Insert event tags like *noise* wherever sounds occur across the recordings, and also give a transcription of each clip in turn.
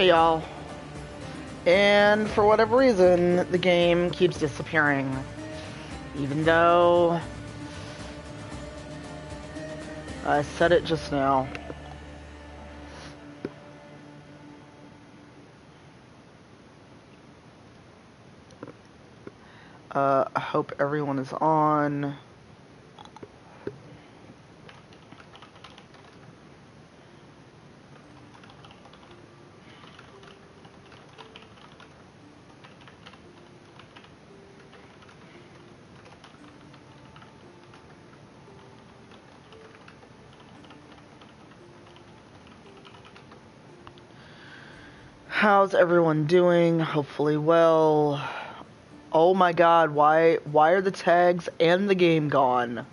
Hey y'all. And for whatever reason, the game keeps disappearing. Even though I said it just now. Uh, I hope everyone is on. How's everyone doing? Hopefully well. Oh my god, why why are the tags and the game gone?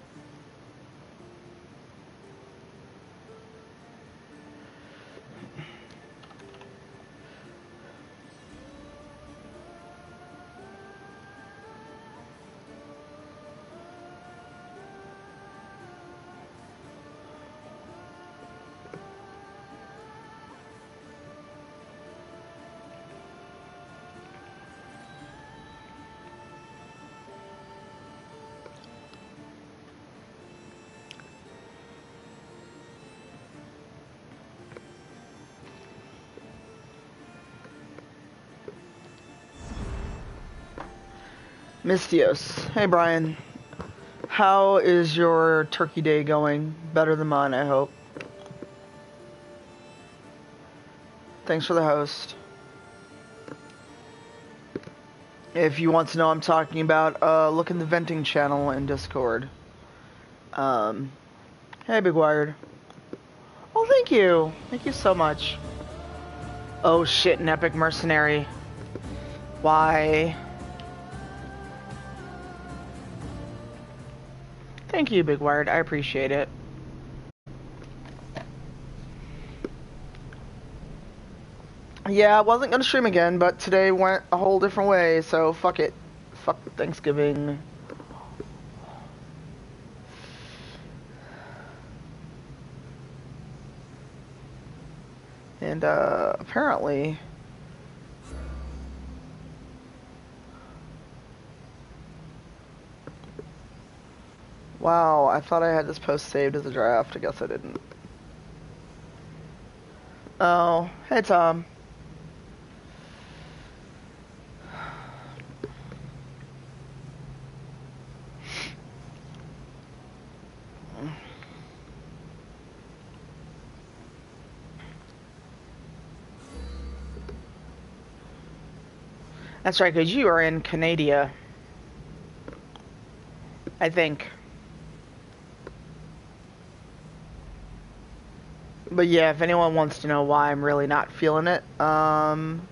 Misthios. Hey Brian. How is your turkey day going? Better than mine, I hope. Thanks for the host. If you want to know I'm talking about, uh, look in the venting channel in Discord. Um, hey Big Wired. Oh, thank you. Thank you so much. Oh shit, an epic mercenary. Why? Thank you, Big Wired. I appreciate it. Yeah, I wasn't gonna stream again, but today went a whole different way, so fuck it. Fuck Thanksgiving. And, uh, apparently... Wow, I thought I had this post saved as a draft. I guess I didn't. Oh, hey Tom. That's right, because you are in Canada. I think. But yeah, if anyone wants to know why I'm really not feeling it, um,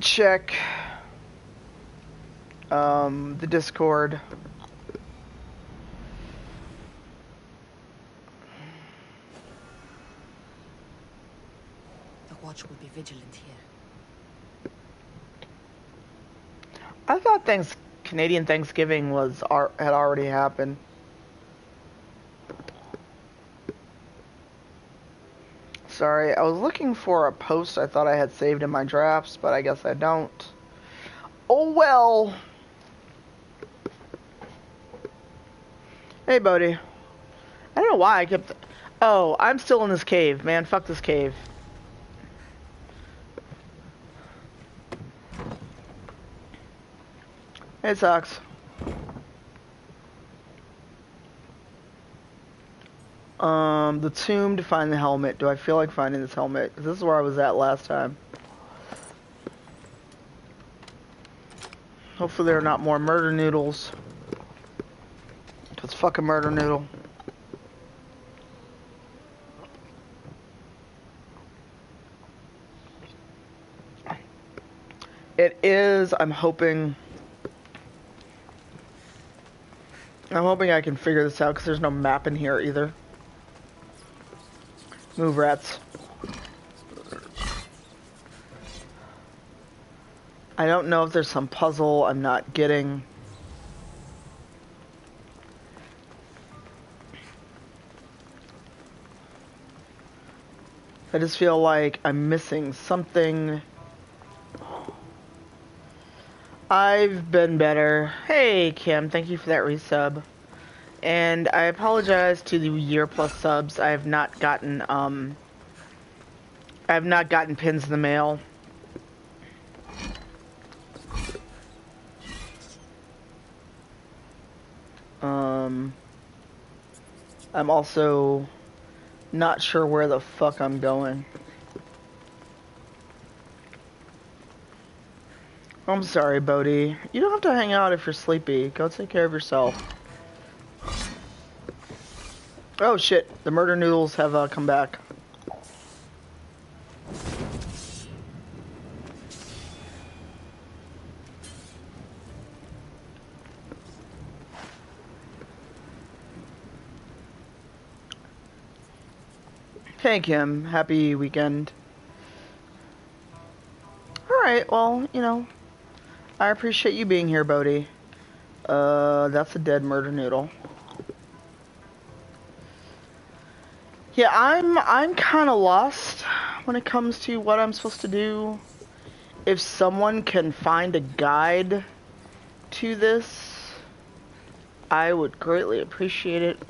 check um, the Discord. The watch will be vigilant here. I thought thanks Canadian Thanksgiving was had already happened. Sorry, I was looking for a post I thought I had saved in my drafts, but I guess I don't. Oh well. Hey, buddy. I don't know why I kept... Oh, I'm still in this cave, man. Fuck this cave. It sucks. Um, the tomb to find the helmet. Do I feel like finding this helmet? Cause This is where I was at last time. Hopefully there are not more murder noodles. Cause fuck a murder noodle. It is, I'm hoping... I'm hoping I can figure this out because there's no map in here either. Move, rats. I don't know if there's some puzzle I'm not getting. I just feel like I'm missing something. I've been better. Hey, Kim, thank you for that resub. And I apologize to the year plus subs. I have not gotten, um, I have not gotten pins in the mail. Um, I'm also not sure where the fuck I'm going. I'm sorry, Bodhi. You don't have to hang out if you're sleepy. Go take care of yourself. Oh shit, the murder noodles have uh, come back. Thank him. happy weekend. Alright, well, you know, I appreciate you being here, Bodhi. Uh, that's a dead murder noodle. Yeah, I'm I'm kind of lost when it comes to what I'm supposed to do. If someone can find a guide to this, I would greatly appreciate it.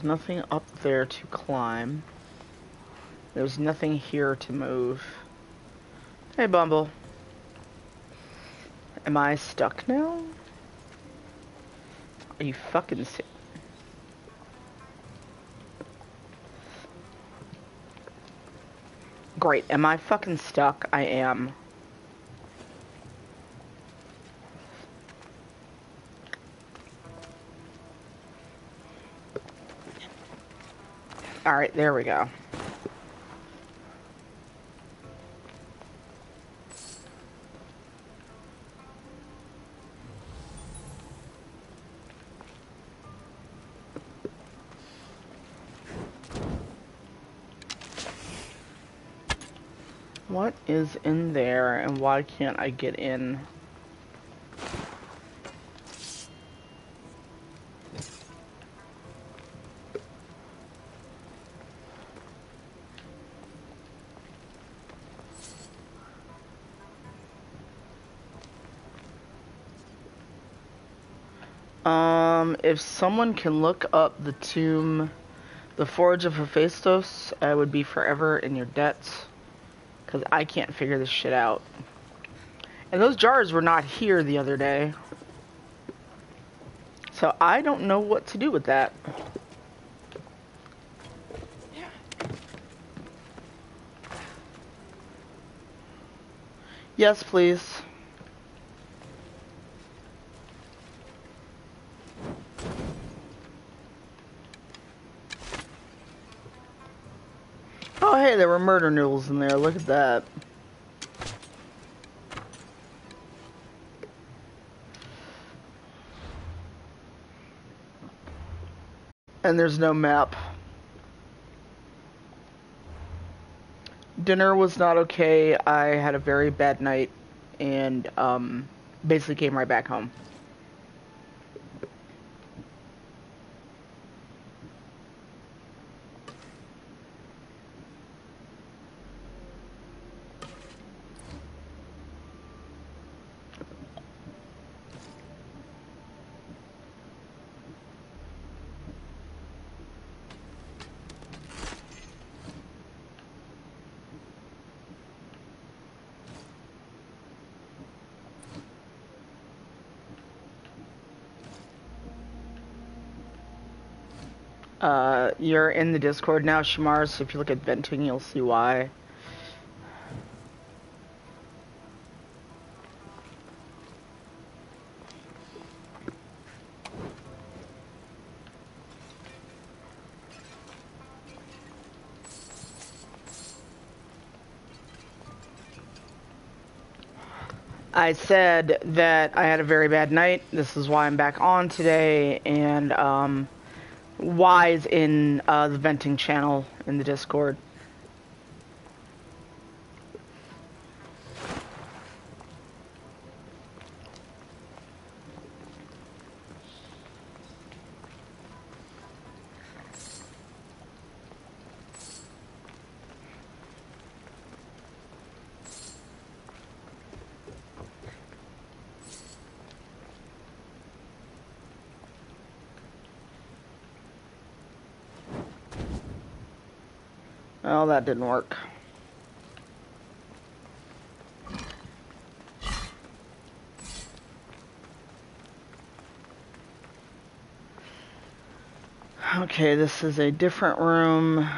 There's nothing up there to climb. There's nothing here to move. Hey, Bumble. Am I stuck now? Are you fucking sick? Great. Am I fucking stuck? I am. Alright, there we go. What is in there and why can't I get in? Someone can look up the tomb, the Forge of Hephaestus, I would be forever in your debts. Because I can't figure this shit out. And those jars were not here the other day. So I don't know what to do with that. Yes, please. Murder noodles in there. Look at that. And there's no map. Dinner was not okay. I had a very bad night and um, basically came right back home. Uh, you're in the Discord now, Shamar, so if you look at venting, you'll see why. I said that I had a very bad night. This is why I'm back on today, and um, Wise in uh, the venting channel in the Discord. Oh, that didn't work. Okay, this is a different room.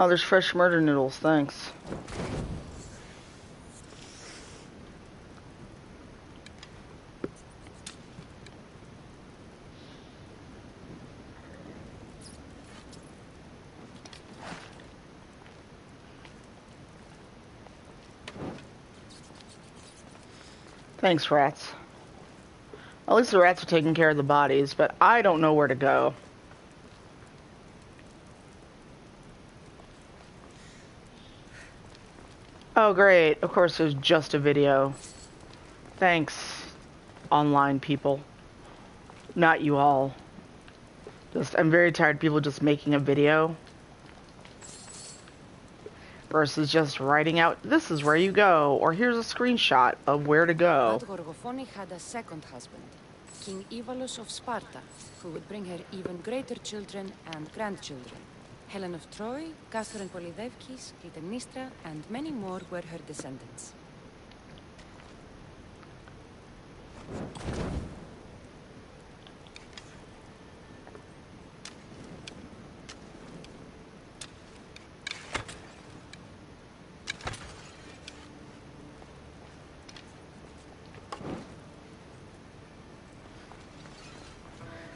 Oh, there's fresh murder noodles, thanks. Thanks, rats. At least the rats are taking care of the bodies, but I don't know where to go. Great. Of course, there's just a video. Thanks, online people. Not you all. Just, I'm very tired of people just making a video. Versus just writing out, this is where you go, or here's a screenshot of where to go. Had a second husband, King Ivalos of Sparta, who would bring her even greater children and grandchildren. Helen of Troy, and Polydeukes, Clytemnestra, and many more were her descendants.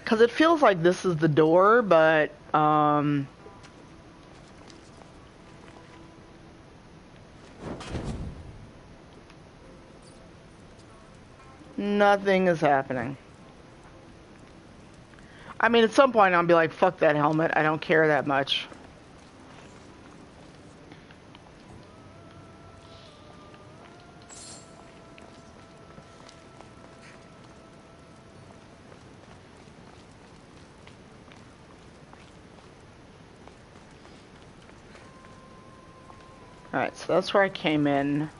Because it feels like this is the door, but, um... Nothing is happening. I mean, at some point I'll be like, fuck that helmet, I don't care that much. Alright, so that's where I came in.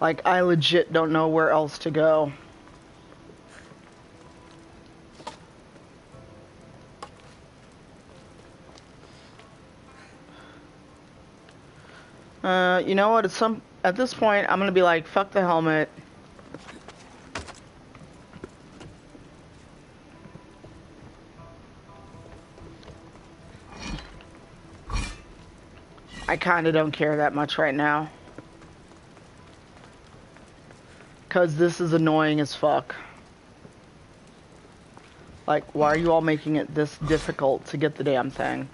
Like, I legit don't know where else to go. Uh, you know what? At some at this point, I'm gonna be like, fuck the helmet. I kind of don't care that much right now. Because this is annoying as fuck. Like, why are you all making it this difficult to get the damn thing?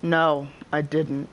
No, I didn't.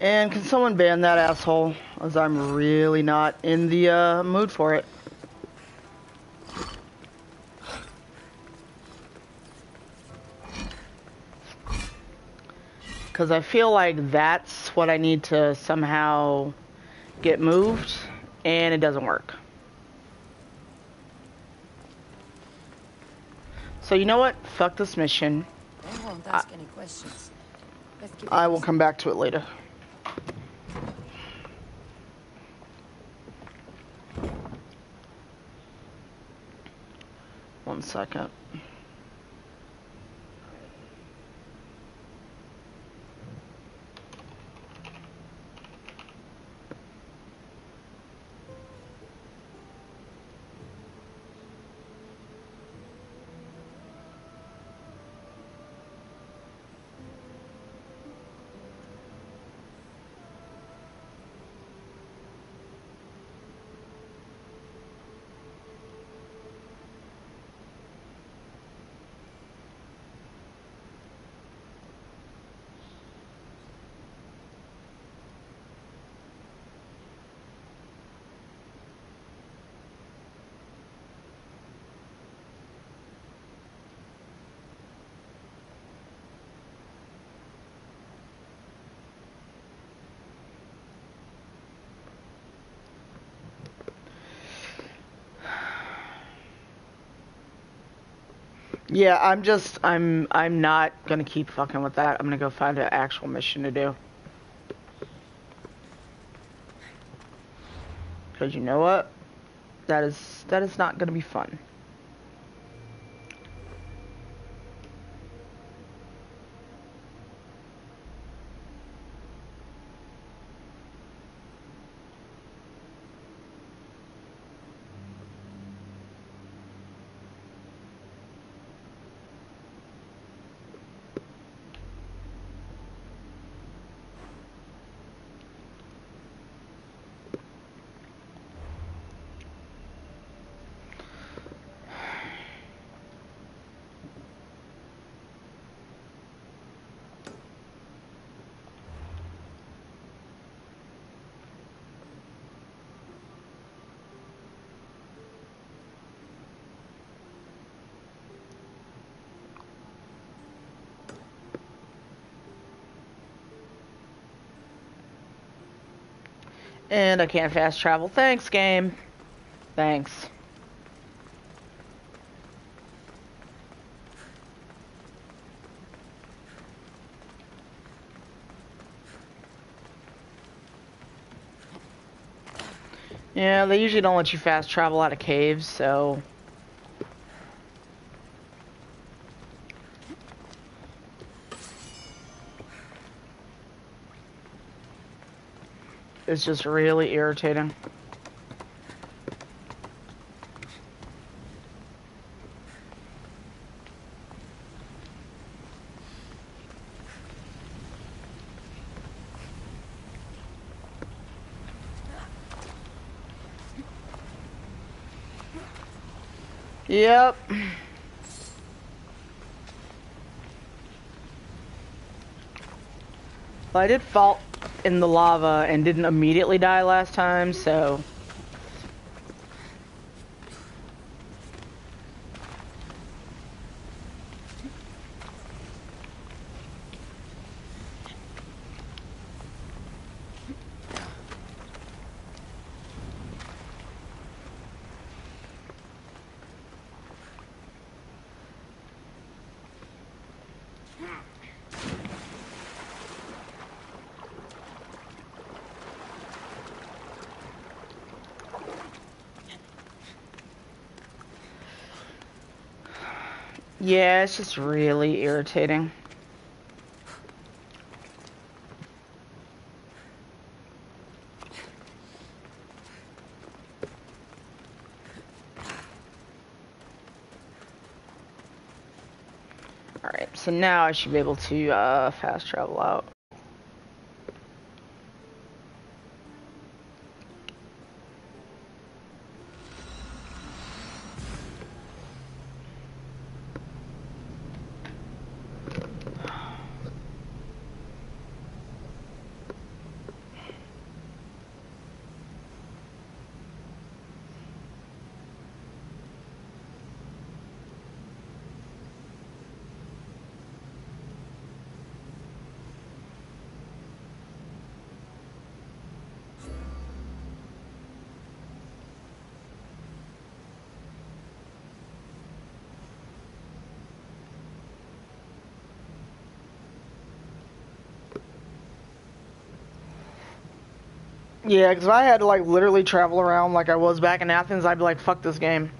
And can someone ban that asshole? As I'm really not in the uh, mood for it. Because I feel like that's what I need to somehow get moved, and it doesn't work. So you know what? Fuck this mission. They won't ask any questions. I will come back to it later. Second. Yeah, I'm just I'm I'm not gonna keep fucking with that. I'm gonna go find an actual mission to do. Cause you know what? That is that is not gonna be fun. And I can't fast travel. Thanks, game. Thanks. Yeah, they usually don't let you fast travel out of caves, so... It's just really irritating. Yep. I did fall in the lava and didn't immediately die last time, so... Yeah, it's just really irritating. Alright, so now I should be able to uh, fast travel out. Yeah, because if I had to like literally travel around like I was back in Athens, I'd be like, fuck this game.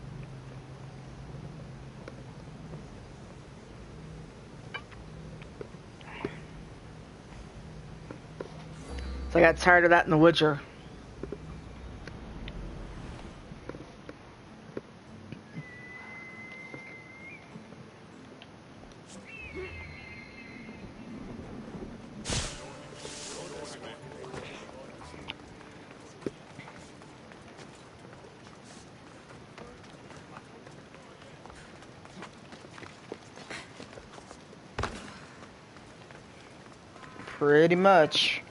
So I got tired of that in The Witcher. Pretty much.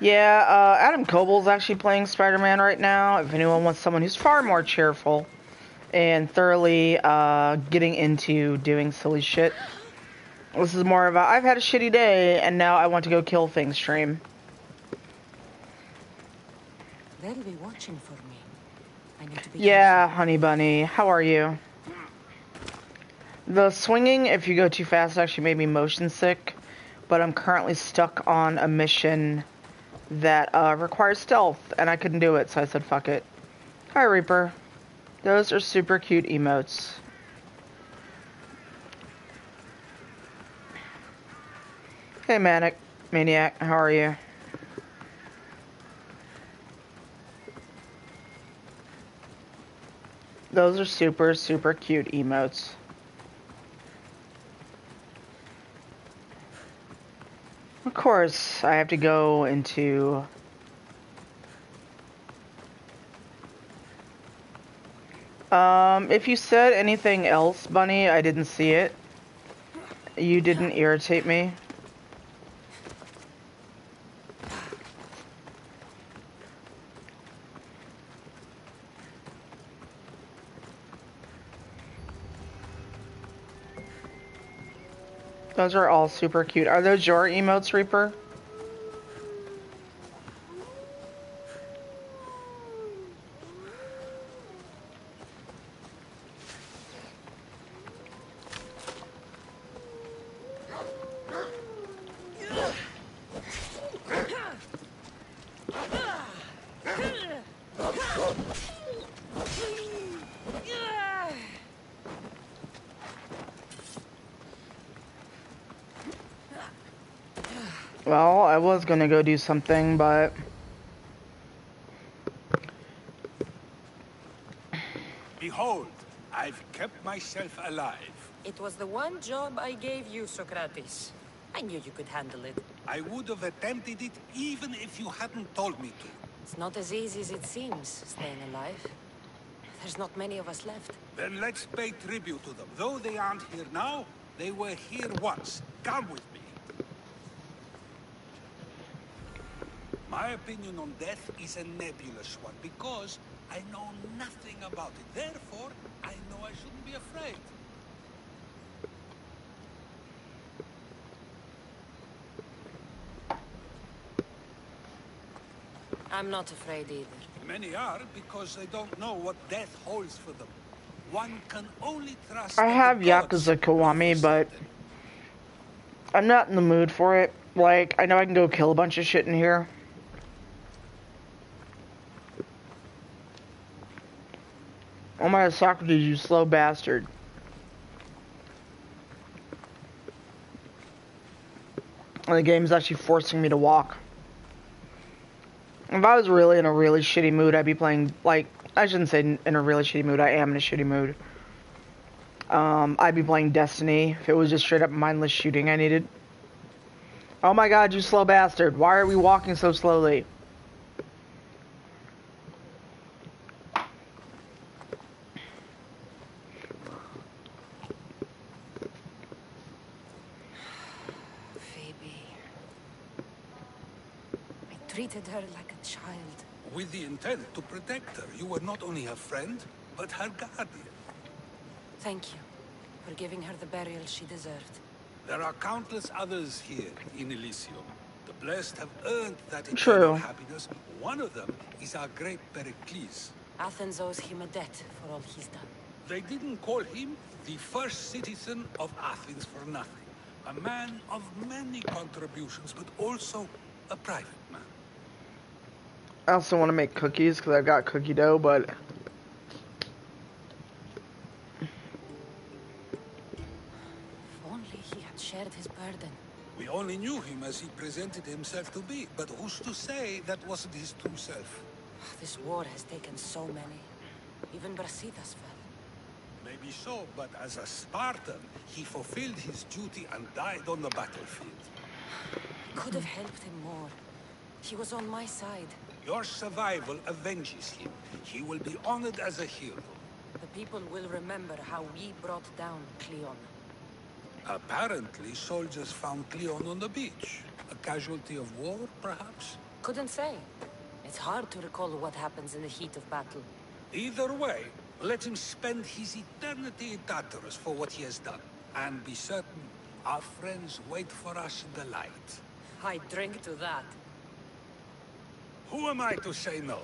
Yeah, uh, Adam Koebel's actually playing Spider-Man right now. If anyone wants someone who's far more cheerful and thoroughly uh, getting into doing silly shit, this is more of a I've had a shitty day and now I want to go kill things stream. They'll for me. I need to be Yeah, honey bunny, how are you? The swinging, if you go too fast, actually made me motion sick, but I'm currently stuck on a mission that uh, requires stealth, and I couldn't do it, so I said fuck it. Hi, Reaper. Those are super cute emotes. Hey, Manic. Maniac, how are you? Those are super, super cute emotes. Of course, I have to go into... Um, if you said anything else, Bunny, I didn't see it. You didn't irritate me. Those are all super cute. Are those your emotes, Reaper? Well, I was gonna go do something, but... Behold, I've kept myself alive. It was the one job I gave you, Socrates. I knew you could handle it. I would have attempted it even if you hadn't told me to. It's not as easy as it seems, staying alive. There's not many of us left. Then let's pay tribute to them. Though they aren't here now, they were here once. Come with me. My opinion on death is a nebulous one because I know nothing about it. Therefore, I know I shouldn't be afraid. I'm not afraid either. Many are because they don't know what death holds for them. One can only trust. I have the Yakuza Kiwami, but I'm not in the mood for it. Like, I know I can go kill a bunch of shit in here. My Socrates, you slow bastard. And the game's actually forcing me to walk. If I was really in a really shitty mood, I'd be playing, like, I shouldn't say in a really shitty mood, I am in a shitty mood. Um, I'd be playing Destiny if it was just straight up mindless shooting I needed. Oh my god, you slow bastard. Why are we walking so slowly? Phoebe. I treated her like a child. With the intent to protect her, you were not only her friend, but her guardian. Thank you for giving her the burial she deserved. There are countless others here in Elysium. The blessed have earned that True. eternal happiness. One of them is our great Pericles. Athens owes him a debt for all he's done. They didn't call him the first citizen of Athens for nothing. A man of many contributions, but also a private man. I also want to make cookies because I've got cookie dough, but If only he had shared his burden. We only knew him as he presented himself to be, but who's to say that wasn't his true self? Ah, this war has taken so many. Even Brasidas fell. Maybe so, but as a Spartan, he fulfilled his duty and died on the battlefield. I Could have helped him more. He was on my side. Your survival avenges him. He will be honored as a hero. The people will remember how we brought down Cleon. Apparently, soldiers found Cleon on the beach. A casualty of war, perhaps? Couldn't say. It's hard to recall what happens in the heat of battle. Either way, let him spend his eternity in Tartarus for what he has done. And be certain, our friends wait for us in the light. I drink to that. Who am I to say no?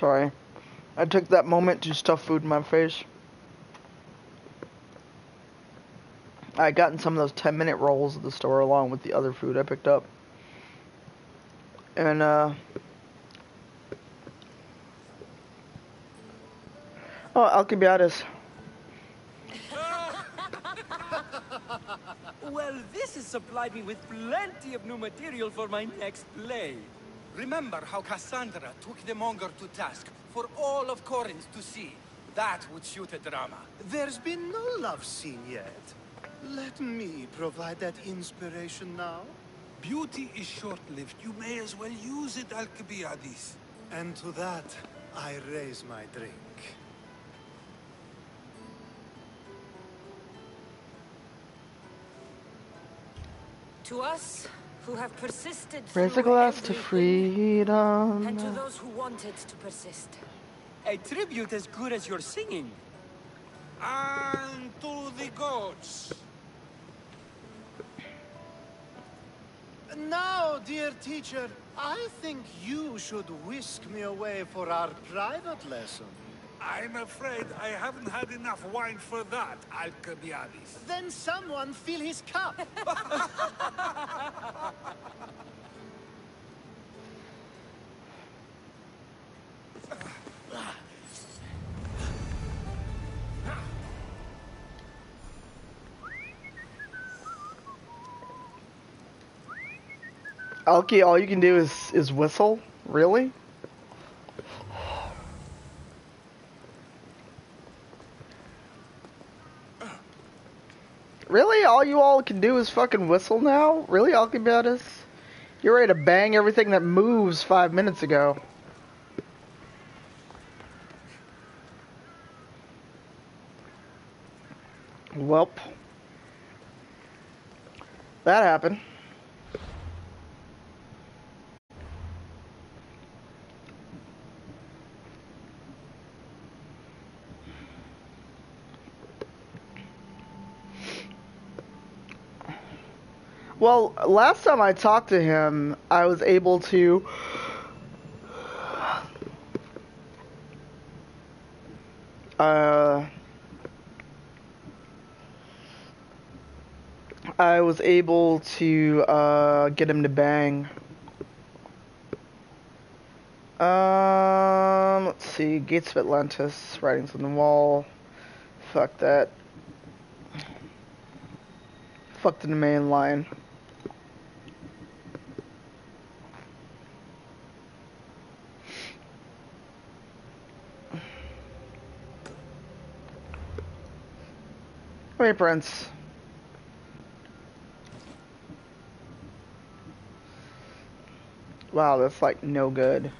sorry. I took that moment to stuff food in my face. I had gotten some of those 10 minute rolls at the store along with the other food I picked up. And, uh. Oh, Alcibiades. *laughs* Well, this has supplied me with plenty of new material for my next play. Remember how Kassandra took the Monger to task for all of Corinth to see? That would suit a drama. There's been no love scene yet. Let me provide that inspiration now. Beauty is short-lived. You may as well use it, Alcibiades. And to that, I raise my drink. To us, who have persisted Raise a glass to freedom. And to those who wanted to persist. A tribute as good as your singing. And to the gods. Now, dear teacher, I think you should whisk me away for our private lesson. I'm afraid I haven't had enough wine for that, Alcibiades. Then someone fill his cup. Alki, all you can do is is whistle. Really? Really? All you all can do is fucking whistle now? Really, Alcibiades? You're ready to bang everything that moves five minutes ago. Welp. That happened. Well, last time I talked to him, I was able to. Uh, I was able to uh, get him to bang. Um, let's see. Gates of Atlantis, writings on the wall. Fuck that. Fuck the main line. Prince, Wow, that's like no good.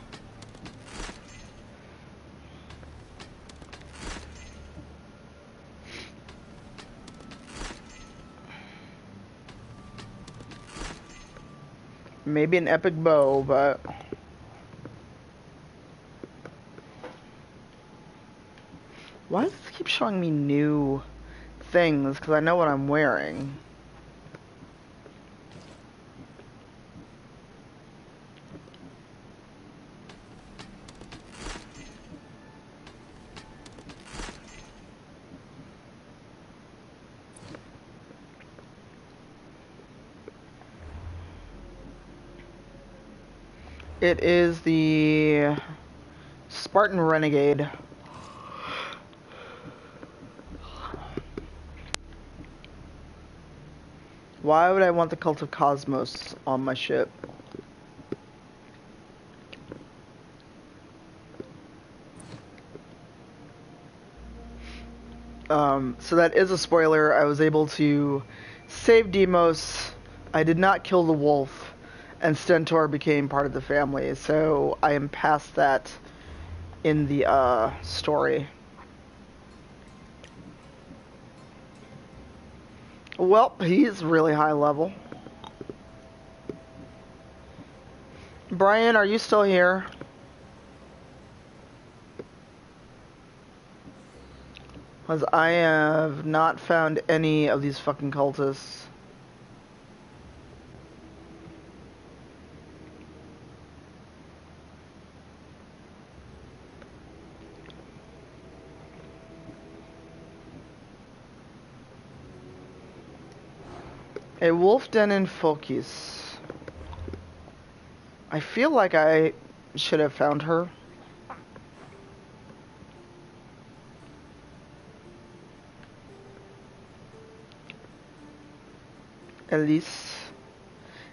Maybe an epic bow, but... Why does this keep showing me new things? Because I know what I'm wearing. It is the Spartan Renegade. Why would I want the Cult of Kosmos on my ship? Um, so that is a spoiler. I was able to save Deimos. I did not kill the wolf, and Stentor became part of the family. So I am past that in the uh, story. Well, he's really high level. Brian, are you still here? Because I have not found any of these fucking cultists. A wolf den in Phokis. I feel like I should have found her. Elise.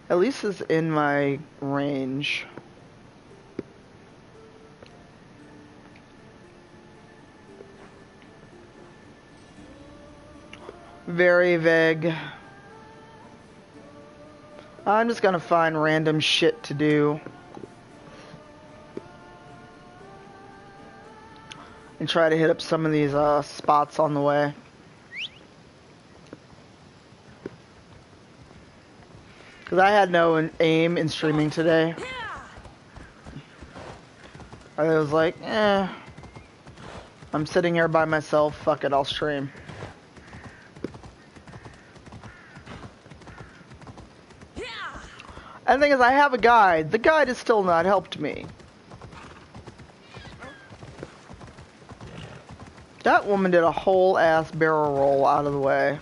Elise is in my range. Very vague. I'm just gonna find random shit to do. And try to hit up some of these uh, spots on the way. Because I had no aim in streaming today. I was like, eh. I'm sitting here by myself, fuck it, I'll stream. And the thing is, I have a guide. The guide has still not helped me. That woman did a whole ass barrel roll out of the way.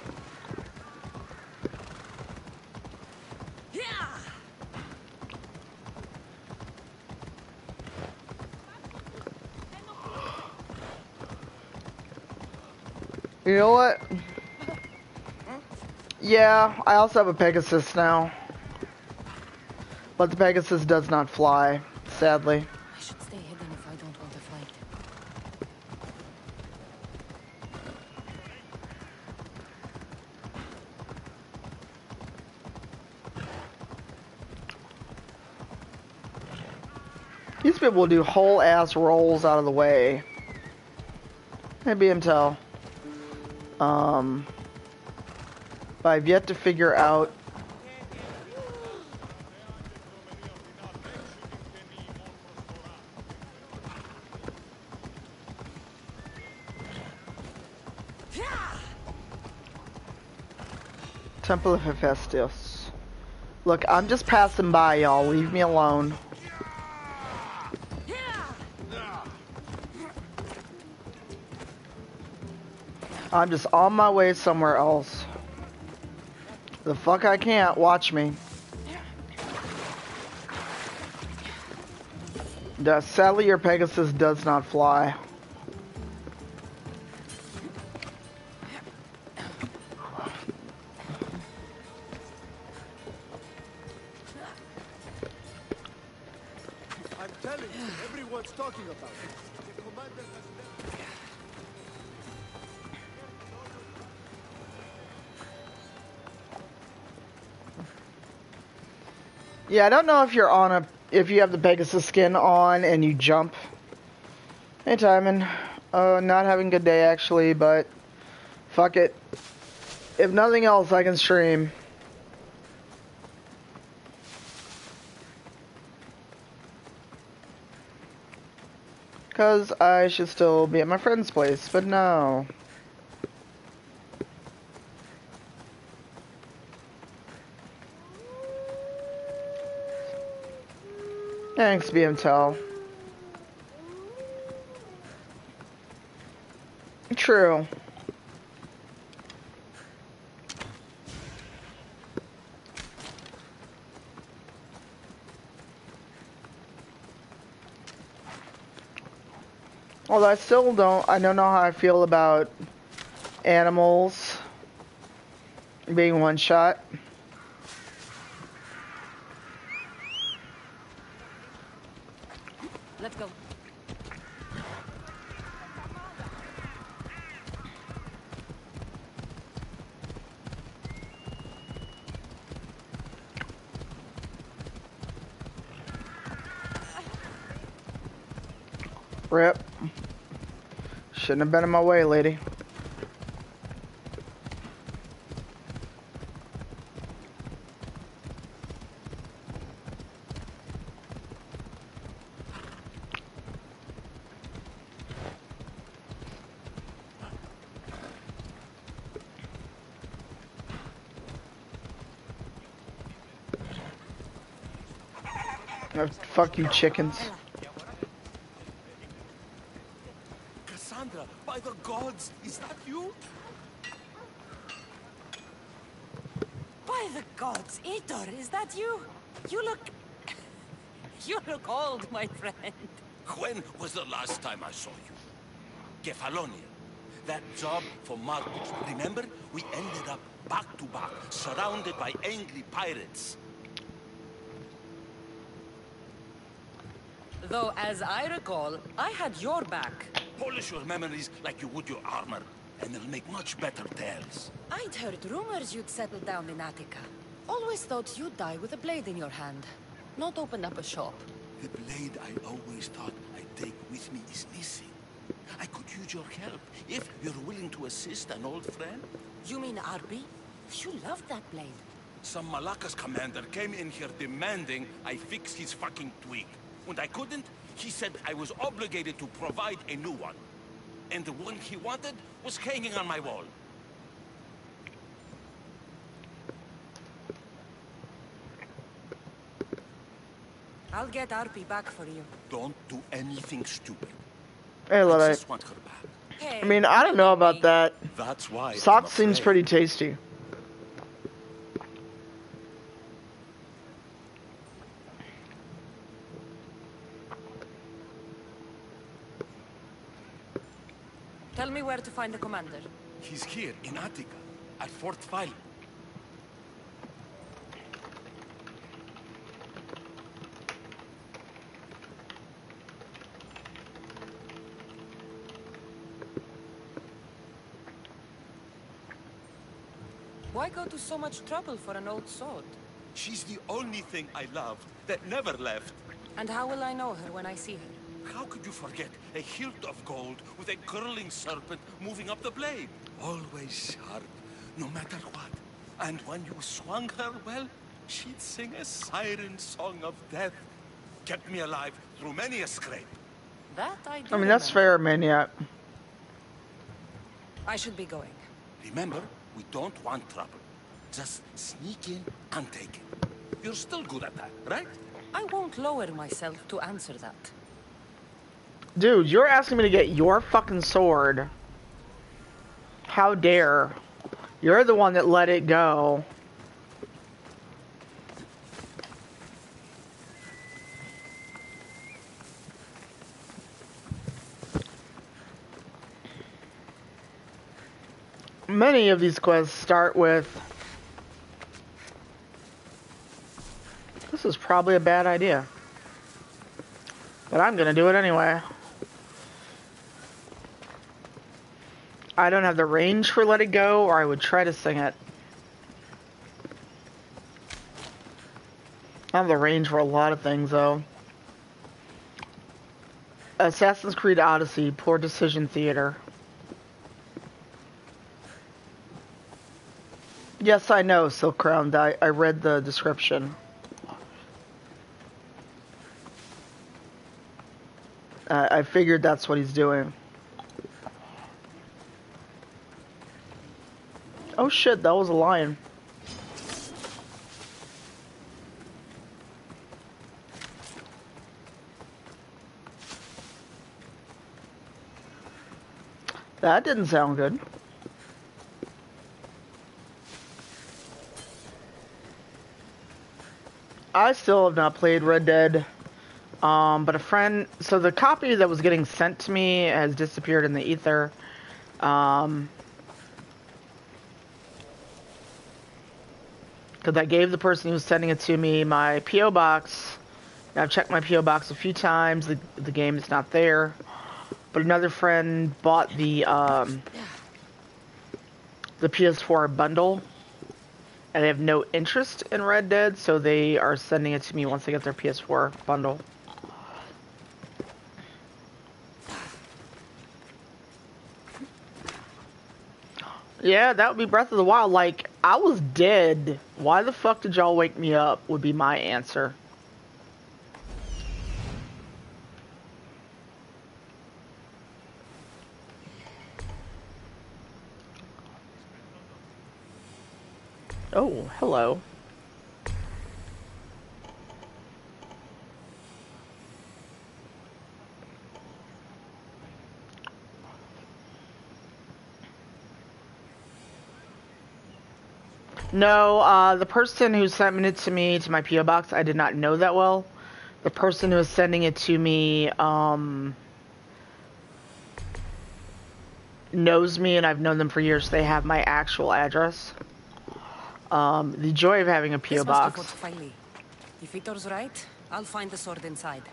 You know what? Yeah, I also have a Pegasus now. But the Pegasus does not fly, sadly. I should stay hidden if I don't want to fight. These people will do whole ass rolls out of the way. Maybe him tell. Um, but I've yet to figure out Temple of Hephaestus. Look, I'm just passing by, y'all. Leave me alone. I'm just on my way somewhere else. The fuck I can't. Watch me. The, sadly, your Pegasus does not fly. I don't know if you're on a if you have the Pegasus skin on and you jump. Hey, Timon. Uh, not having a good day actually, but fuck it. If nothing else, I can stream. Because I should still be at my friend's place, but no. Thanks, BMTEL. True. Although I still don't, I don't know how I feel about animals being one shot. Let's go. Rip. Shouldn't have been in my way, lady. Fuck you, chickens. My friend. When was the last time I saw you? Kefalonia. That job for Markos. Remember? We ended up back to back, surrounded by angry pirates. Though, as I recall, I had your back. Polish your memories like you would your armor, and they'll make much better tales. I'd heard rumors you'd settle down in Attica. Always thought you'd die with a blade in your hand, not open up a shop. The blade I always thought I'd take with me is missing. I could use your help if you're willing to assist an old friend. You mean Arby? You loved that blade. Some Malakas commander came in here demanding I fix his fucking twig. When I couldn't, he said I was obligated to provide a new one. And the one he wanted was hanging on my wall. I'll get Arby back for you. Don't do anything stupid. Hey, I Luddite. just want her back. Hey, I mean, I don't know about that. That's why. I'm Sock seems pretty tasty. Tell me where to find the commander. He's here in Attica, at Fort Philo. Go to so much trouble for an old sword? She's the only thing I loved that never left. And how will I know her when I see her? How could you forget a hilt of gold with a curling serpent moving up the blade? Always sharp, no matter what. And when you swung her well, she'd sing a siren song of death. Kept me alive through many a scrape. That I do I mean, that's remember. fair, Maniac. I should be going. Remember, we don't want trouble. Just sneak in and take it. You're still good at that, right? I won't lower myself to answer that. Dude, you're asking me to get your fucking sword. How dare. You're the one that let it go. Many of these quests start with This is probably a bad idea. But I'm gonna do it anyway. I don't have the range for Let It Go, or I would try to sing it. I have the range for a lot of things, though. Assassin's Creed Odyssey, Poor Decision Theater. Yes, I know, Silk Crown. I, I read the description. I, figured that's what he's doing. Oh shit, that was a lion. That didn't sound good. I still have not played Red Dead. Um, but a friend, so the copy that was getting sent to me has disappeared in the ether. Um, because I gave the person who was sending it to me my PO box. I've checked my PO box a few times. The the game is not there. But another friend bought the um, the PS4 bundle, and they have no interest in Red Dead, so they are sending it to me once they get their PS4 bundle. Yeah, that would be Breath of the Wild. Like, I was dead. Why the fuck did y'all wake me up? Would be my answer. Oh, hello. No, uh, the person who sent it to me to my PO box, I did not know that well. The person who was sending it to me um, knows me, and I've known them for years. They have my actual address. Um, the joy of having a PO This box. must have worked finally. If Vitor's right, I'll find the sword inside.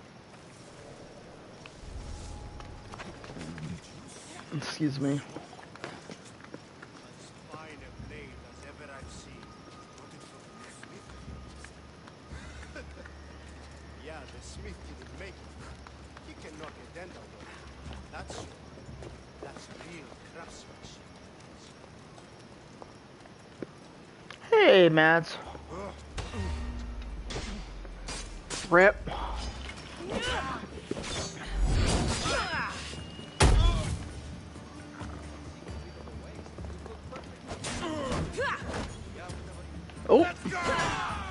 Excuse me. Hey, Mads. Rip. Oh.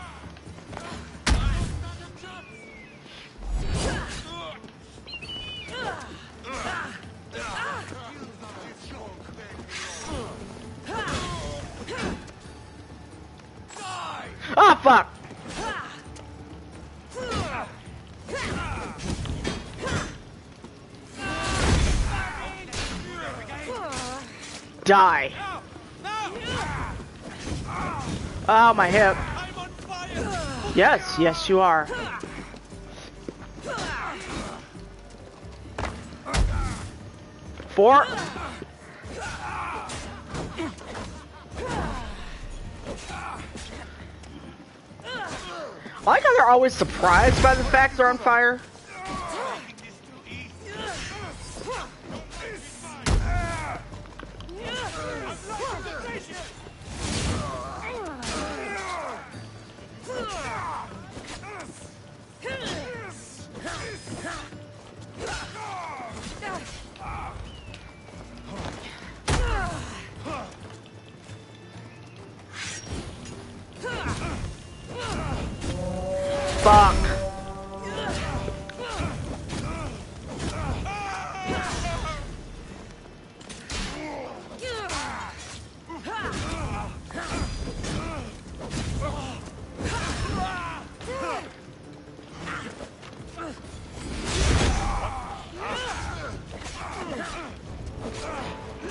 Fuck. Die. Oh, my hip. Yes, yes, you are. Four. I like how they're always surprised by the fact they're on fire. Fuck.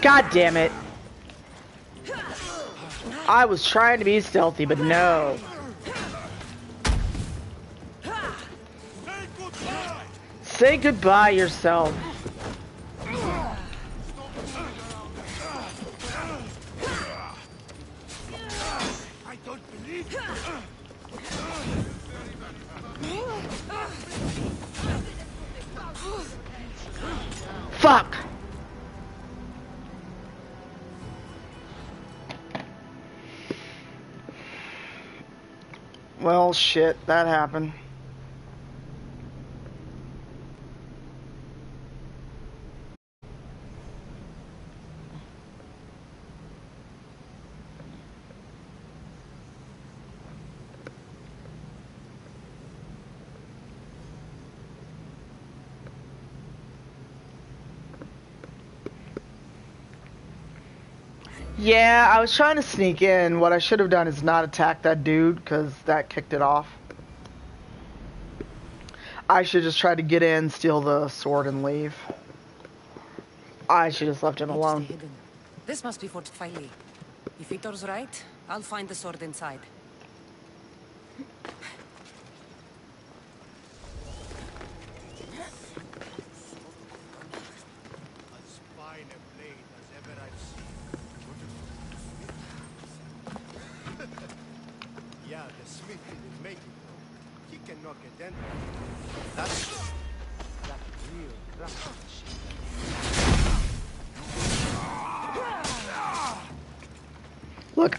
God damn it. I was trying to be stealthy, but no. Say goodbye yourself. Fuck. Well, shit, that happened. Yeah, I was trying to sneak in. What I should have done is not attack that dude, because that kicked it off. I should just try to get in, steal the sword, and leave. I should just left him alone. This must be Fort Filey. If Vitor's right, I'll find the sword inside.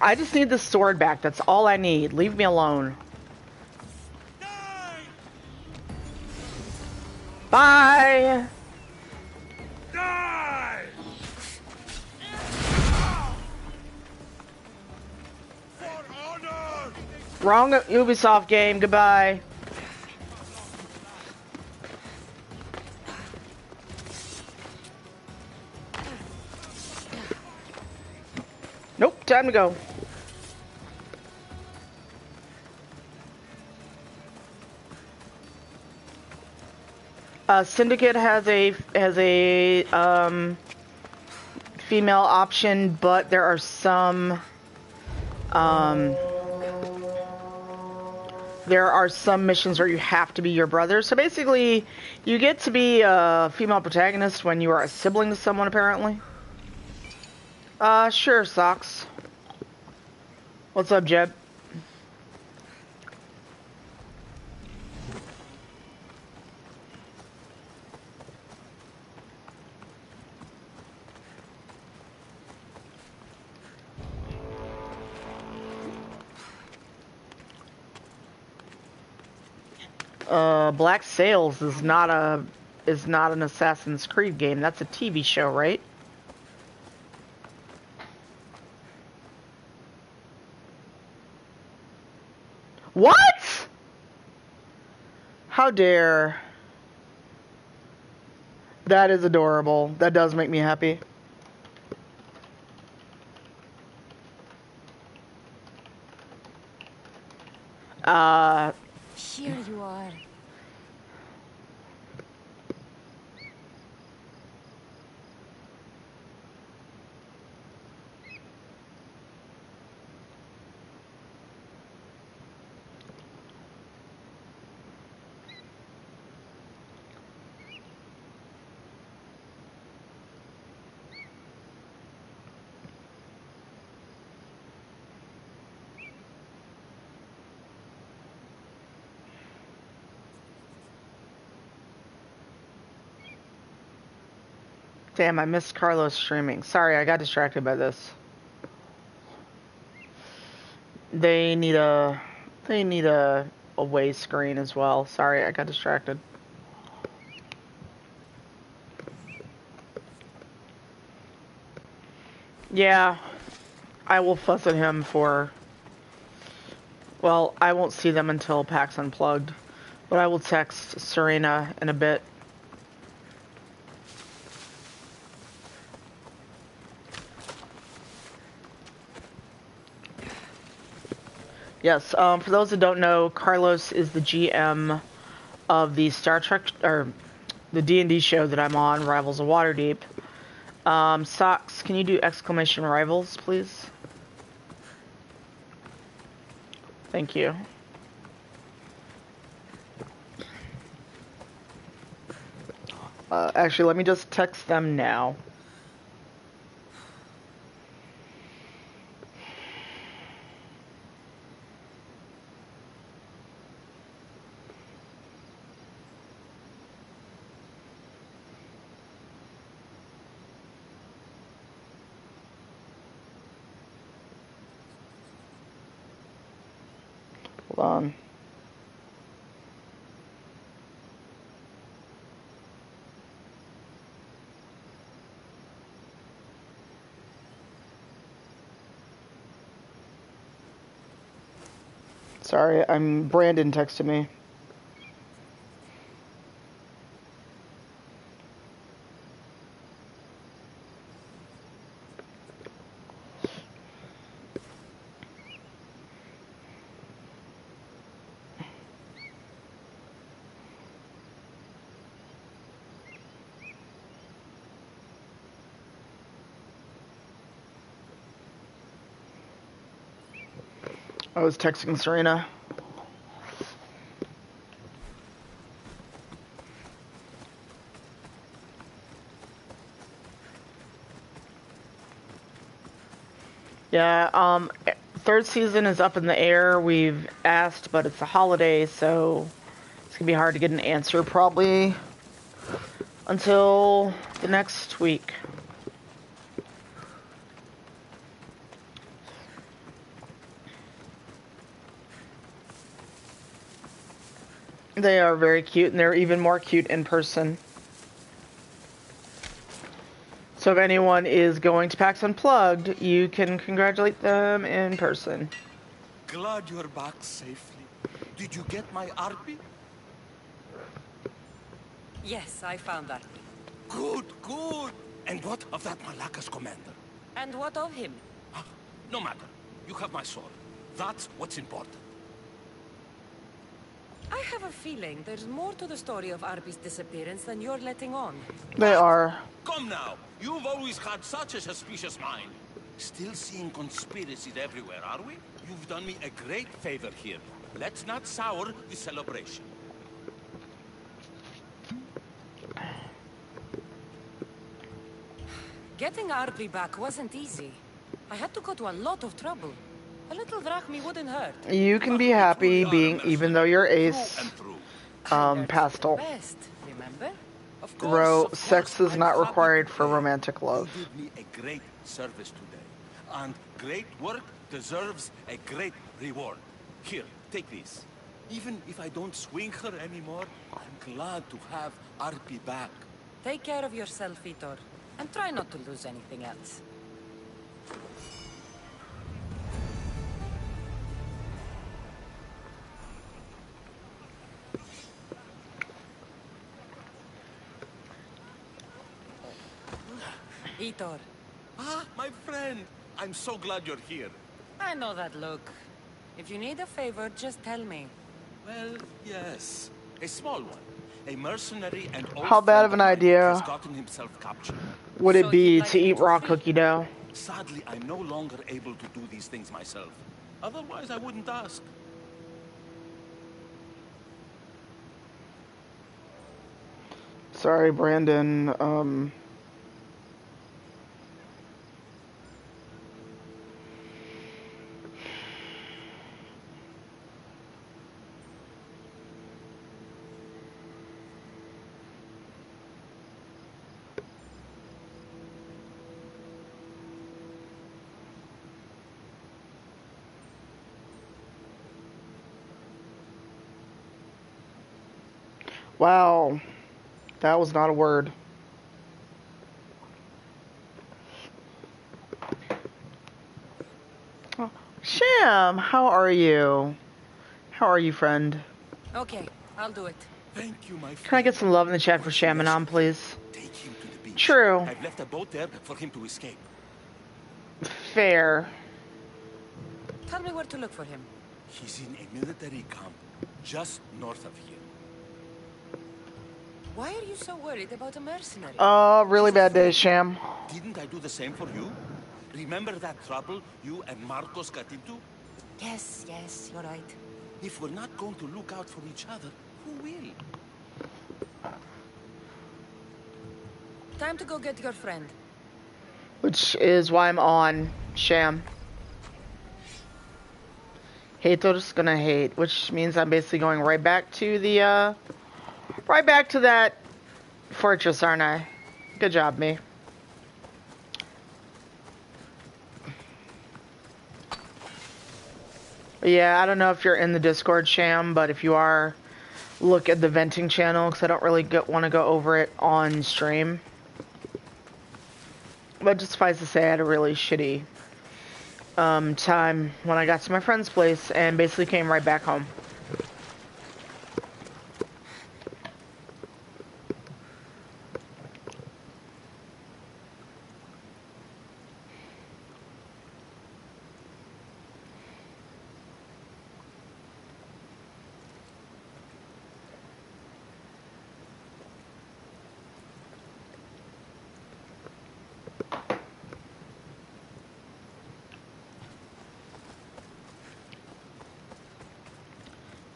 I just need the sword back. That's all I need. Leave me alone. Bye! Die! For honor! Wrong Ubisoft game. Goodbye. Nope, time to go. Uh, Syndicate has a has a um, female option, but there are some um, there are some missions where you have to be your brother. So basically, you get to be a female protagonist when you are a sibling to someone, apparently. Uh, sure, Socks. What's up, Jeb? Black Sails is not a is not an Assassin's Creed game. That's a TV show, right? What? How dare. That is adorable. That does make me happy. Uh, Here you are. Damn, I missed Carlos streaming. Sorry, I got distracted by this. They need a they need a away screen as well. Sorry, I got distracted. Yeah, I will fuss at him for. Well, I won't see them until PAX Unplugged, but I will text Serena in a bit. Yes, um, for those that don't know, Carlos is the GM of the Star Trek or the D and D show that I'm on, Rivals of Waterdeep. Um, Socks, can you do exclamation rivals, please? Thank you. Uh, actually, let me just text them now. Hold on. Sorry, I'm Brandon texted me. I was texting Serena. Yeah, um, third season is up in the air. We've asked, but it's a holiday, so it's gonna be hard to get an answer probably until the next week. They are very cute, and they're even more cute in person. So if anyone is going to PAX Unplugged, you can congratulate them in person. Glad you're back safely. Did you get my Arpy? Yes, I found that. Good, good. And what of that Malakas commander? And what of him? Ah, No matter. You have my sword. That's what's important. I have a feeling there's more to the story of Arby's disappearance than you're letting on. They are. Come now. You've always had such a suspicious mind. Still seeing conspiracies everywhere, are we? You've done me a great favor here. Let's not sour the celebration. Getting Arby back wasn't easy. I had to go to a lot of trouble. A little drachmae wouldn't hurt. You can be happy being, even though you're ace, Through and um, pastel. the Best, remember? Of course, Bro, of sex course, is not required for romantic love. You did me a great service today. And great work deserves a great reward. Here, take this. Even if I don't swing her anymore, I'm glad to have Arpi back. Take care of yourself, Vitor. And try not to lose anything else. Vitor, Ah, my friend. I'm so glad you're here. I know that look. If you need a favor, just tell me. Well, yes. A small one. A mercenary and old How bad of an idea gotten himself captured. Would it you'd be like to eat to raw free- cookie dough? Sadly, I'm no longer able to do these things myself. Otherwise, I wouldn't ask. Sorry, Brandon. Um, wow, that was not a word. Oh, Sham, how are you? How are you, friend? Okay, I'll do it. Thank you, my friend. Can I get some love in the chat for Shamanon, please? Take him to the beach. True. I've left a boat there for him to escape. Fair. Tell me where to look for him. He's in a military camp just north of here. Why are you so worried about a mercenary? Uh, really bad day, Sham. Didn't I do the same for you? Remember that trouble you and Markos got into? yes, yes, you're right. If we're not going to look out for each other, who will? Time to go get your friend. Which is why I'm on Sham. Hater's gonna hate, which means I'm basically going right back to the, uh, right back to that fortress, aren't I? Good job, me. Yeah, I don't know if you're in the Discord, Sham, but if you are, look at the venting channel, because I don't really want to go over it on stream. But just suffice to say, I had a really shitty um, time when I got to my friend's place and basically came right back home.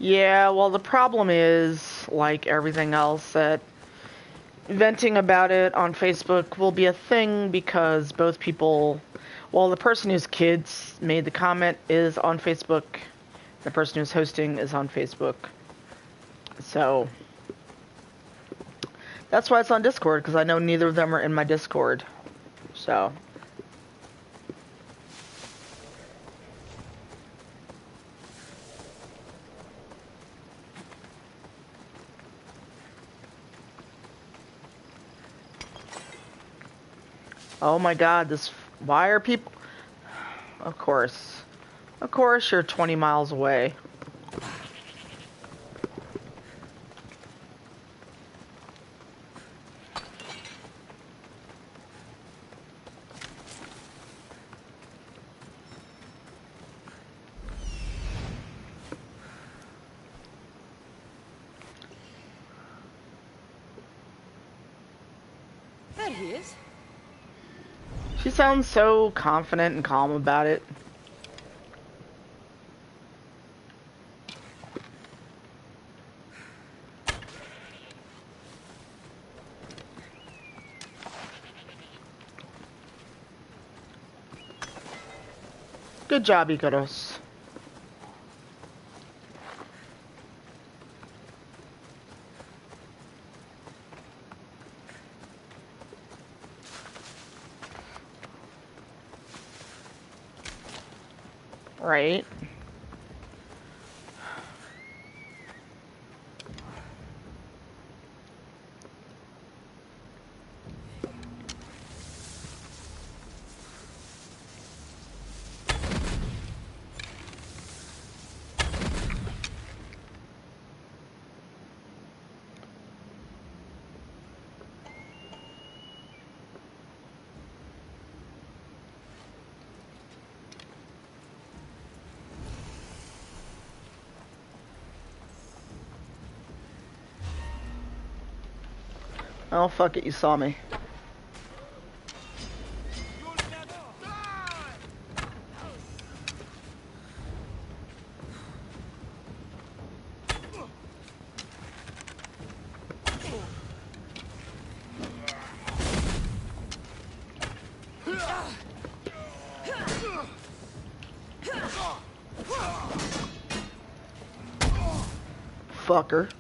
Yeah, well, the problem is, like everything else, that venting about it on Facebook will be a thing because both people, well, the person whose kids made the comment is on Facebook, the person who's hosting is on Facebook. So, that's why it's on Discord, because I know neither of them are in my Discord. So. Oh my god, this. Why are people. Of course. Of course, you're 20 miles away. There he is. She sounds so confident and calm about it. Good job, Ikaros. Right. Oh, fuck it, you saw me. Fucker.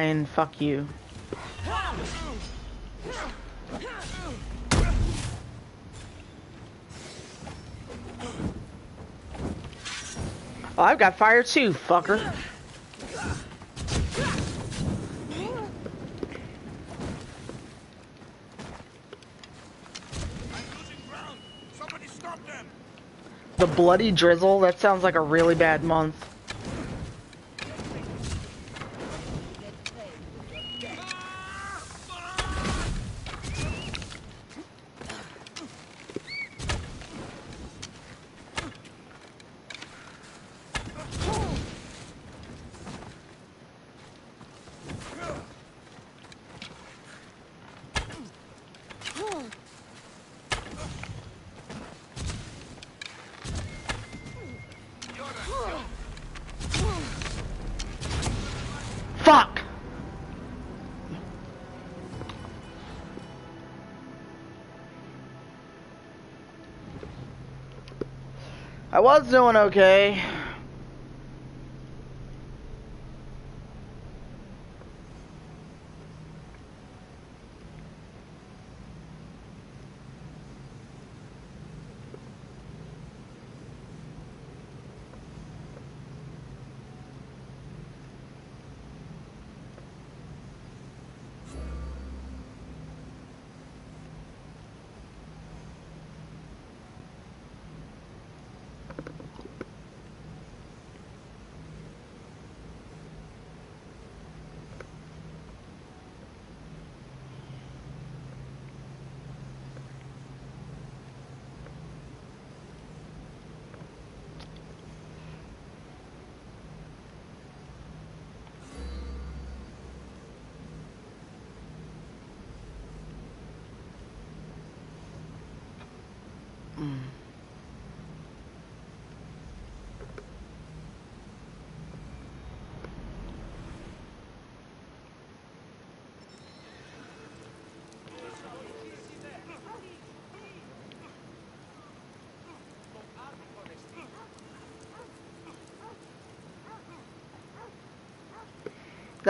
Fuck you. Oh, I've got fire too, fucker. The bloody drizzle? That sounds like a really bad month. I was doing okay.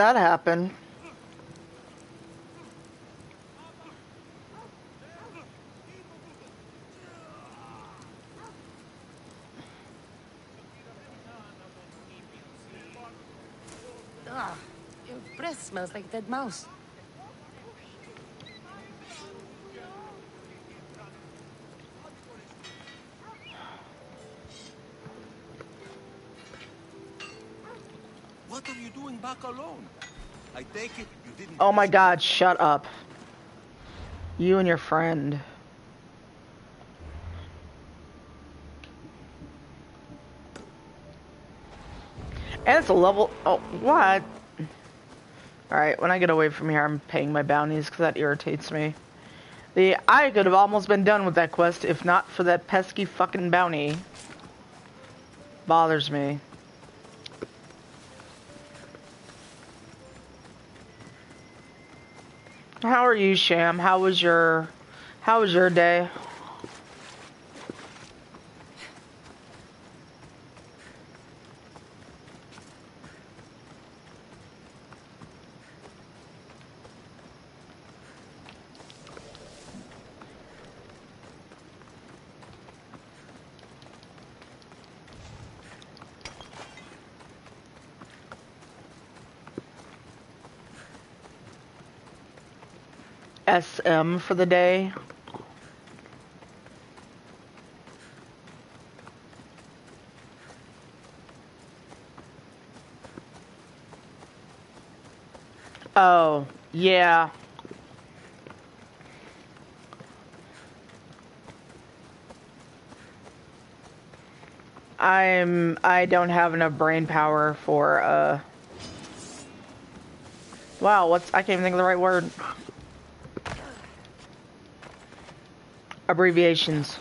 That happen. Ugh, your breath smells like dead mouse. What are you doing back alone? I take it you didn't. Oh my god, shut up. You and your friend. And it's a level. Oh, what? Alright, when I get away from here, I'm paying my bounties because that irritates me. The I could have almost been done with that quest if not for that pesky fucking bounty. Bothers me. How are you, Sham? How was your how was your day? SM for the day. Oh, yeah. I'm I don't have enough brain power for uh Wow, what's I can't even think of the right word. Abbreviations.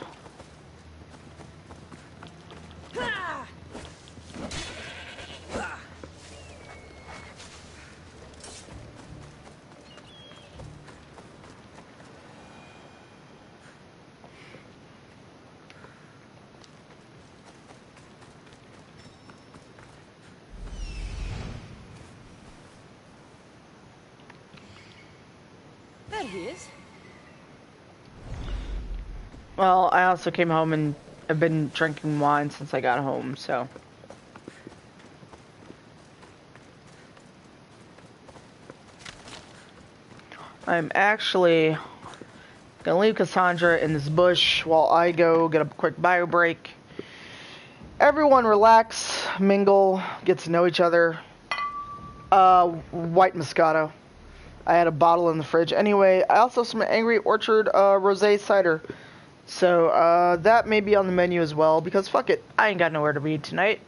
There he is. Well, I also came home and I've been drinking wine since I got home, so. I'm actually gonna leave Kassandra in this bush while I go get a quick bio break. Everyone relax, mingle, get to know each other. Uh, white Moscato. I had a bottle in the fridge. Anyway, I also have some Angry Orchard uh, Rosé cider. So uh, that may be on the menu as well because fuck it, I ain't got nowhere to be tonight.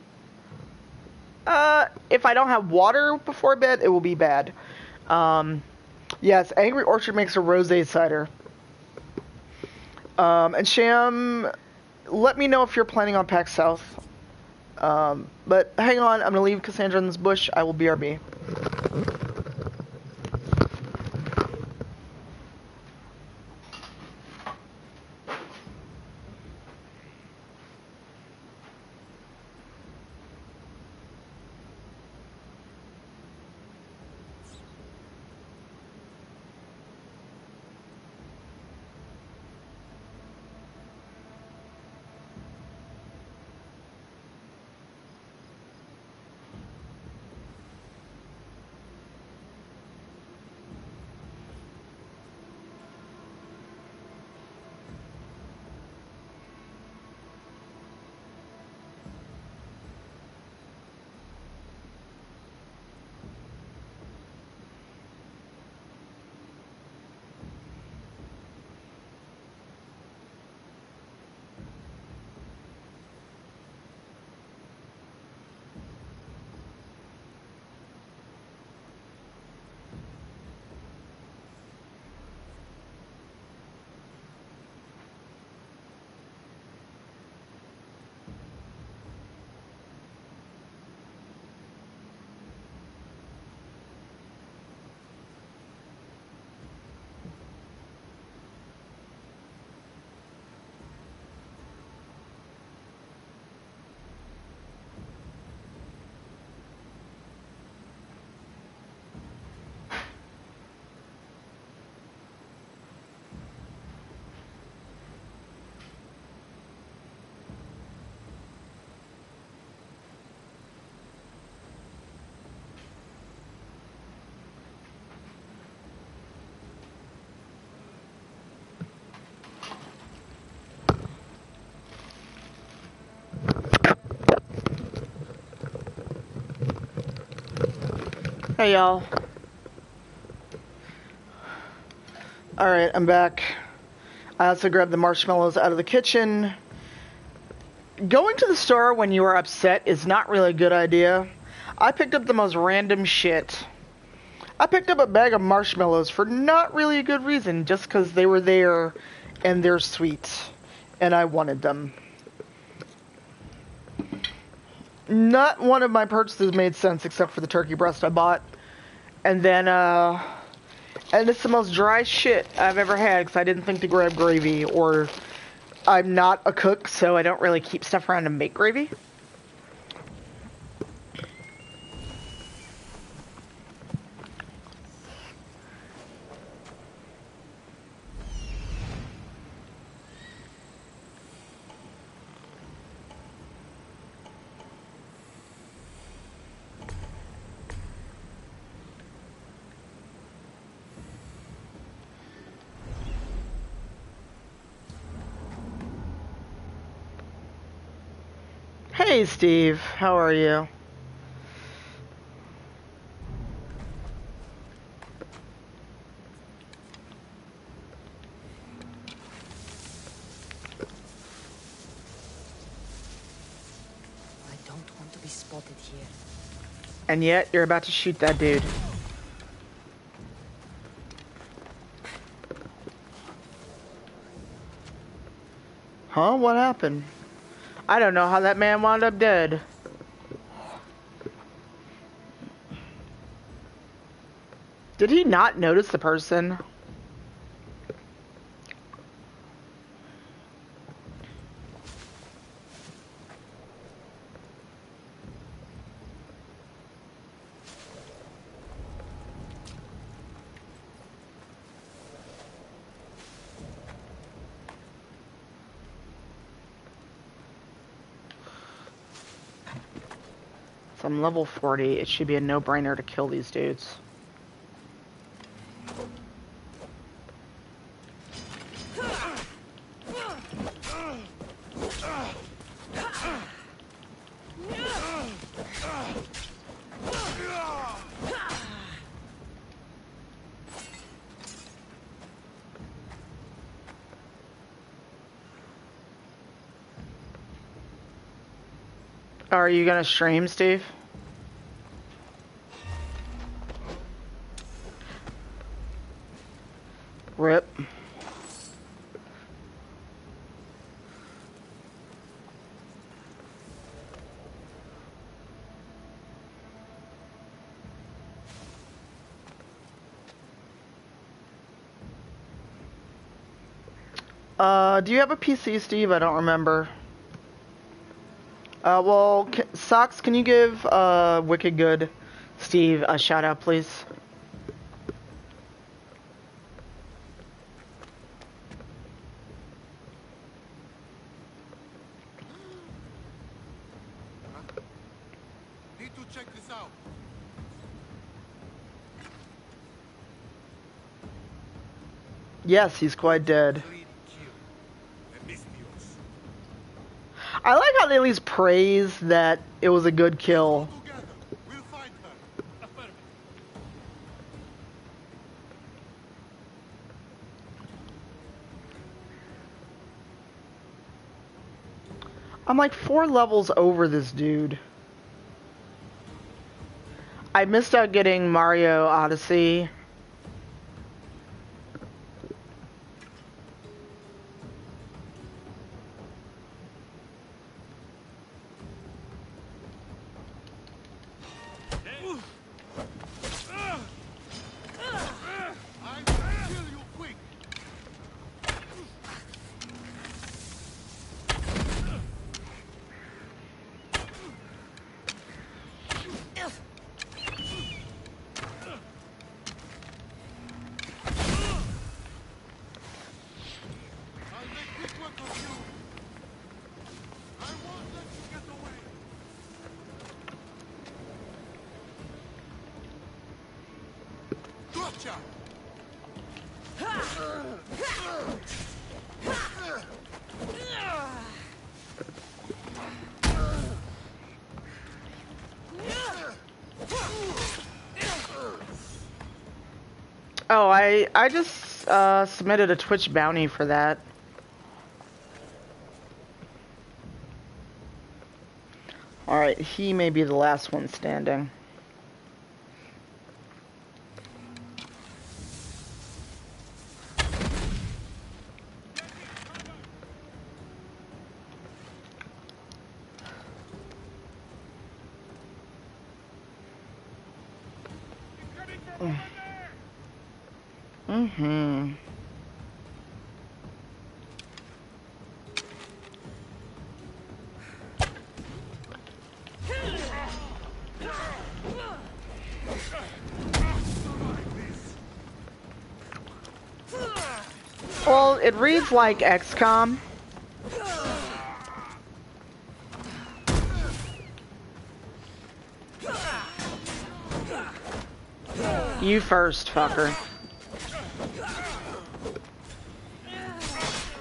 Uh, if I don't have water before bed, it will be bad. Um, yes, Angry Orchard makes a rosé cider. Um, and Sham, let me know if you're planning on PAX South. Um, but hang on, I'm gonna leave Kassandra in this bush. I will BRB. Hey y'all. Alright, I'm back. I also grabbed the marshmallows out of the kitchen. Going to the store when you are upset is not really a good idea. I picked up the most random shit. I picked up a bag of marshmallows for not really a good reason, just because they were there and they're sweet. And I wanted them. Not one of my purchases made sense except for the turkey breast I bought. And then, uh, and it's the most dry shit I've ever had because I didn't think to grab gravy or I'm not a cook, so I don't really keep stuff around to make gravy. Hey Steve, how are you? I don't want to be spotted here. And yet you're about to shoot that dude. Huh? What happened? I don't know how that man wound up dead. Did he not notice the person? Level 40. It should be a no-brainer to kill these dudes. Oh, are you gonna stream, Steve? Rip. Uh, do you have a PC, Steve? I don't remember. Uh, well, Socks, can you give uh, Wicked Good Steve a shout out, please? Need to check this out. Yes, he's quite dead. Clean kill. Emistios. I least praise that it was a good kill. I'm like four levels over this dude. I missed out getting Mario Odyssey. I I just uh, submitted a Twitch bounty for that. Alright, he may be the last one standing. Mm-hmm. Well, it reads like XCOM. You first, fucker.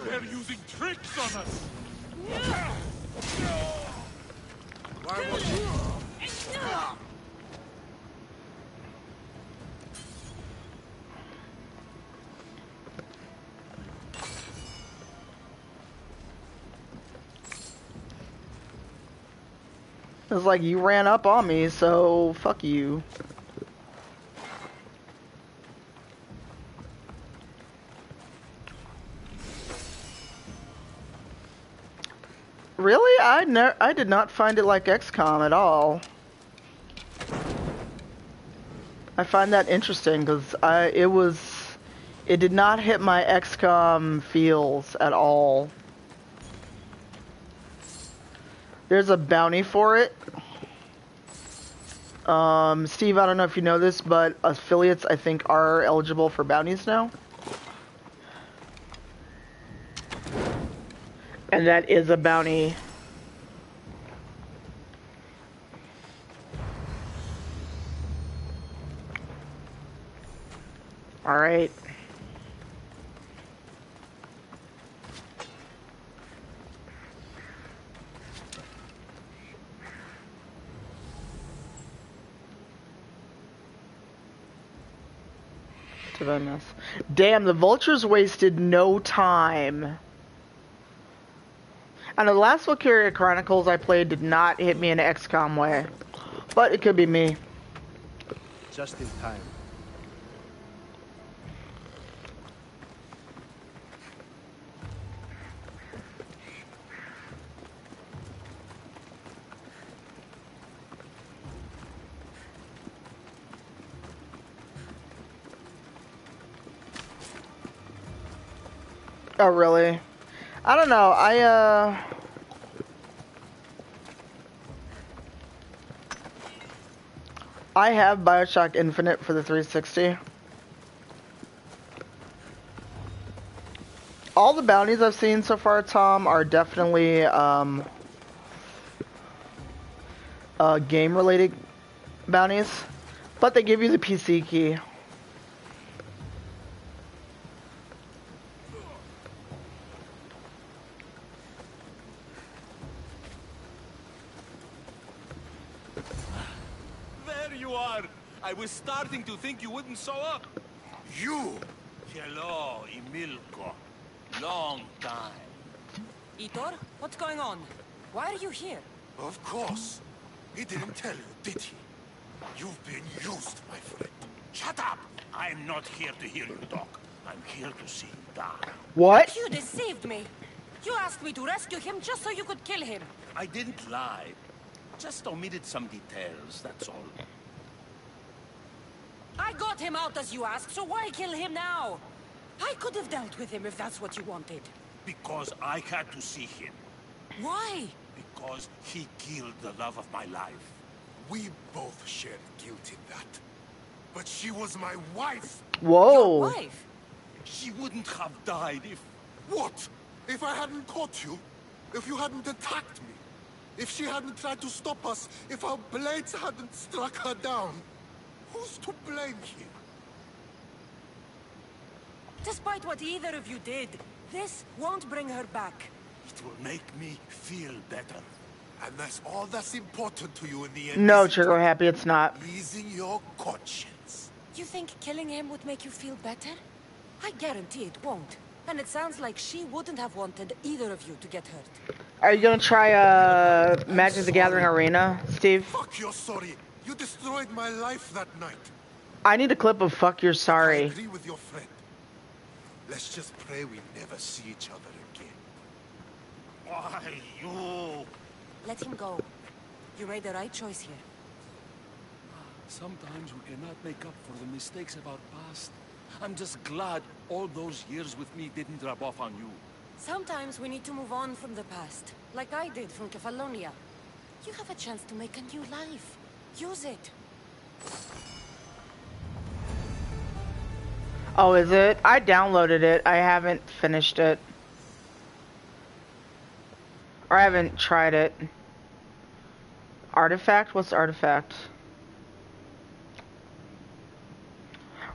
They're using tricks on us. Why won't you? Like you ran up on me, so fuck you. Really? I ne- I did not find it like XCOM at all. I find that interesting because I it was it did not hit my XCOM feels at all. There's a bounty for it. Um, Steve, I don't know if you know this, but affiliates I think are eligible for bounties now. And that is a bounty. Alright. Damn, the vultures wasted no time. And the last Valkyria Chronicles I played did not hit me in an XCOM way. But it could be me. Just in time. Oh, really? I don't know. I, uh... I have Bioshock Infinite for the 360. All the bounties I've seen so far, Tom, are definitely, um... Uh, game-related bounties. But they give you the PC key. There you are. I was starting to think you wouldn't show up. You! Hello, Emilko. Long time. Itor, what's going on? Why are you here? Of course. He didn't tell you, did he? You've been used, my friend. Shut up! I'm not here to hear you talk. I'm here to see you die. What? You deceived me. You asked me to rescue him just so you could kill him. I didn't lie. Just omitted some details, that's all. I got him out as you asked, so why kill him now? I could have dealt with him if that's what you wanted. Because I had to see him. Why? Because he killed the love of my life. We both shared guilt in that. But she was my wife! Whoa. Your wife? She wouldn't have died if... What? If I hadn't caught you? If you hadn't attacked me? If she hadn't tried to stop us? If our blades hadn't struck her down? Who's to blame here? Despite what either of you did, this won't bring her back. It will make me feel better. And that's all that's important to you in the end. No, isn't Trigger? Happy, it's not. Pleasing your conscience. You think killing him would make you feel better? I guarantee it won't. And it sounds like she wouldn't have wanted either of you to get hurt. Are you gonna try uh Magic the Gathering Arena, Steve? Fuck you're sorry. You destroyed my life that night. I need a clip of fuck you're sorry. I sorry. agree with your friend. Let's just pray we never see each other again. Why, you... Let him go. You made the right choice here. Sometimes we cannot make up for the mistakes of our past. I'm just glad all those years with me didn't rub off on you. Sometimes we need to move on from the past, like I did from Kefalonia. You have a chance to make a new life. Use it. Oh, is it? I downloaded it. I haven't finished it. Or I haven't tried it. Artifact? What's artifact?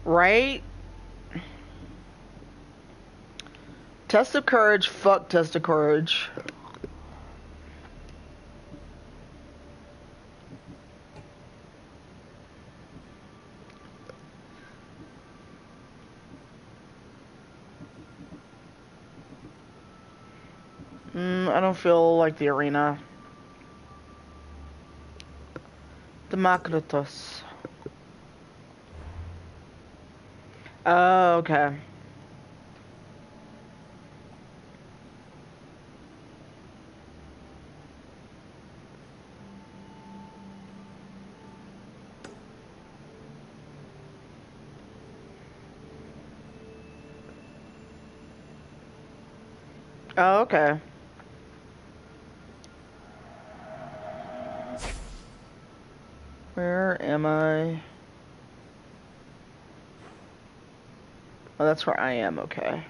Right? Test of courage, fuck test of courage. Mm, I don't feel like the arena. Democritus. Oh, okay. Oh, okay. Where am I? Oh, that's where I am, okay.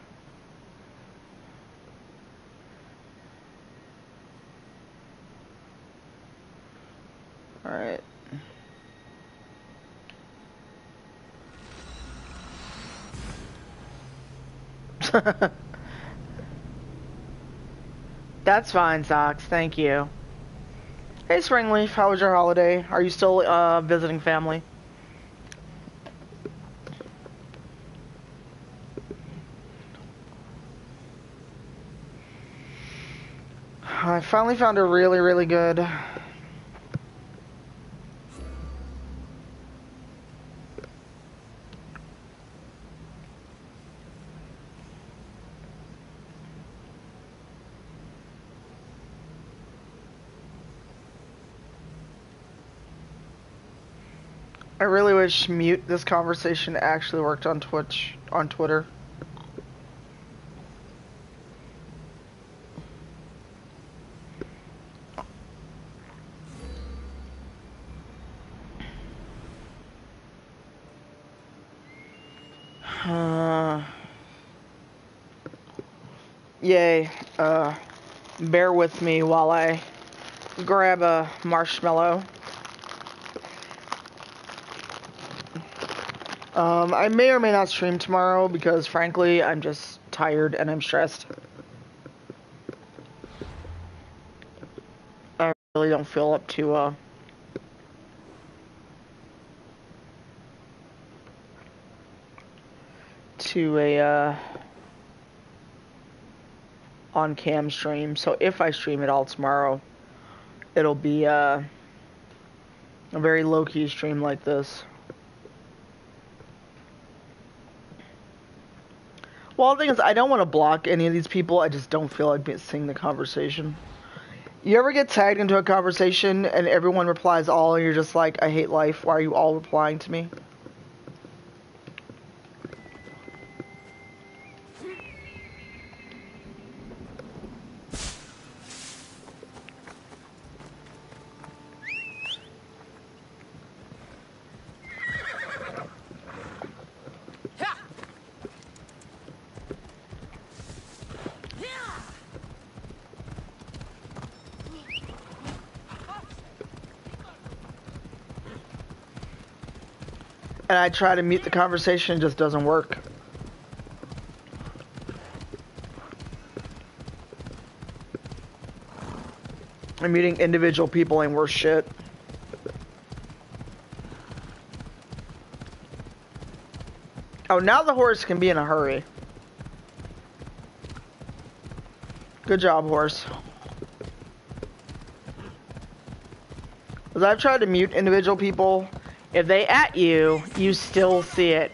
Alright. *laughs* That's fine, Socks. Thank you. Hey, Springleaf. How was your holiday? Are you still uh, visiting family? I finally found a really, really good. I really wish mute this conversation actually worked on Twitch, on Twitter. Uh, yay. Uh, bear with me while I grab a marshmallow. Um, I may or may not stream tomorrow because, frankly, I'm just tired and I'm stressed. I really don't feel up to, uh, to a, uh, on cam stream. So if I stream it all tomorrow, it'll be, uh, a very low key stream like this. Well, the thing is, I don't want to block any of these people. I just don't feel like seeing the conversation. You ever get tagged into a conversation and everyone replies all, and you're just like, I hate life. Why are you all replying to me? And I try to mute the conversation, just doesn't work. I'm muting individual people ain't worth shit. Oh, now the horse can be in a hurry. Good job, horse. As I've tried to mute individual people, if they at you, you still see it.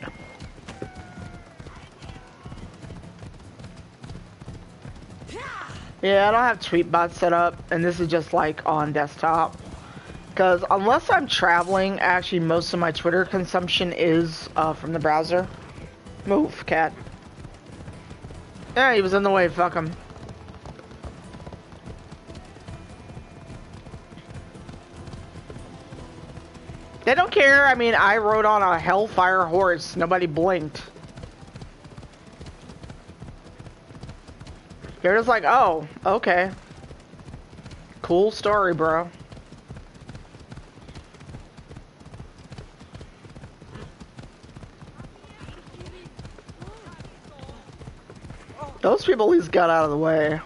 Yeah, I don't have tweetbot set up, and this is just like on desktop. Because unless I'm traveling, actually most of my Twitter consumption is uh, from the browser. Move, cat. Yeah, he was in the way, fuck him. They don't care, I mean, I rode on a Hellfire horse, nobody blinked. They're just like, oh, okay. Cool story, bro. Those people at least got out of the way.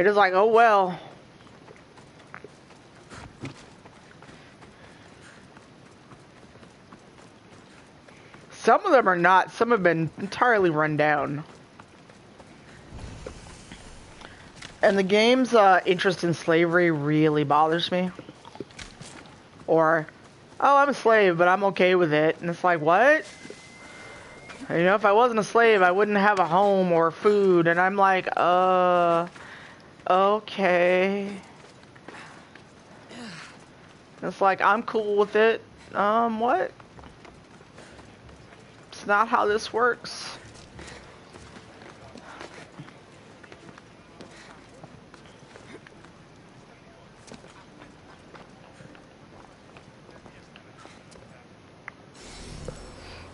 It is like, oh well. Some of them are not. Some have been entirely run down. And the game's uh, interest in slavery really bothers me. Or, oh, I'm a slave, but I'm okay with it. And it's like, what? You know, if I wasn't a slave, I wouldn't have a home or food. And I'm like, uh... Okay. It's like, I'm cool with it. Um, what? It's not how this works.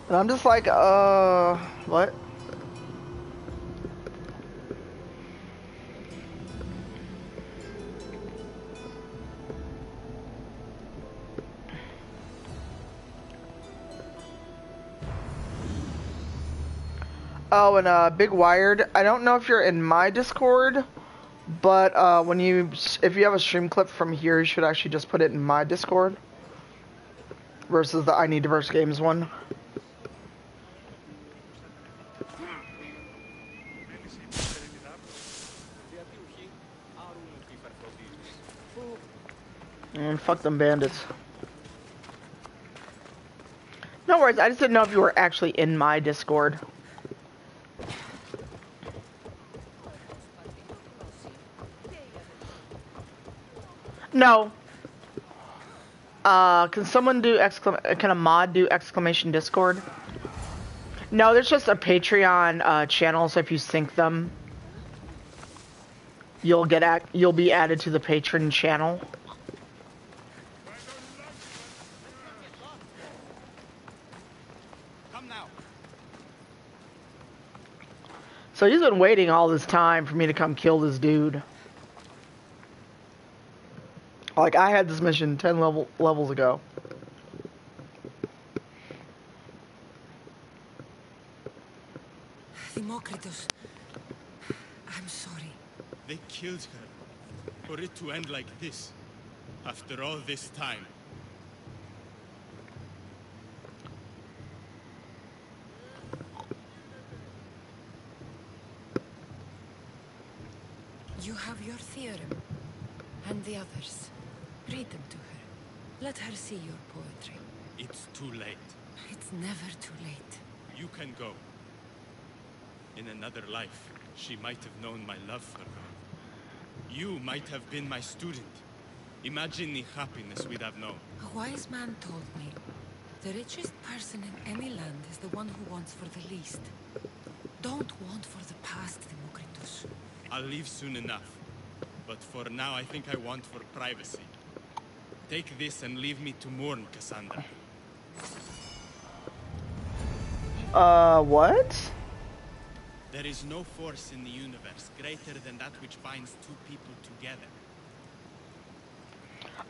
And I'm just like, uh, what? Oh, and uh, Big Wired. I don't know if you're in my Discord, but uh, when you, if you have a stream clip from here, you should actually just put it in my Discord versus the I Need Diverse Games one. And fuck them bandits. No worries, I just didn't know if you were actually in my Discord. No. Uh, can someone do exclam- can a mod do exclamation Discord? No, there's just a Patreon uh, channel, so if you sync them, you'll get at you'll be added to the patron channel. So he's been waiting all this time for me to come kill this dude. Like I had this mission ten level levels ago. Democritus, I'm sorry. They killed her. For it to end like this. After all this time. You have your theorem. And the others. Read them to her. Let her see your poetry. It's too late. It's never too late. You can go. In another life, she might have known my love for her. You might have been my student. Imagine the happiness we'd have known. A wise man told me, the richest person in any land is the one who wants for the least. Don't want for the past, Democritus. I'll leave soon enough. But for now, I think I want for privacy. Take this and leave me to mourn, Kassandra. Uh, what? There is no force in the universe greater than that which binds two people together.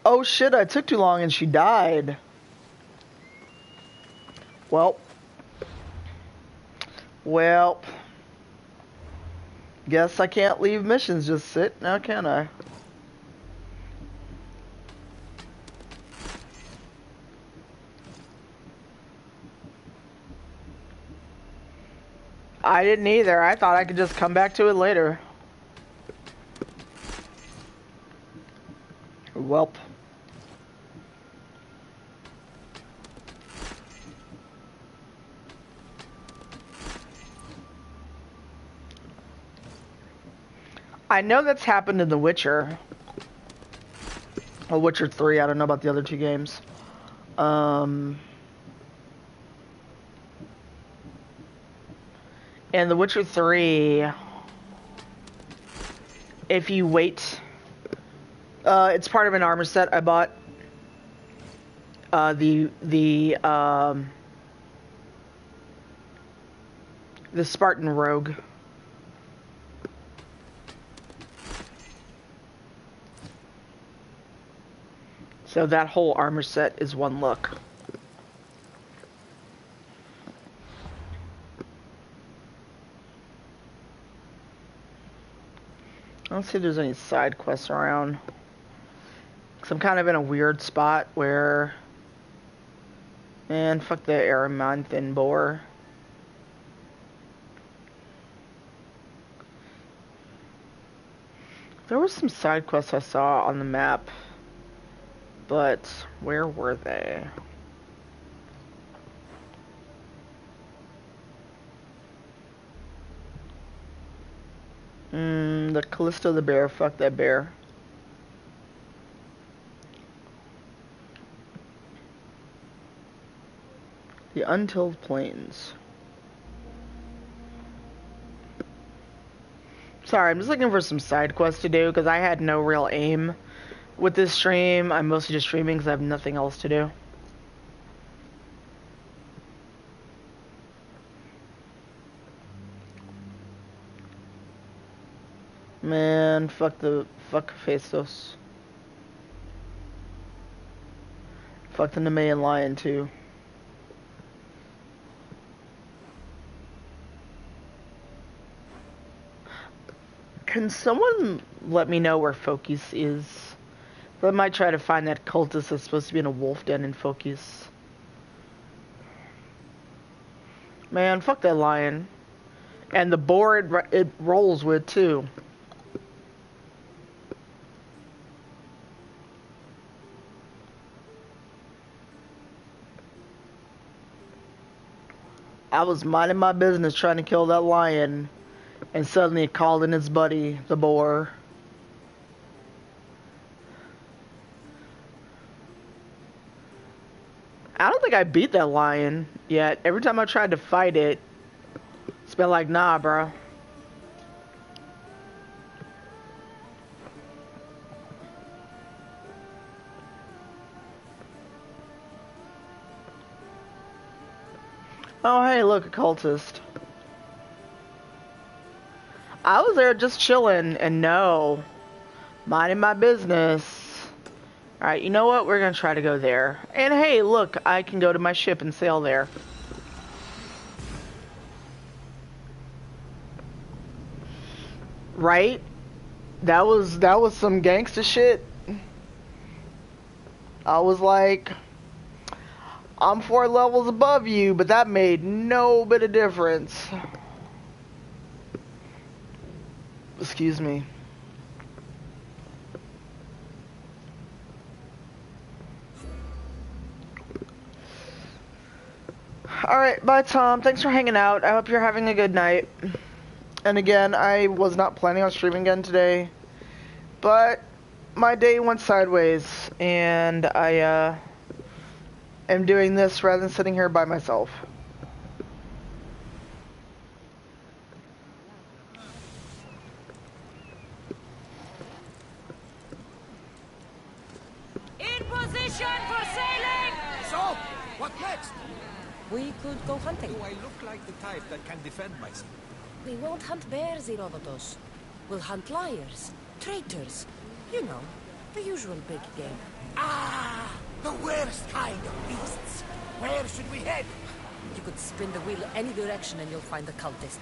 Oh shit, I took too long and she died. Well, Well, guess I can't leave missions just sit now, can I? I didn't either. I thought I could just come back to it later. Welp. I know that's happened in The Witcher. Or Witcher 3, I don't know about the other two games. Um... In The Witcher 3, if you wait, uh, it's part of an armor set I bought. Uh, the the um, the Spartan Rogue. So that whole armor set is one look. I don't see if there's any side quests around. Cause I'm kind of in a weird spot where... Man, fuck the Erymanthian boar. There were some side quests I saw on the map. But, where were they? Mmm, the Kallisto the bear. Fuck that bear. The Untilled Plains. Sorry, I'm just looking for some side quests to do because I had no real aim with this stream. I'm mostly just streaming because I have nothing else to do. Man, fuck the fuck Festus. Fuck the Nemean lion too. Can someone let me know where Phokis is? I might try to find that cultist that's supposed to be in a wolf den in Phokis. Man, fuck that lion. And the boar it, it rolls with too. I was minding my business trying to kill that lion, and suddenly it called in his buddy, the boar. I don't think I beat that lion yet. Every time I tried to fight it, it's been like, nah, bro. Oh, hey, look, a cultist. I was there just chilling, and no, minding my business. Alright, you know what? We're gonna try to go there. And hey, look, I can go to my ship and sail there. Right? That was that was some gangster shit. I was like, I'm four levels above you, but that made no bit of difference. Excuse me. Alright, bye Tom. Thanks for hanging out. I hope you're having a good night. And again, I was not planning on streaming again today. But my day went sideways and I uh am doing this rather than sitting here by myself. In position for sailing! So, what next? We could go hunting. Do I look like the type that can defend myself? We won't hunt bears, Herodotus. We'll hunt liars, traitors. You know, the usual big game. Ah, the worst kind of beasts. Where should we head? You could spin the wheel any direction and you'll find the cultist.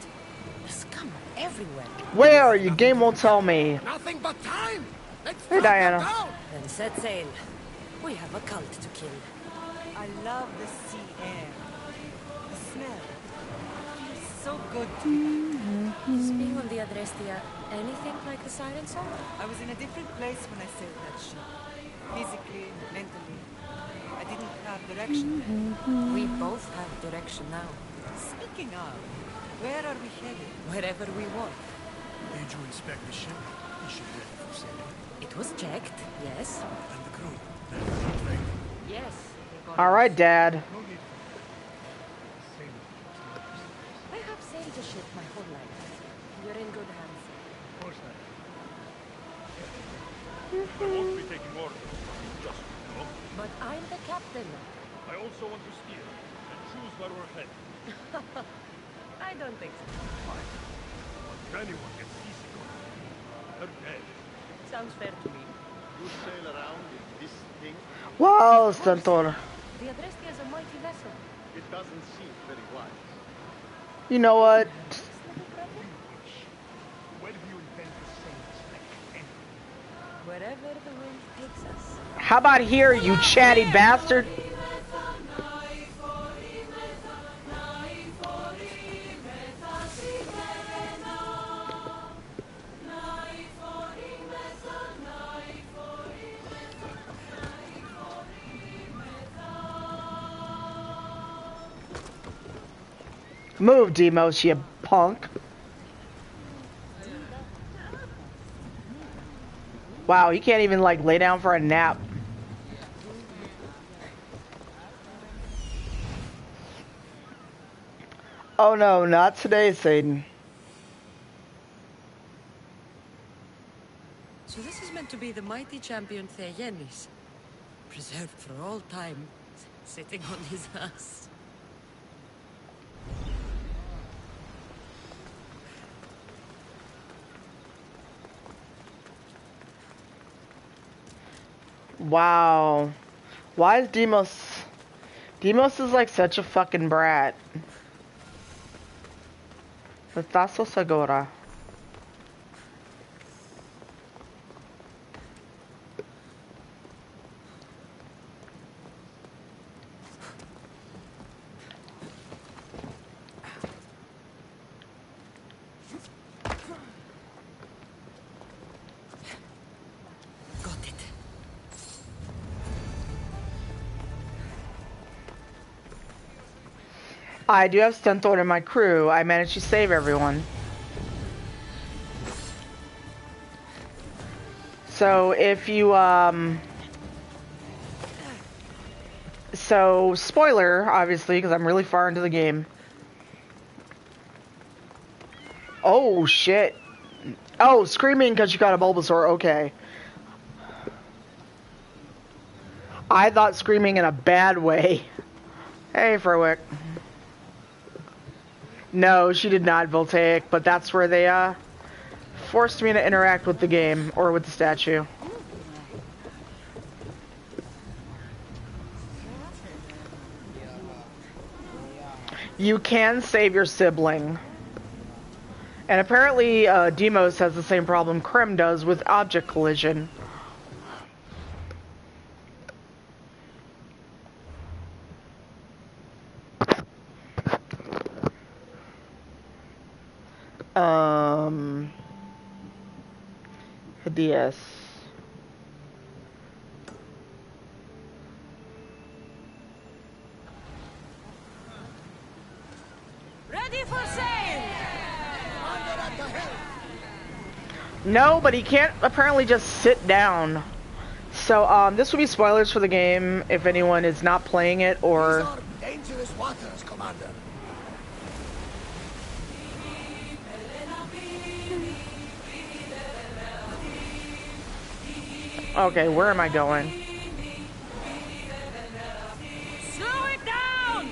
The scum are everywhere. Where are you? Game won't tell me. Nothing but time! Let's Hey, Diana. down! Then set sail. We have a cult to kill. I love the sea air. The smell. Feels so good to me. Is being on the Adrestia anything like the siren song? I was in a different place when I sailed that ship. Physically, mentally. I didn't have direction then. We both have direction now. Speaking of, where are we headed? Wherever we want. Did you inspect the ship? Is she ready for sailing? It was checked, yes. And the crew? They're well trained. Yes. All right, Dad. No need for sailing. I have sailed a ship my whole life. You're in good hands. Of course not. I mm-hmm. won't be taking orders. Just, you know. But I'm the captain. I also want to steer and choose where we're headed. *laughs* I don't think so. If anyone gets seasick on me, they're dead. Sounds fair to me. You sail around in this thing? Wow, Stentor. The Adrestia is a mighty vessel. It doesn't seem very wise. You know what? Where How about here, you chatty bastard? Move, Deimos, you punk. Wow, he can't even like lay down for a nap. Oh no, not today, Satan. So this is meant to be the mighty champion Theogenes. Preserved for all time. Sitting on his ass. Wow. Why is Deimos... Deimos is like such a fucking brat. Está so segura. Got I do have Stentor in my crew. I managed to save everyone. So if you, um... So, spoiler, obviously, because I'm really far into the game. Oh, shit. Oh, screaming because you got a Bulbasaur, okay. I thought screaming in a bad way. *laughs* Hey, Furwick. No, she did not Voltaic, but that's where they uh forced me to interact with the game or with the statue. You can save your sibling. And apparently, uh, Deimos has the same problem Krim does with object collision. Um, DS. Ready for sail! No, but he can't apparently just sit down. So, um, this would be spoilers for the game if anyone is not playing it or. These are dangerous waters, Commander. Okay, where am I going? Slow it down!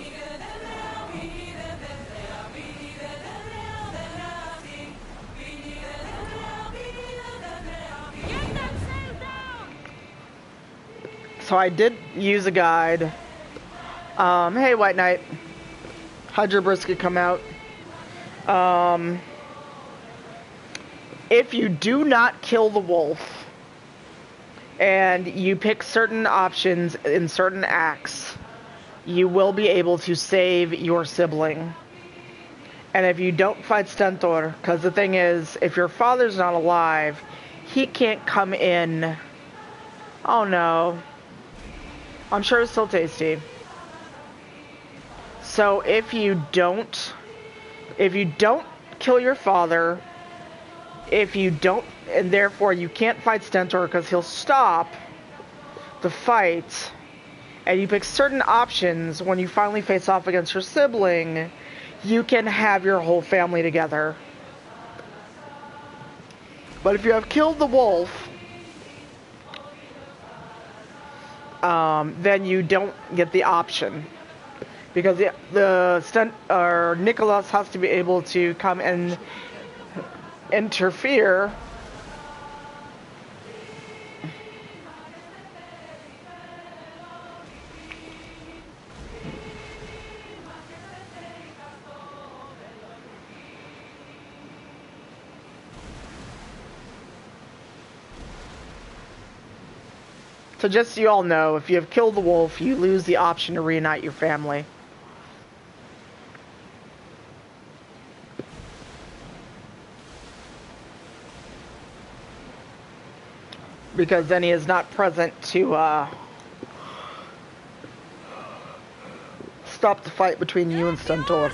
Get that sail down! So I did use a guide. Um, hey, White Knight. Hydra Brisket come out. Um, if you do not kill the wolf and you pick certain options in certain acts, you will be able to save your sibling. And if you don't fight Stentor, because the thing is, if your father's not alive, he can't come in. Oh no. I'm sure it's still tasty. So if you don't, if you don't kill your father, if you don't, and therefore you can't fight Stentor because he'll stop the fight, and you pick certain options when you finally face off against your sibling, you can have your whole family together. But if you have killed the wolf, um, then you don't get the option because the, the or Nikolaos has to be able to come and interfere. So just so you all know, if you have killed the wolf, you lose the option to reunite your family. because then he is not present to uh, stop the fight between you and Stentor.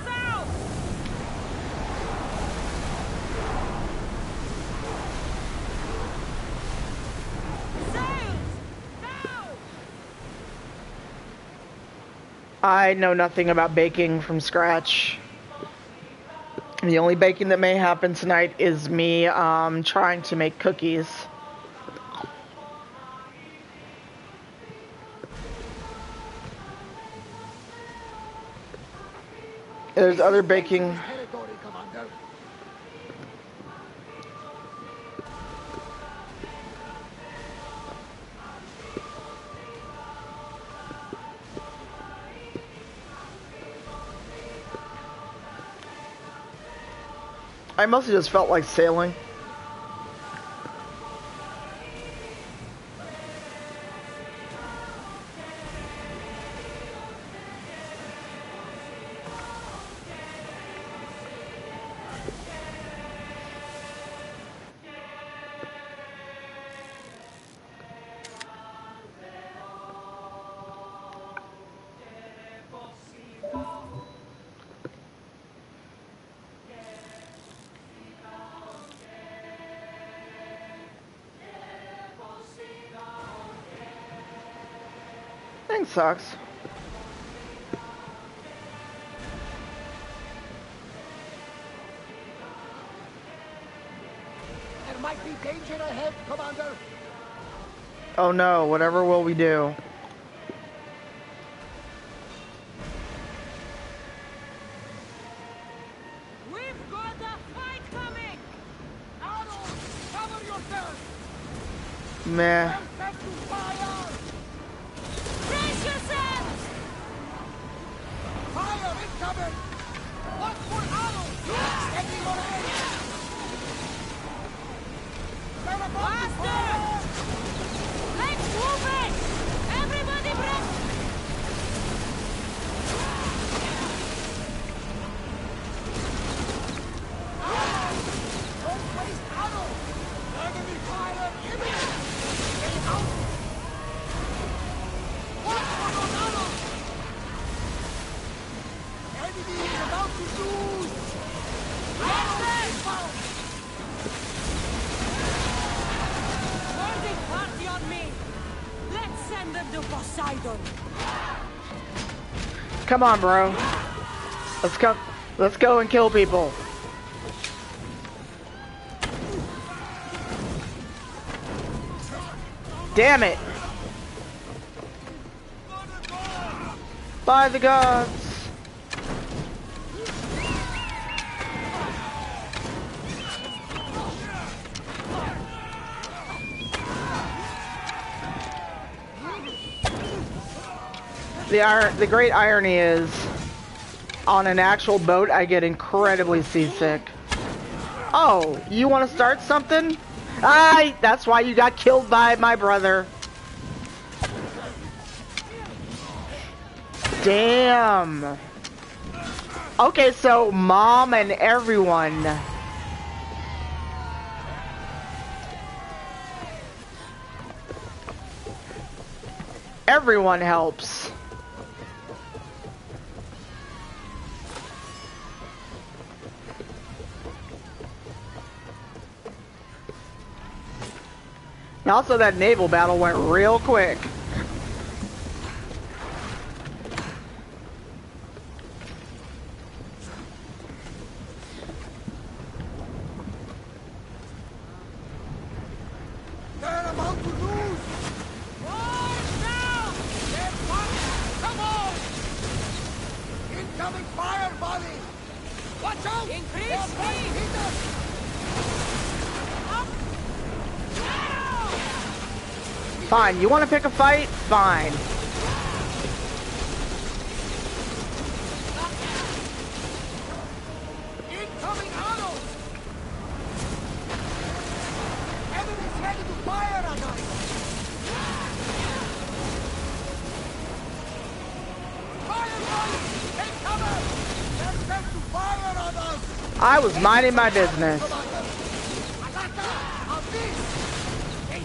I know nothing about baking from scratch. The only baking that may happen tonight is me um, trying to make cookies. There's other baking. I mostly just felt like sailing. Sucks. There might be danger ahead, Commander. Oh no, whatever will we do? We've got a fight coming! Arrows, cover yourself! Meh. Back to fire! Brace yourselves! Fire incoming! Look for arrows! Steady your aim! Faster! Let's move it! Everybody brace! Don't waste arrows! Enemy fire imminent! Stay out! Watch for those arrows! Enemy is about to lose! Arrows inbound! Worthy party on me! Let's send them to Poseidon! Come on, bro. Let's go. Let's go and kill people. Damn it. By the gods. The ir- the great irony is, on an actual boat, I get incredibly seasick. Oh, you want to start something? Aye, that's why you got killed by my brother. Damn. Okay, so mom and everyone. Everyone helps. Also that naval battle went real quick. They're about to lose! They're firing! Come on! Incoming fire, buddy! Watch out! Increase They're trying to speed! hit us! Fine, you want to pick a fight? Fine. Incoming arrows! Enemies ready to fire on us! Fire, buddy! Take cover! To fire on us! I was minding my business. Attacker! On this! Hey,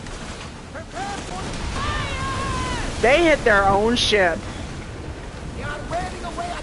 prepare for fire! They hit their own ship. They are away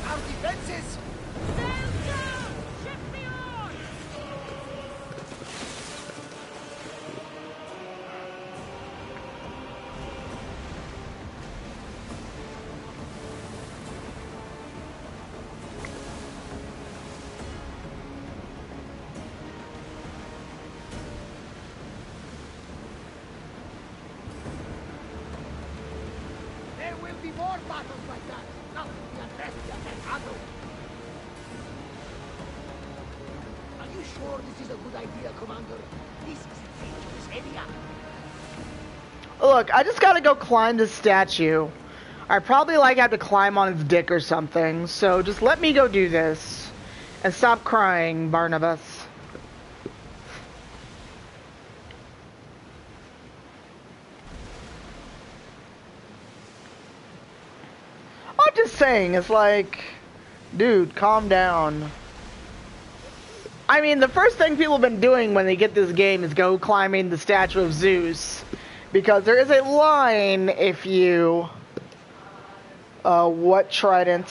Look, I just gotta go climb this statue. I probably like have to climb on its dick or something, so just let me go do this. And stop crying, Barnabas. I'm just saying, it's like, dude, calm down. I mean, the first thing people have been doing when they get this game is go climbing the statue of Zeus. Because there is a line if you. Uh, what trident?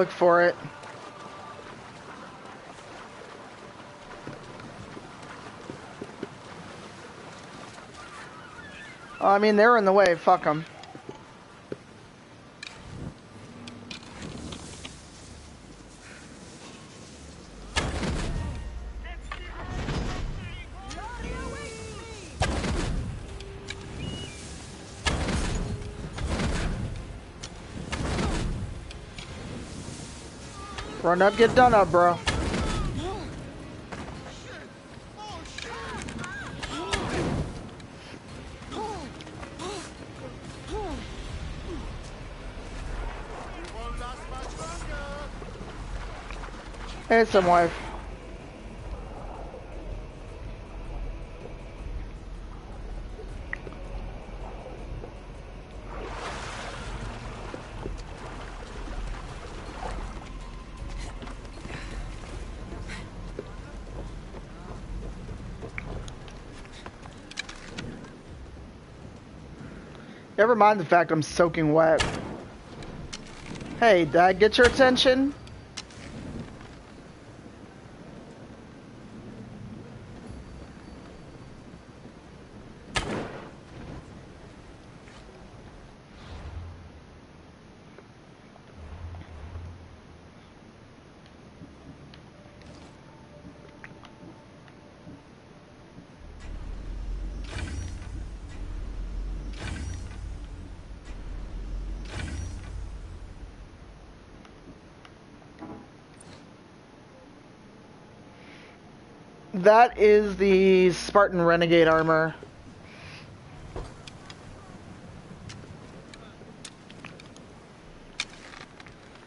Look for it. I mean, they're in the way. Fuck them. Run up, get done up, bro. Hey, some wife. Never mind the fact I'm soaking wet. Hey, did I get your attention? That is the Spartan Renegade armor.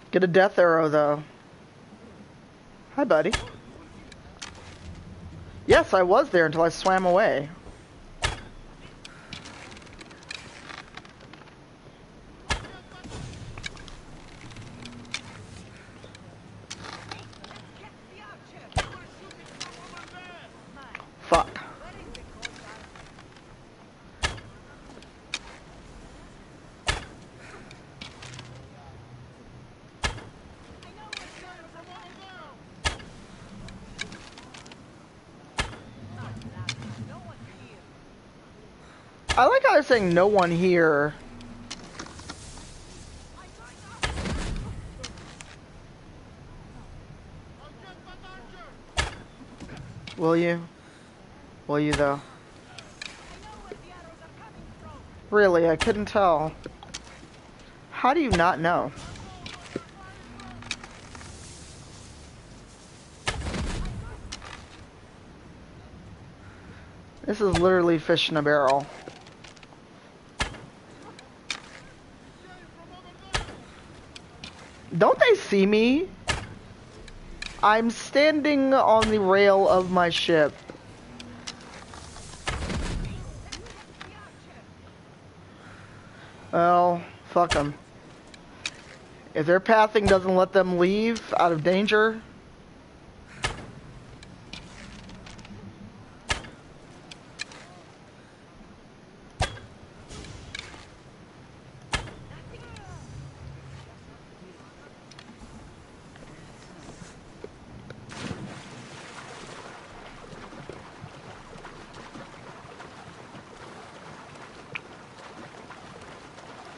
Get a death arrow though. Hi, buddy. Yes, I was there until I swam away. Fuck. No one here. Will you? Will you though? Really, I couldn't tell. How do you not know? This is literally fish in a barrel. Don't they see me? I'm standing on the rail of my ship. Well, fuck them. If their pathing doesn't let them leave out of danger,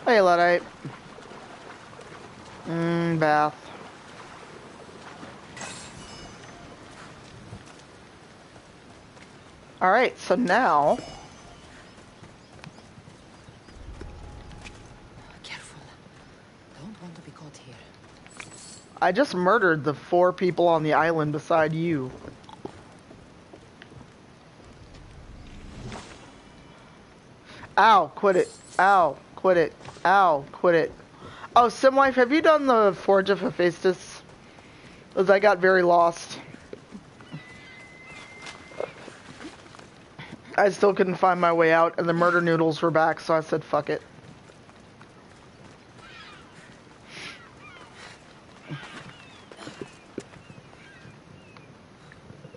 Hey, Luddite. Mmm, bath. Alright, so now... Careful. Don't want to be caught here. I just murdered the four people on the island beside you. Ow, quit it. Ow, quit it. Ow, quit it. Oh, Simlife, have you done the Forge of Hephaestus? Because I got very lost. I still couldn't find my way out, and the murder noodles were back, so I said, fuck it.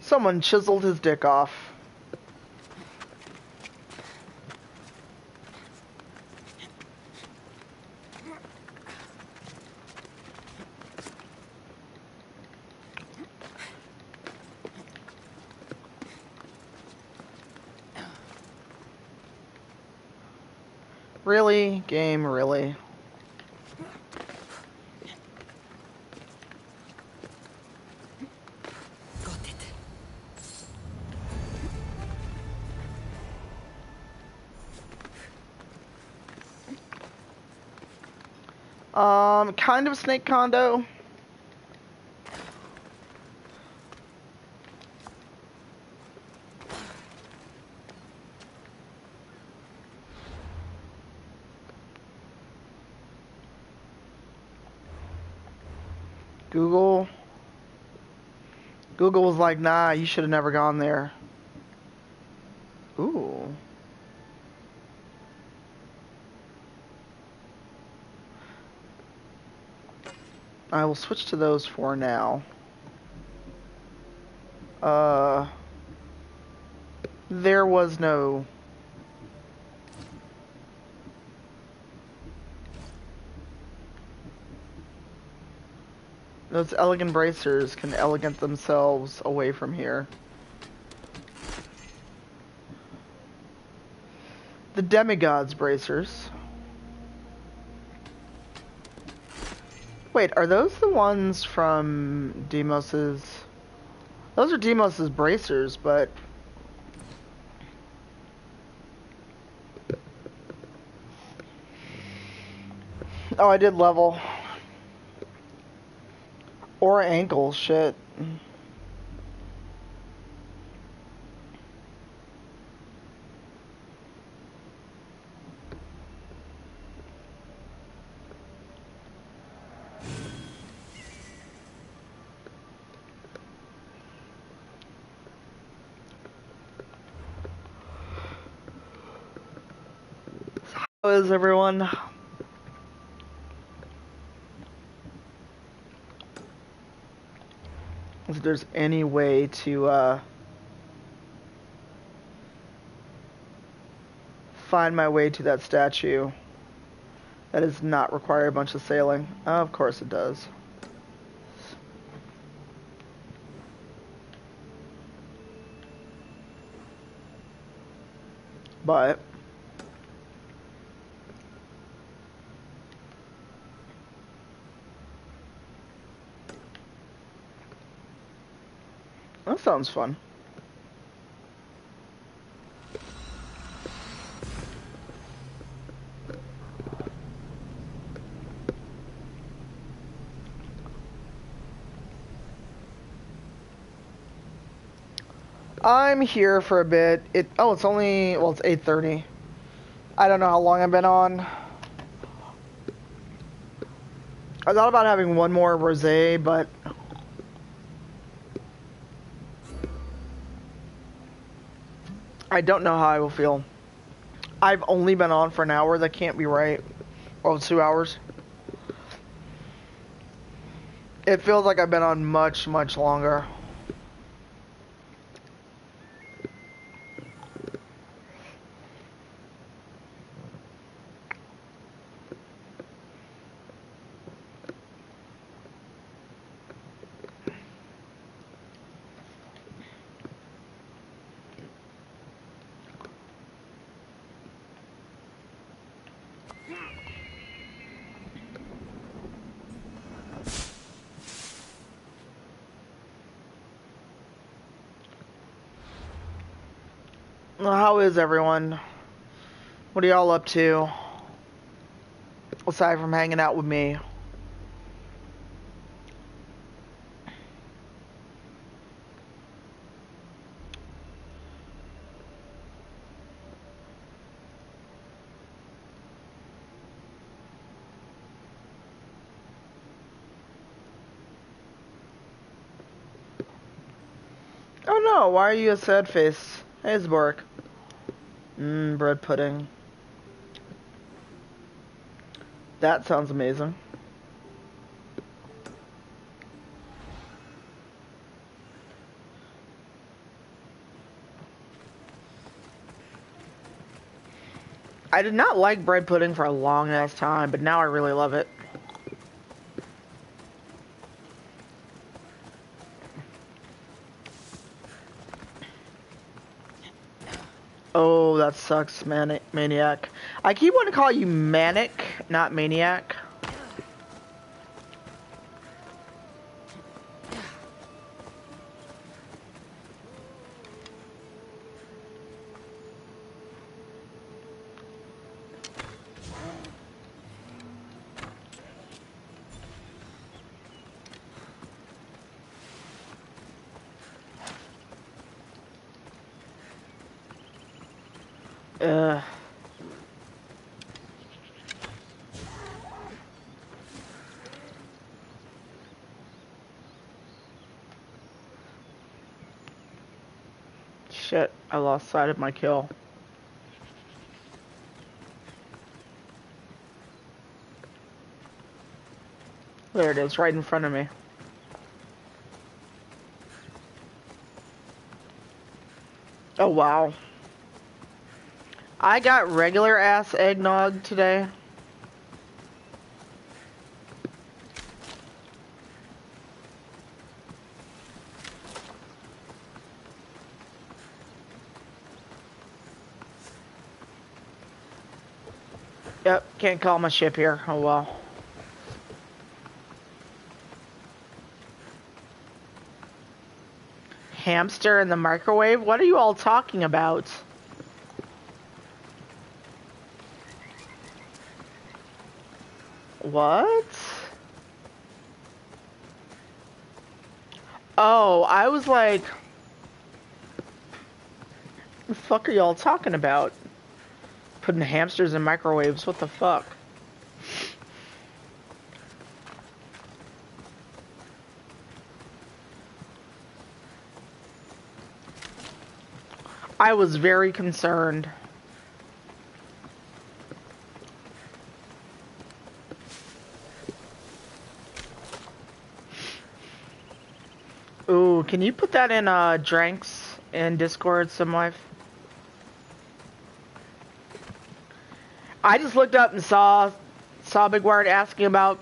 Someone chiseled his dick off. Really? Game, really? Got it. Um, kind of snake condo. Google. Google was like, nah, you should have never gone there. will switch to those for now. Uh, there was no... Those elegant bracers can elegant themselves away from here. The demigod's bracers. Wait, are those the ones from Deimos's? Those are Deimos's bracers, but Oh, I did level. Or ankle, shit. Is everyone? If there's any way to uh, find my way to that statue that does not require a bunch of sailing. of course it does. But sounds fun. I'm here for a bit. It oh, it's only well, it's 8:30. I don't know how long I've been on. I thought about having one more rosé, but I don't know how I will feel. I've only been on for an hour. That can't be right. Or two hours. It feels like I've been on much, much longer. How is everyone? What are y'all up to? Aside from hanging out with me. Oh no, why are you a sad face? Hey, Zbork. Mmm, bread pudding. That sounds amazing. I did not like bread pudding for a long ass time, but now I really love it. Oh, that sucks, maniac. I keep wanting to call you manic, not maniac. Uh. Shit, I lost sight of my kill. There it is, right in front of me. Oh wow. I got regular ass eggnog today. Yep, can't call my ship here. Oh well. Hamster in the microwave? What are you all talking about? What? Oh, I was like, the fuck are y'all talking about? Putting hamsters in microwaves, what the fuck? I was very concerned. Ooh, can you put that in uh drinks in Discord, some wife? I just looked up and saw saw Big Ward asking about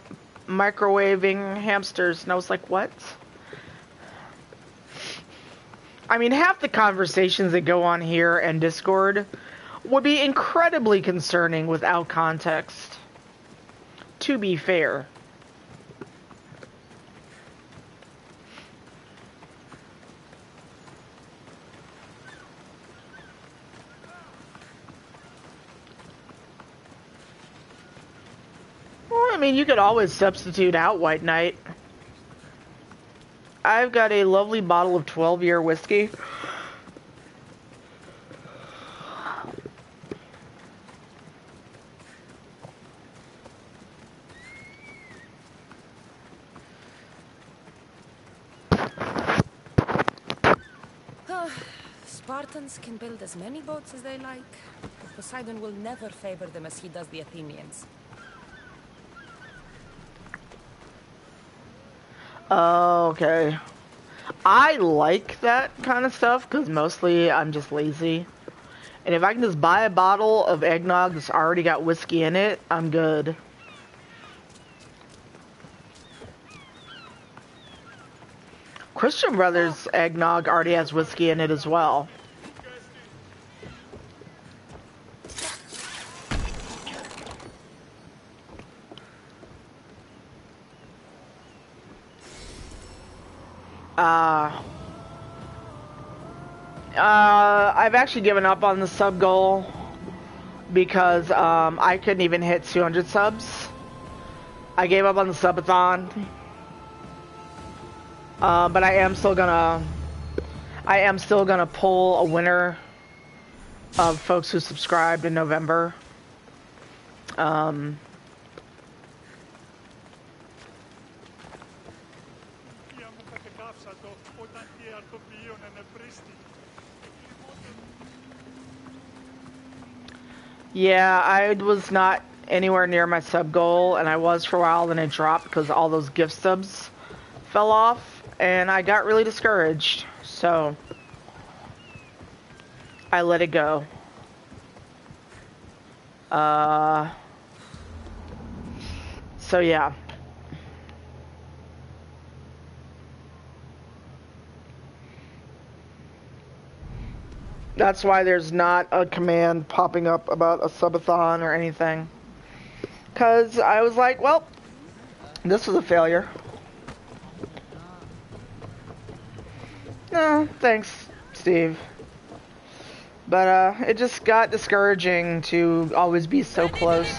microwaving hamsters, and I was like, what? I mean, half the conversations that go on here and Discord would be incredibly concerning without context. To be fair. Mean, you could always substitute out White Knight. I've got a lovely bottle of 12 year whiskey. Ah, Spartans can build as many boats as they like, but Poseidon will never favor them as he does the Athenians. Oh, okay. I like that kind of stuff because mostly I'm just lazy. And if I can just buy a bottle of eggnog that's already got whiskey in it, I'm good. Christian Brothers eggnog already has whiskey in it as well. Uh, I've actually given up on the sub goal because um, I couldn't even hit 200 subs. I gave up on the subathon. Uh, but I am still gonna, I am still gonna pull a winner of folks who subscribed in November. Um, Yeah, I was not anywhere near my sub goal, and I was for a while, then it dropped because all those gift subs fell off, and I got really discouraged. So I let it go. Uh, so yeah. That's why there's not a command popping up about a subathon or anything. Because I was like, well, this was a failure. No, thanks, Steve. But uh, it just got discouraging to always be so close.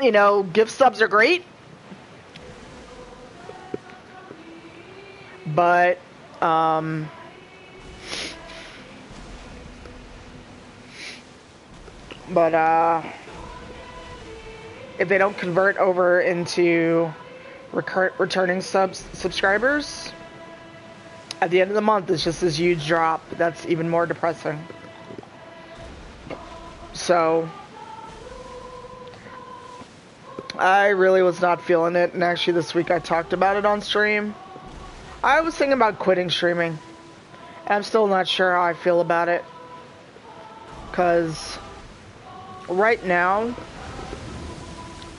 You know, gift subs are great. But, um, but, uh, if they don't convert over into recur- returning subs subscribers, at the end of the month, it's just this huge drop. That's even more depressing. So, I really was not feeling it, and actually this week I talked about it on stream. I was thinking about quitting streaming. I'm still not sure how I feel about it. Because right now,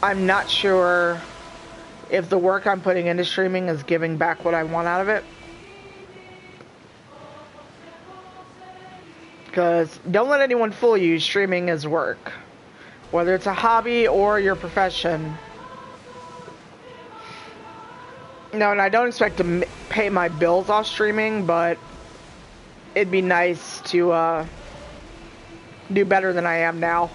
I'm not sure if the work I'm putting into streaming is giving back what I want out of it. Because don't let anyone fool you, streaming is work. Whether it's a hobby or your profession. No, and I don't expect to pay my bills off streaming, but it'd be nice to uh, do better than I am now.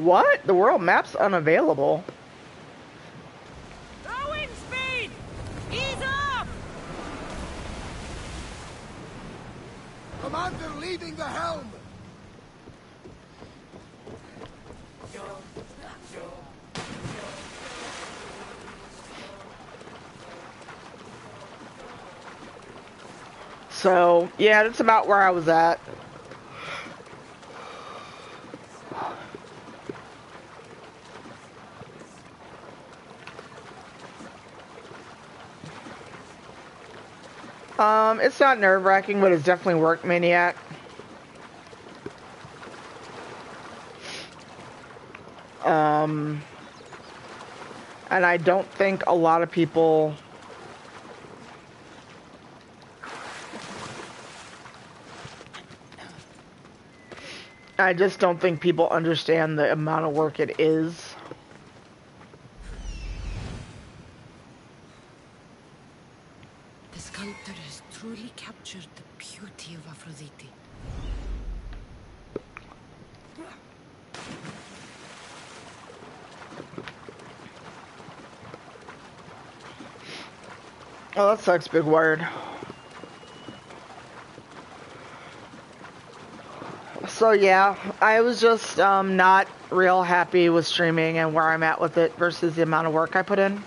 What? The world map's unavailable. Rowing speed! Ease up! Commander leading the helm! So, yeah, that's about where I was at. Um, it's not nerve wracking, but it's definitely work maniac. Um, and I don't think a lot of people. I just don't think people understand the amount of work it is. Oh, that sucks, Big Wired. So yeah, I was just um, not real happy with streaming and where I'm at with it versus the amount of work I put in.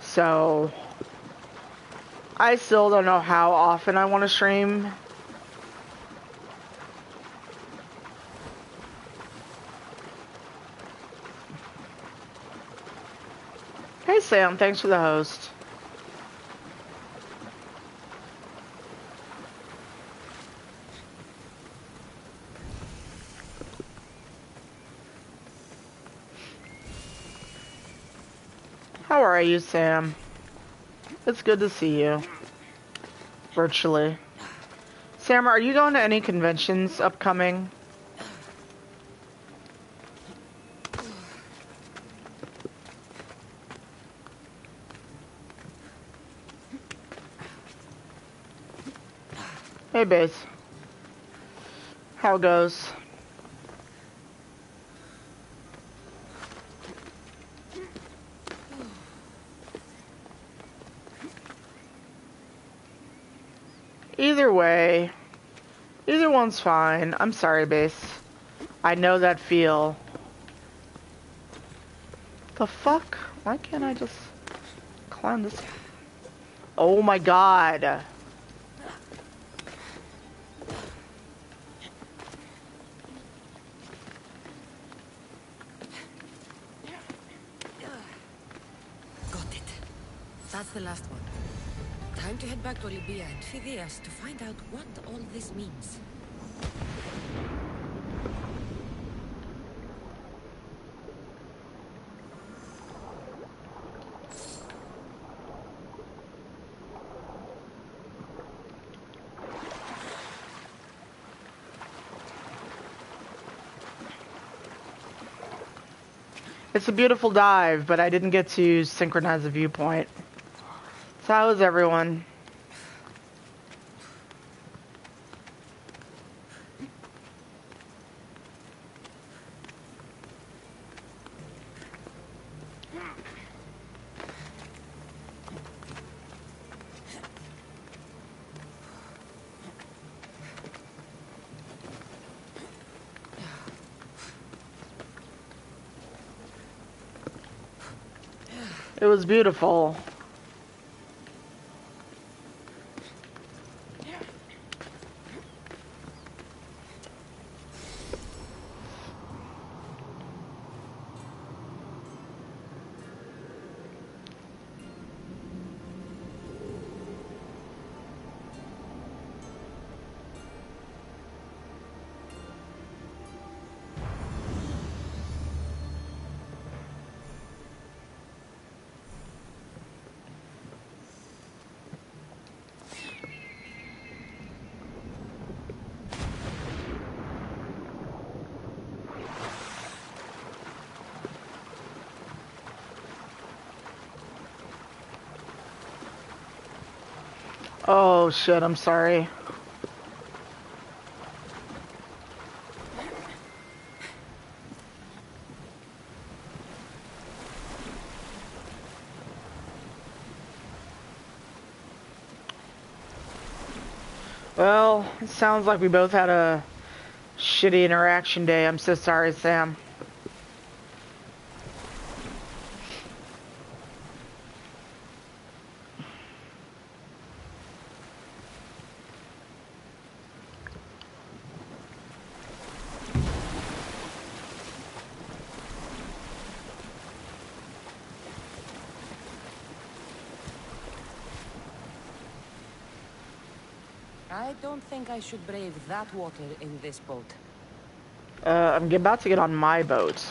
So I still don't know how often I want to stream. Hey Sam, thanks for the host. How are you, Sam? It's good to see you. Virtually. Sam, are you going to any conventions upcoming? Hey, base. How goes? Either way, either one's fine. I'm sorry, base. I know that feel. The fuck? Why can't I just climb this? Oh my god. Got it. That's the last one. Time to head back to Libya and Phidias to find out what all this means. It's a beautiful dive, but I didn't get to synchronize the viewpoint. So how's everyone? It was beautiful. Oh shit, I'm sorry. Well, it sounds like we both had a shitty interaction day. I'm so sorry, Sam. I don't think I should brave that water in this boat. Uh, I'm about to get on my boat.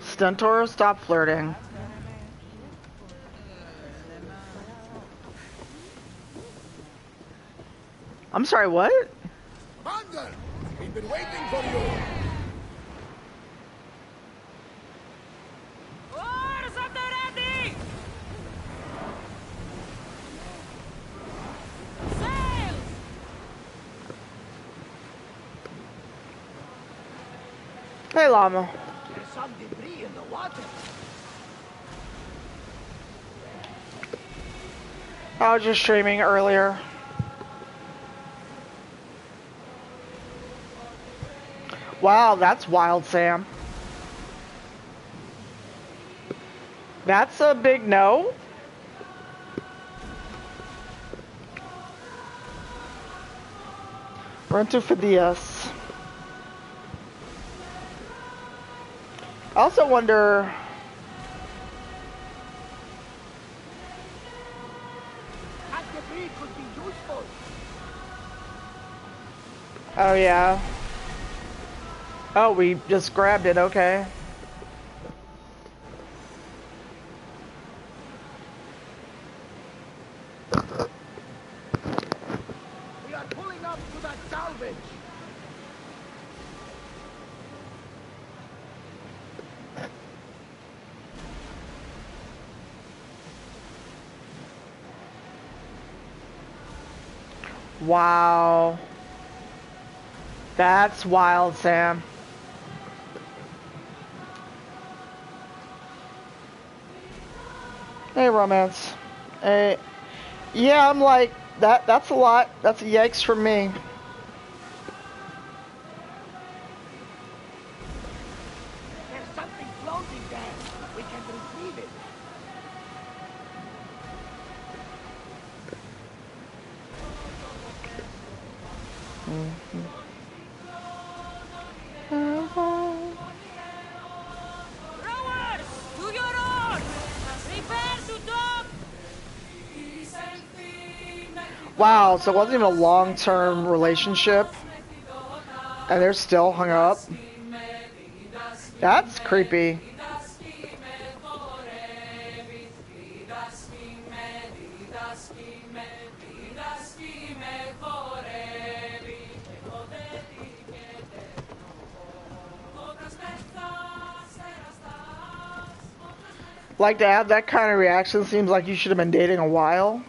Stentor, stop flirting. I'm sorry, what? Commander! We've been waiting for you! Oars at the ready! Sail! Llama. There's some debris in the water. I was just streaming earlier. Wow, that's wild, Sam. That's a big no. Rento for I also wonder. Oh, yeah. Oh, we just grabbed it, okay. We are pulling up to that salvage. Wow. That's wild, Sam. Hey, romance. Hey. Yeah, I'm like, that. that's a lot. That's a yikes from me. Wow, so it wasn't even a long term relationship. And they're still hung up. That's creepy. Like to have that kind of reaction seems like you should have been dating a while.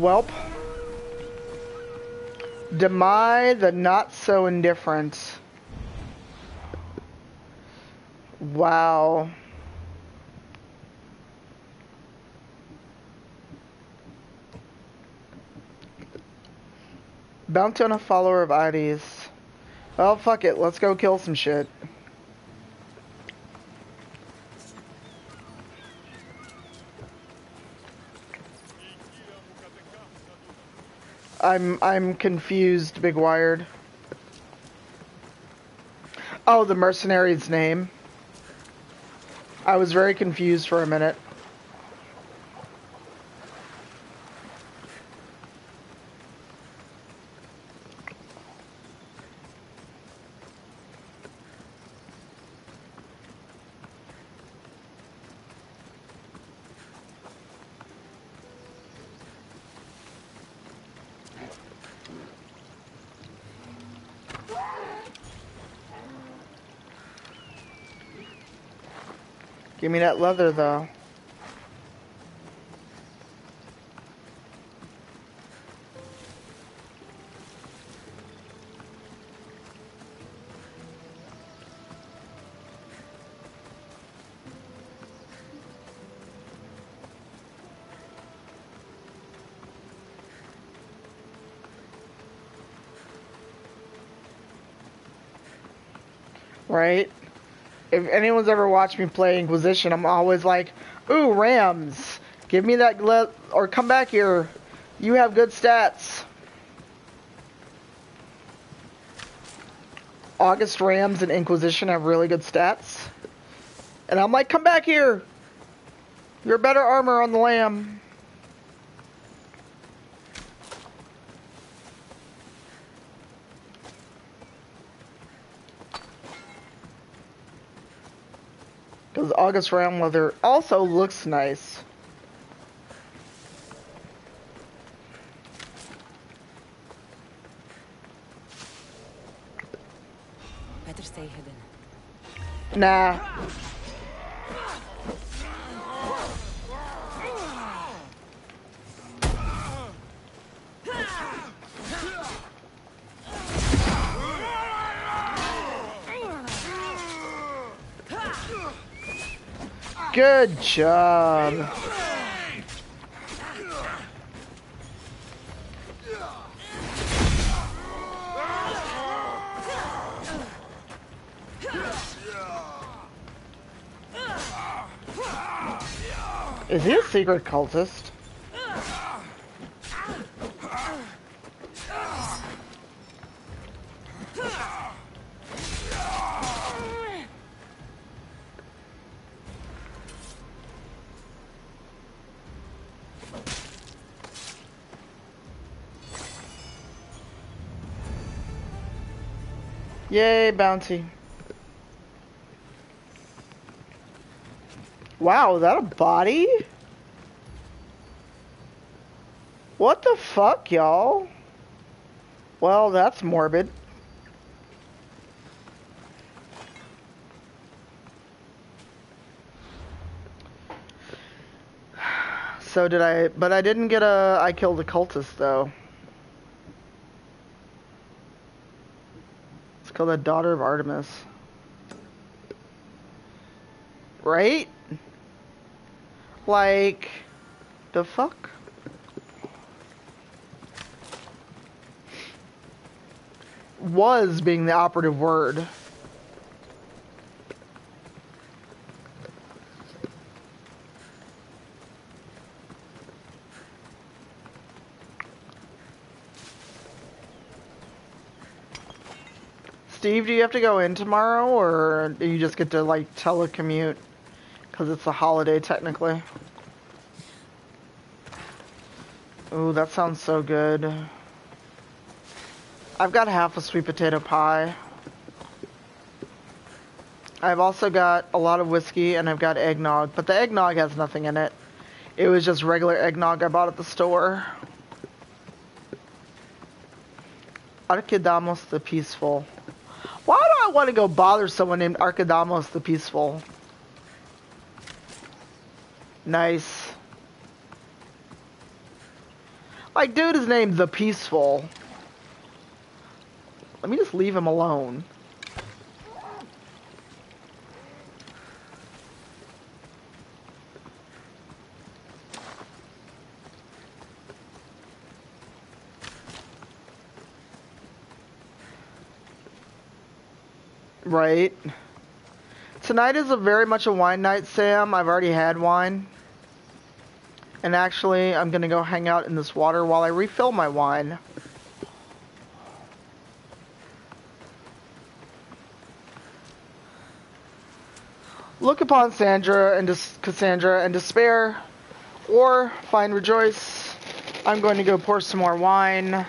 Welp. Demai the not so indifferent. Wow. Bounty on a follower of IDs. Well, fuck it. Let's go kill some shit. I'm I'm confused, Big Wired. Oh, the mercenary's name. I was very confused for a minute. Give me that leather, though. Right? If anyone's ever watched me play Inquisition, I'm always like, ooh, Rams, give me that, le- or come back here. You have good stats. August Rams and Inquisition have really good stats. And I'm like, come back here. You're better armor on the lamb. August Ram leather also looks nice. Better stay hidden. Nah. Good job. Is he a secret cultist? Wow, is that a body? What the fuck, y'all? Well, that's morbid. *sighs* So did I, but I didn't get a, I killed a cultist though. Called the Daughter of Artemis. Right? Like, the fuck? Was being the operative word. Steve, do you have to go in tomorrow, or do you just get to like telecommute Because it's a holiday, technically. Ooh, that sounds so good. I've got half a sweet potato pie. I've also got a lot of whiskey and I've got eggnog, but the eggnog has nothing in it. It was just regular eggnog I bought at the store. Archidamos the Peaceful. Why do I want to go bother someone named Archidamos the Peaceful? Nice. Like, dude is named The Peaceful. Let me just leave him alone. Right. Tonight is a very much a wine night, Sam. I've already had wine. And actually, I'm gonna go hang out in this water while I refill my wine. Look upon Sandra and Dis- Kassandra and despair, or find rejoice. I'm going to go pour some more wine.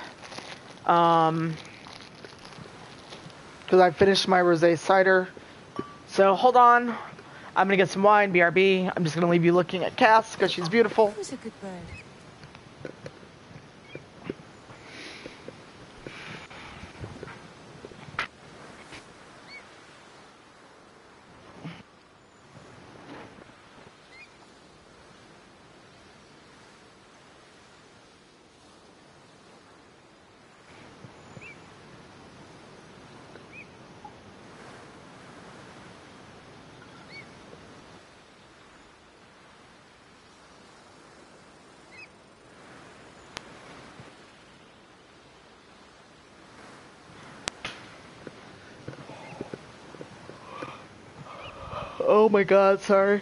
Um, because I finished my rosé cider. So hold on. I'm gonna get some wine, BRB. I'm just gonna leave you looking at Kass because she's beautiful. A good bird? Oh my god, sorry.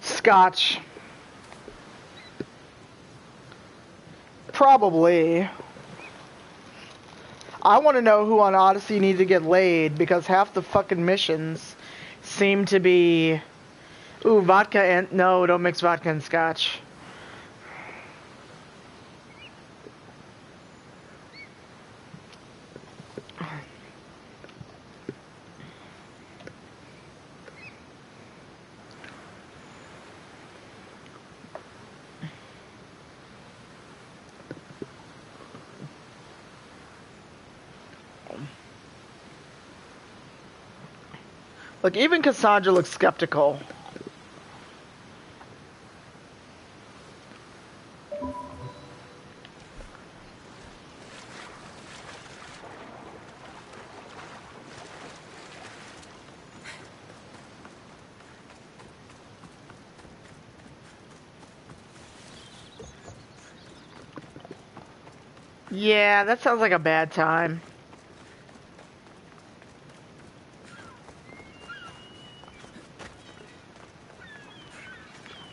Scotch. Probably. I want to know who on Odyssey needs to get laid because half the fucking missions seem to be. Ooh, vodka and. No, don't mix vodka and scotch. Look, even Kassandra looks skeptical. Yeah, that sounds like a bad time.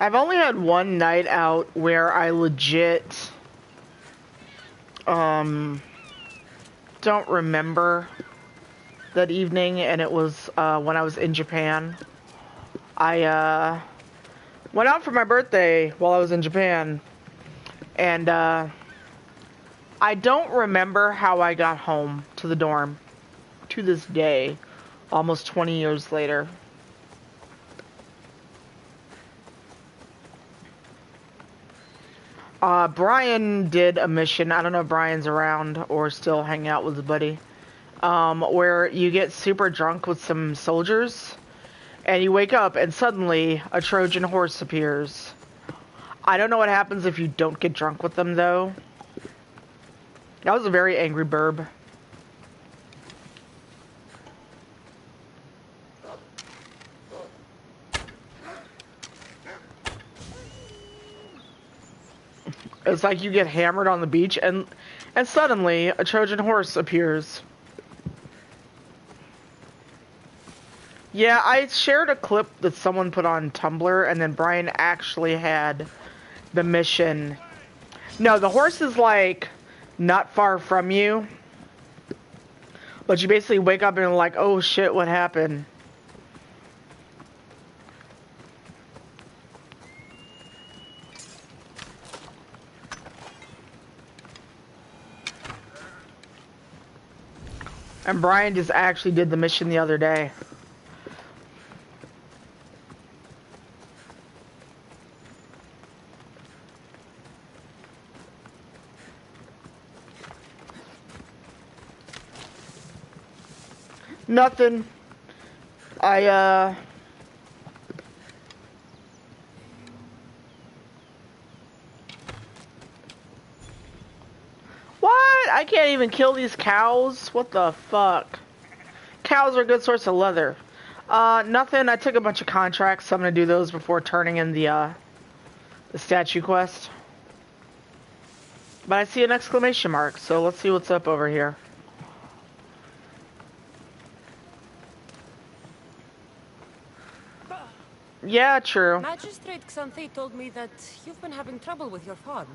I've only had one night out where I legit um don't remember that evening and it was uh when I was in Japan. I uh went out for my birthday while I was in Japan and uh I don't remember how I got home to the dorm to this day almost 20 years later. Uh, Brian did a mission. I don't know if Brian's around or still hanging out with his buddy. Um, where you get super drunk with some soldiers, and you wake up and suddenly a Trojan horse appears. I don't know what happens if you don't get drunk with them though. That was a very angry burb. It's like you get hammered on the beach and and suddenly a Trojan horse appears. Yeah, I shared a clip that someone put on Tumblr and then Brian actually had the mission. No, the horse is like not far from you. But you basically wake up and like, oh shit, what happened? And Brian just actually did the mission the other day. Nothing. I, uh... What? I can't even kill these cows? What the fuck? Cows are a good source of leather. Uh, nothing. I took a bunch of contracts, so I'm gonna do those before turning in the, uh, the statue quest. But I see an exclamation mark, so let's see what's up over here. Yeah, true. Magistrate Xanthe told me that you've been having trouble with your farm.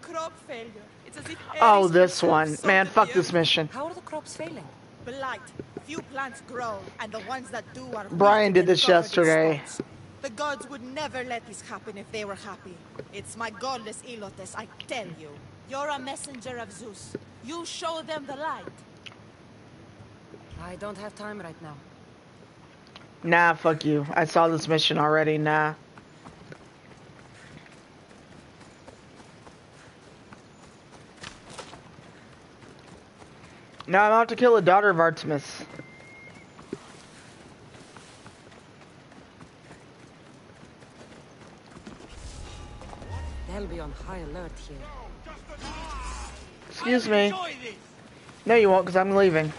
Crop failure. It's as if Oh, this one. Man, fuck this mission. How are the crops failing? Blight. Few plants grow, and the ones that do are Brian did this yesterday. The gods would never let this happen if they were happy. It's my godless Elotes, I tell you. You're a messenger of Zeus. You show them the light. I don't have time right now. Nah, fuck you. I saw this mission already. Nah. Now I'm out to kill a daughter of Artemis. They'll be on high alert here. Excuse me. No, you won't, because I'm leaving.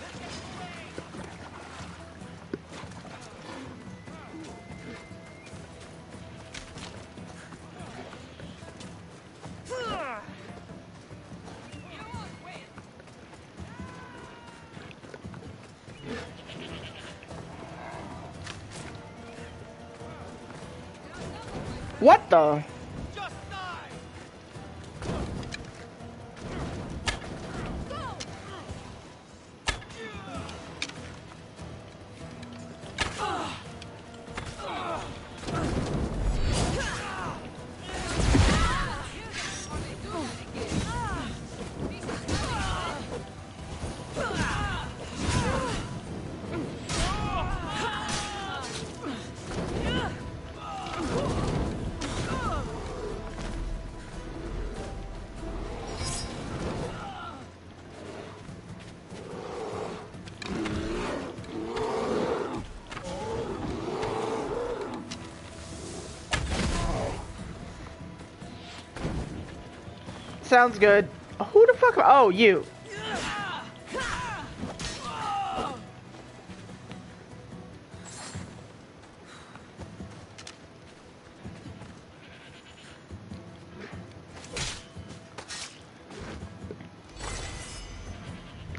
What the? Sounds good. Who the fuck? Oh, you.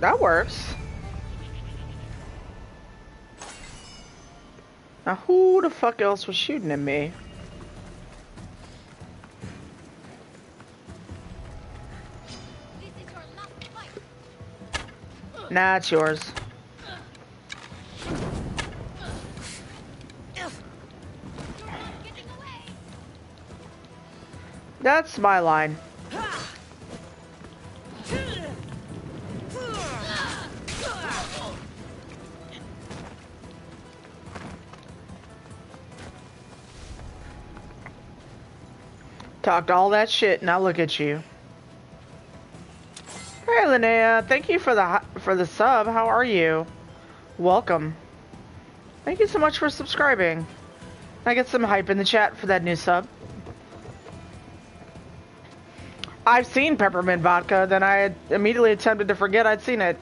That works. Now, who the fuck else was shooting at me? Nah, it's yours. That's my line. Talked all that shit, and now look at you. Hey Linnea, thank you for the for the sub. How are you? Welcome. Thank you so much for subscribing. I get some hype in the chat for that new sub. I've seen peppermint vodka, then I immediately attempted to forget I'd seen it.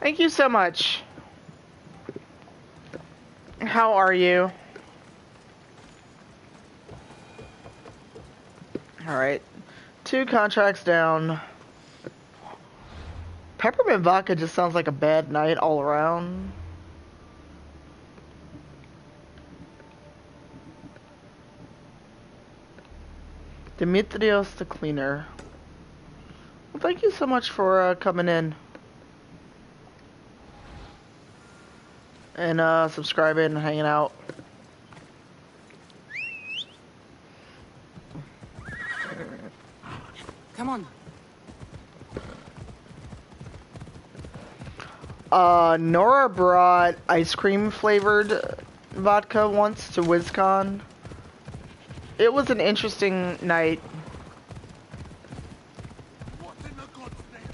Thank you so much. How are you? Alright. Two contracts down. Peppermint vodka just sounds like a bad night all around. Dimitrios the cleaner. Well, thank you so much for uh, coming in. And uh, subscribing and hanging out. Come on. Uh, Nora brought ice cream flavored vodka once to WisCon. It was an interesting night. What in the God's name?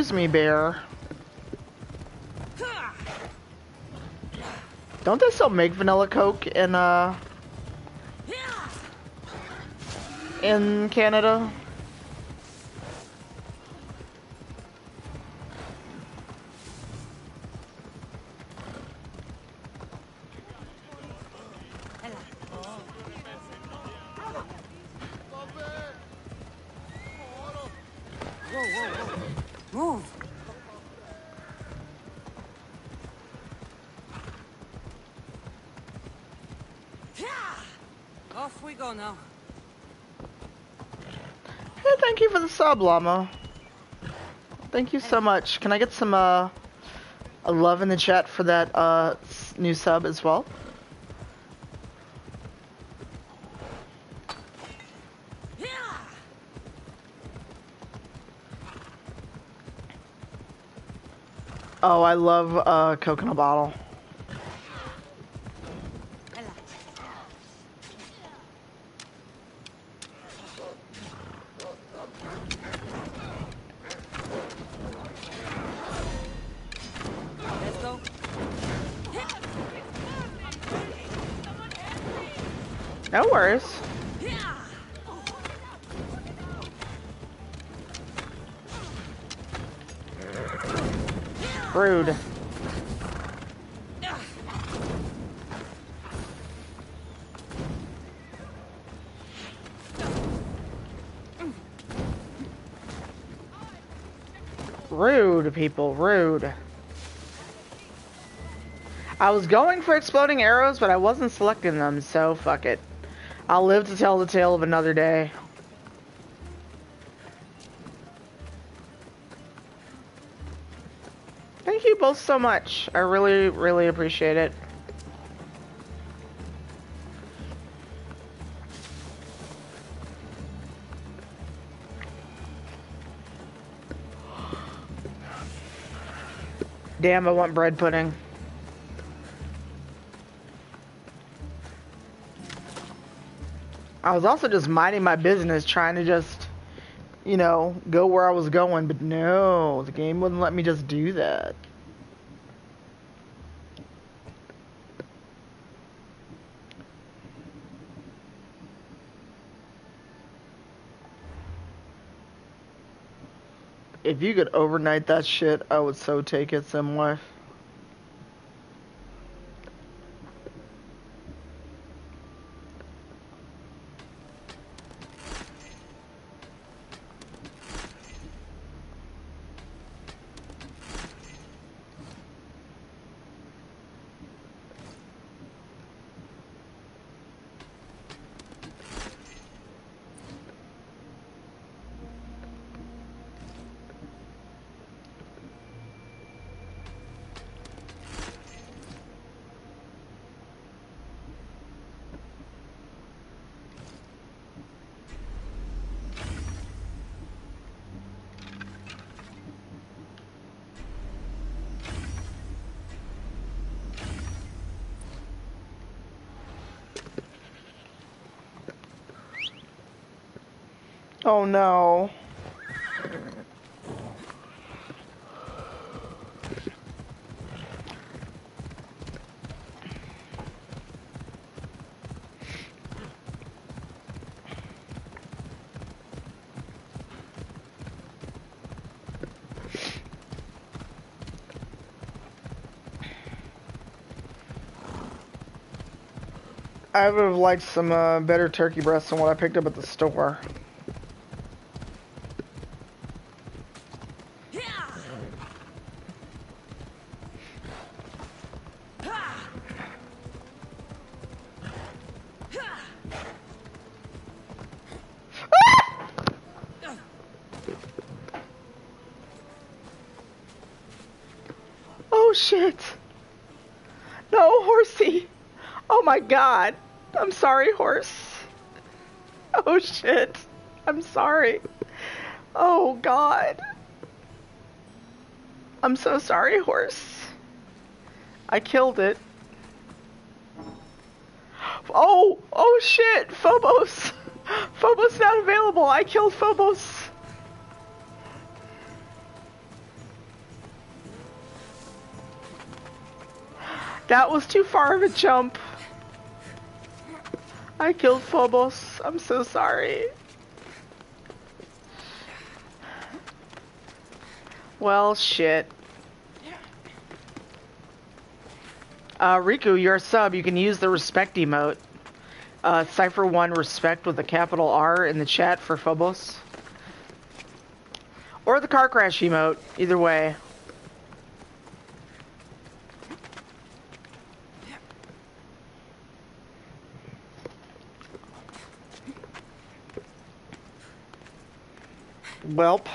Excuse me, bear. Don't they still make vanilla Coke in, uh... In Canada? Sub, llama. Thank you so much. Can I get some, uh... Love in the chat for that, uh, new sub as well? Oh, I love, uh, coconut bottle. I was going for exploding arrows, but I wasn't selecting them, so fuck it. I'll live to tell the tale of another day. Thank you both so much. I really, really appreciate it. Damn, I want bread pudding. I was also just minding my business, trying to just, you know, go where I was going, but no, the game wouldn't let me just do that. If you could overnight that shit, I would so take it, Wife. Oh no. I would have liked some uh, better turkey breasts than what I picked up at the store. Oh shit. No, horsey. Oh my god. I'm sorry, horse. Oh shit. I'm sorry. Oh god. I'm so sorry, horse. I killed it. Oh, oh shit, Phobos. *laughs* Phobos not available. I killed Phobos. That was too far of a jump. I killed Phobos. I'm so sorry. Well, shit. Uh, Riku, you're a sub. You can use the respect emote. Uh, Cypher 1 respect with a capital R in the chat for Phobos. Or the car crash emote. Either way. Welp.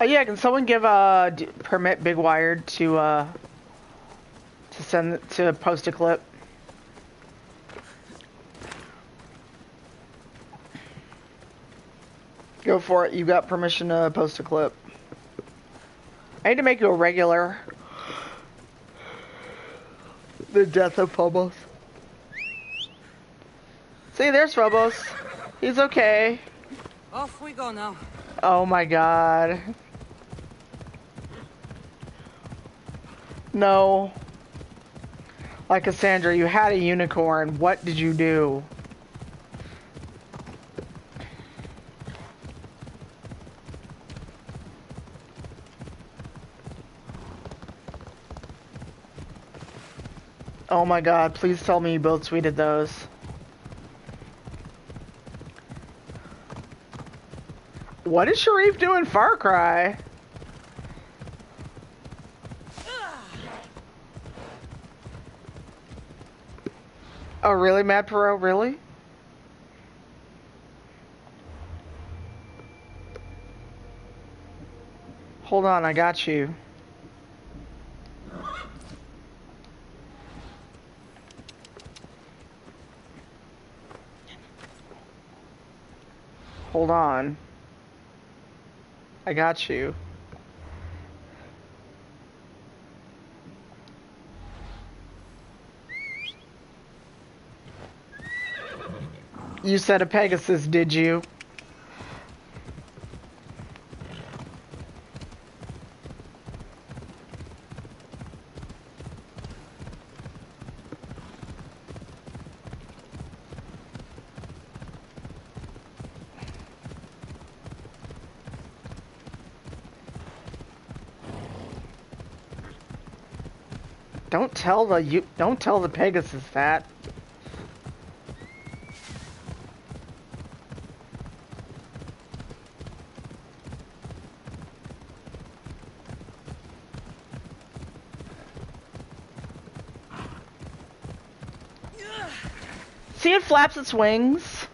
Uh, yeah, can someone give uh d- permit Big Wired to uh to send to post a clip? Go for it. You got permission to post a clip. I need to make you a regular. The death of Phobos. See, there's Phobos. He's okay. Off we go now. Oh my god. No. Like Kassandra, you had a unicorn. What did you do? Oh my god, please tell me you both tweeted those. What is Sharif doing Far Cry? Oh really, Mad Perot, really? Hold on, I got you. Hold on. I got you. You said a Pegasus, did you? Don't tell the you don't tell the Pegasus that. See it flaps its wings.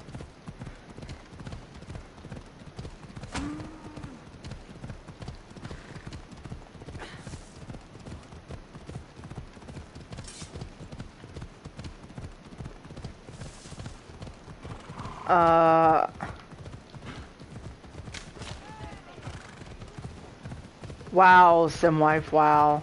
Uh. Wow, Simwife, wow.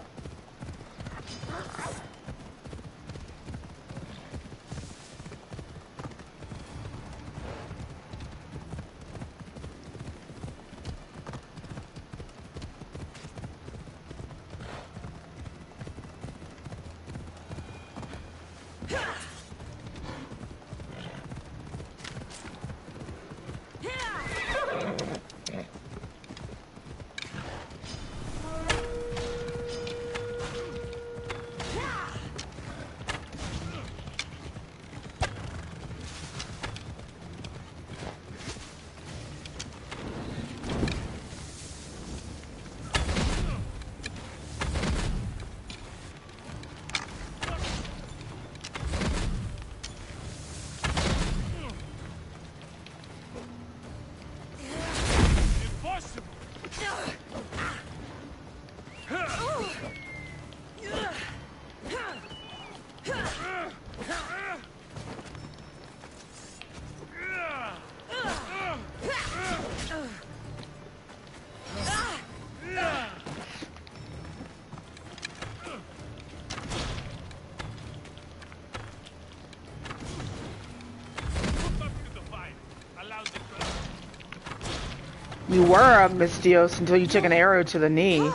Were a Misthios until you took an arrow to the knee.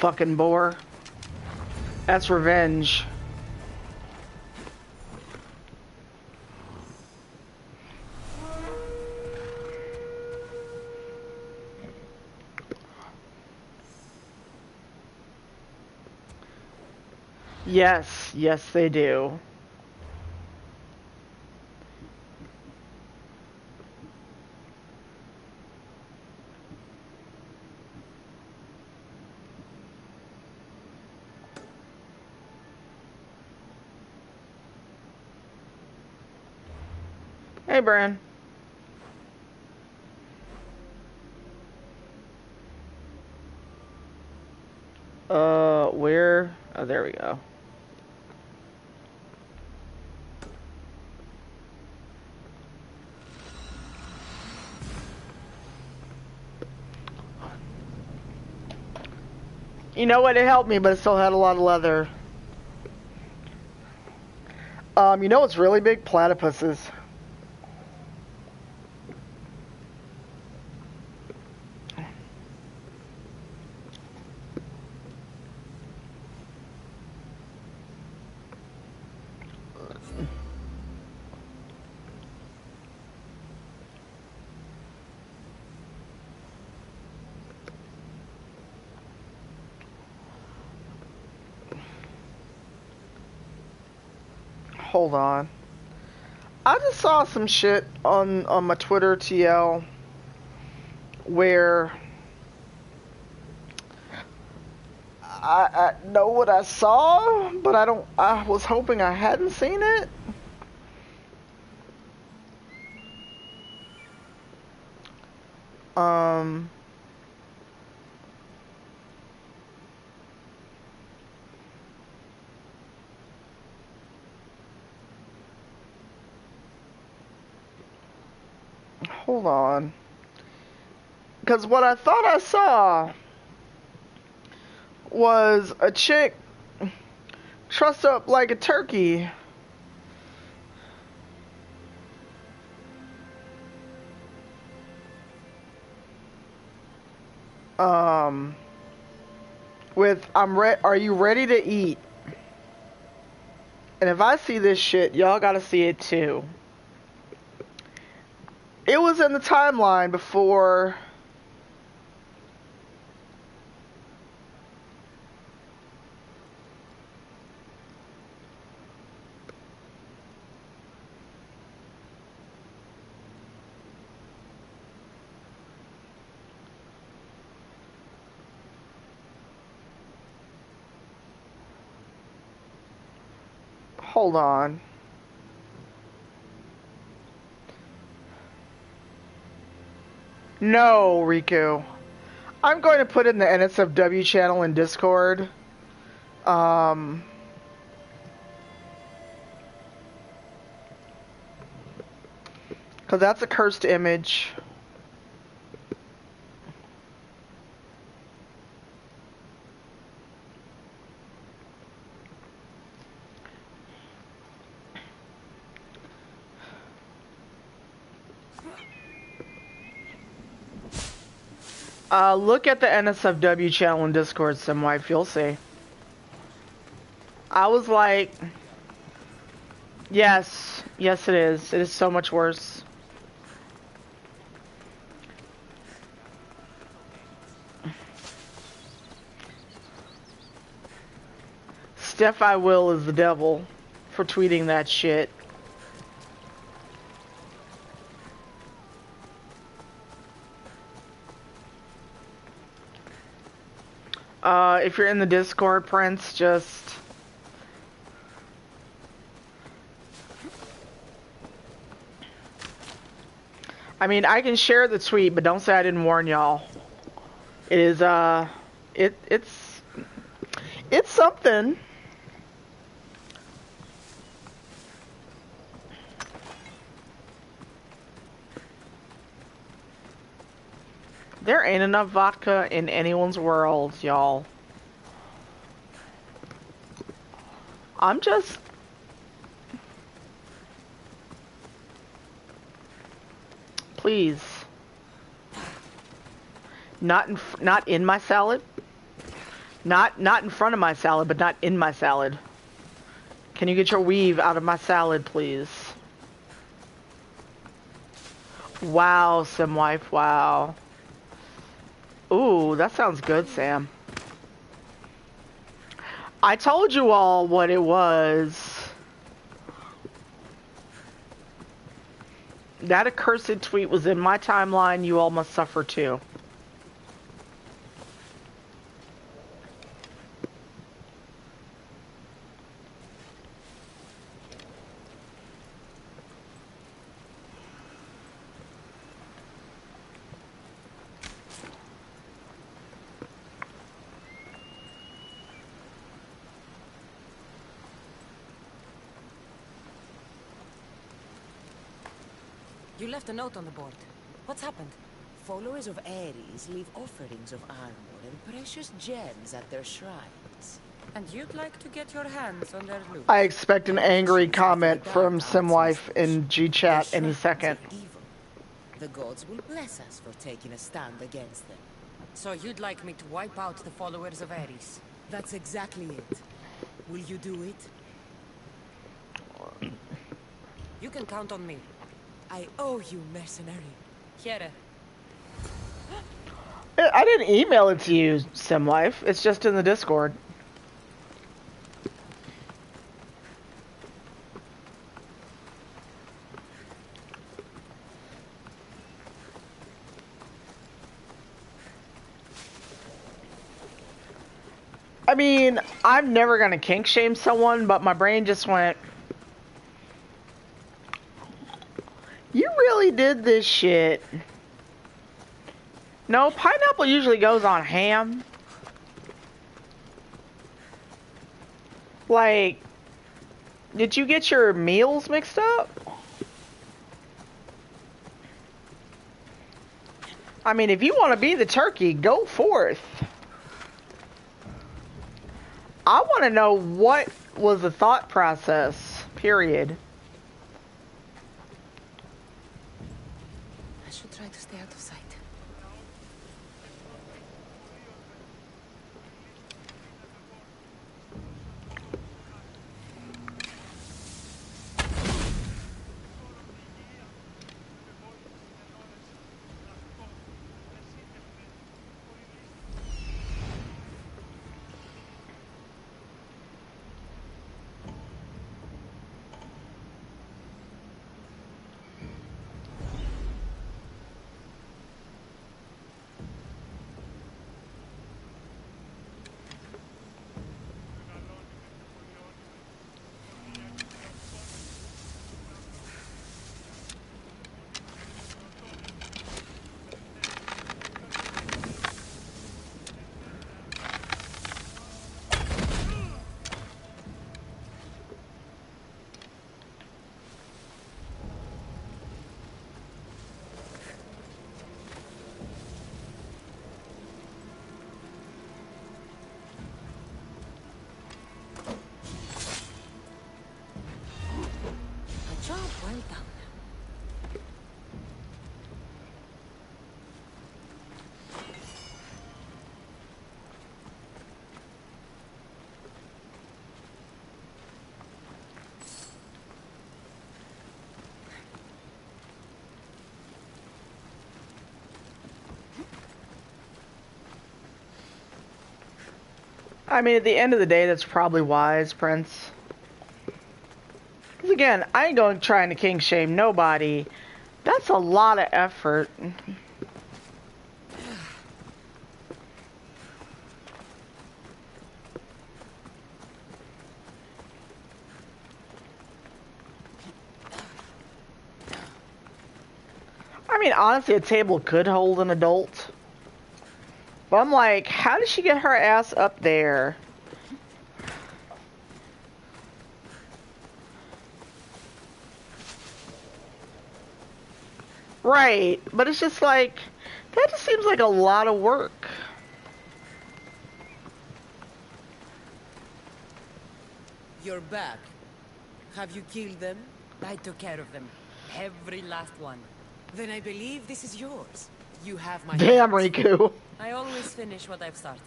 Fucking boar. That's revenge. Yes, yes they do. Bran. Uh, where? Oh, there we go. You know what? It helped me, but it still had a lot of leather. Um, you know what's really big? Platypuses. Hold on. I just saw some shit on on my Twitter TL where I, I know what I saw, but I don't. I was hoping I hadn't seen it. Um. Hold on. Because what I thought I saw was a chick trussed up like a turkey. Um, with I'm re- are you ready to eat? And if I see this shit, y'all gotta see it too. It was in the timeline before Hold on. No, Riku. I'm going to put in the NSFW channel in Discord. Um, because that's a cursed image. Uh, look at the NSFW channel in Discord, Simwife, you'll see. I was like, yes, yes it is. It is so much worse. Steph I Will is the devil for tweeting that shit. Uh, if you're in the Discord, Prince, just... I mean, I can share the tweet, but don't say I didn't warn y'all. It is, uh, it, it's, It's something. Ain't enough vodka in anyone's world, y'all. I'm just please. Not in not in my salad. Not not in front of my salad, but not in my salad. Can you get your weave out of my salad, please? Wow, Simwife, wow. Ooh, that sounds good, Sam. I told you all what it was. That accursed tweet was in my timeline. You all must suffer too. You left a note on the board. What's happened? Followers of Ares leave offerings of armor and precious gems at their shrines. And you'd like to get your hands on their loot? I expect an angry comment from Simwife in G-chat any second. The gods will bless us for taking a stand against them. So you'd like me to wipe out the followers of Ares? That's exactly it. Will you do it? You can count on me. I owe you, mercenary. Here. I didn't email it to you, Simlife. It's just in the Discord. I mean, I'm never gonna kink shame someone, but my brain just went, You really did this shit. No, pineapple usually goes on ham. Like, did you get your meals mixed up? I mean, if you want to be the turkey, go forth. I want to know what was the thought process, period. I mean, at the end of the day, that's probably wise, Prince. Because again, I ain't going trying to king shame nobody. That's a lot of effort. I mean, honestly, a table could hold an adult. But I'm like, how did she get her ass up there? Right, but it's just like, that just seems like a lot of work. You're back. Have you killed them? I took care of them. Every last one. Then I believe this is yours. You have my... Damn. Riku. *laughs* I always finish what I've started.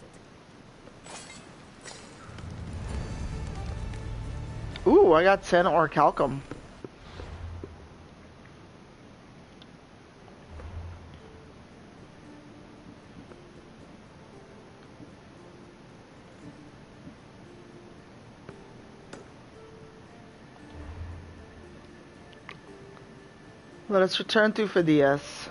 Ooh, I got 10 orichalcum. Let us return to Phidias.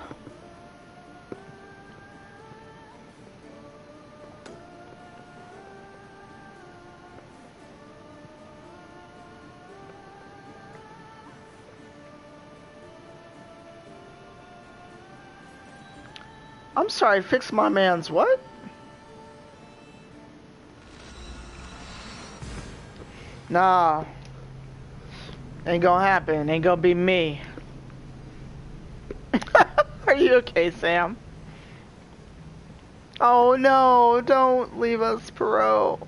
Sorry, fix my man's what? Nah. Ain't gonna happen. Ain't gonna be me. *laughs* Are you okay, Sam? Oh no, don't leave us, Perot.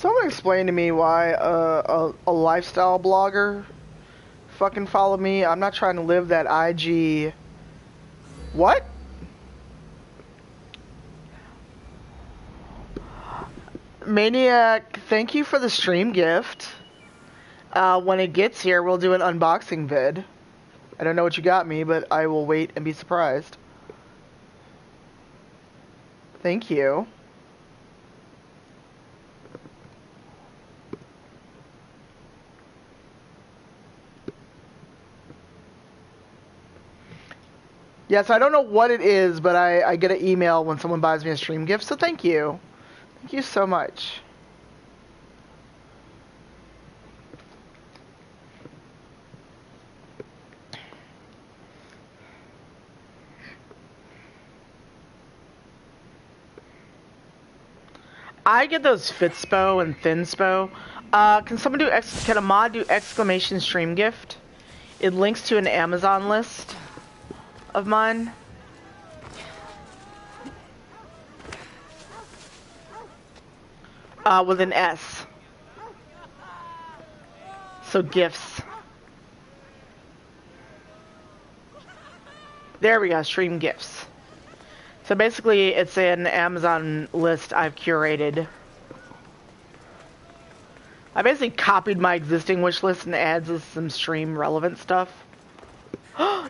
Someone explain to me why a, a lifestyle blogger fucking follow me. I'm not trying to live that IG. What? Maniac, thank you for the stream gift. Uh, when it gets here, we'll do an unboxing vid. I don't know what you got me, but I will wait and be surprised. Thank you. Yes, I don't know what it is, but I, I get an email when someone buys me a stream gift, so thank you. Thank you so much. I get those Fitspo and Thinspo. Uh, can someone do ex- can a mod do exclamation stream gift? It links to an Amazon list of mine. Uh, with an S. So gifts. There we go, stream gifts. So basically, it's an Amazon list I've curated. I basically copied my existing wish list and adds some stream relevant stuff.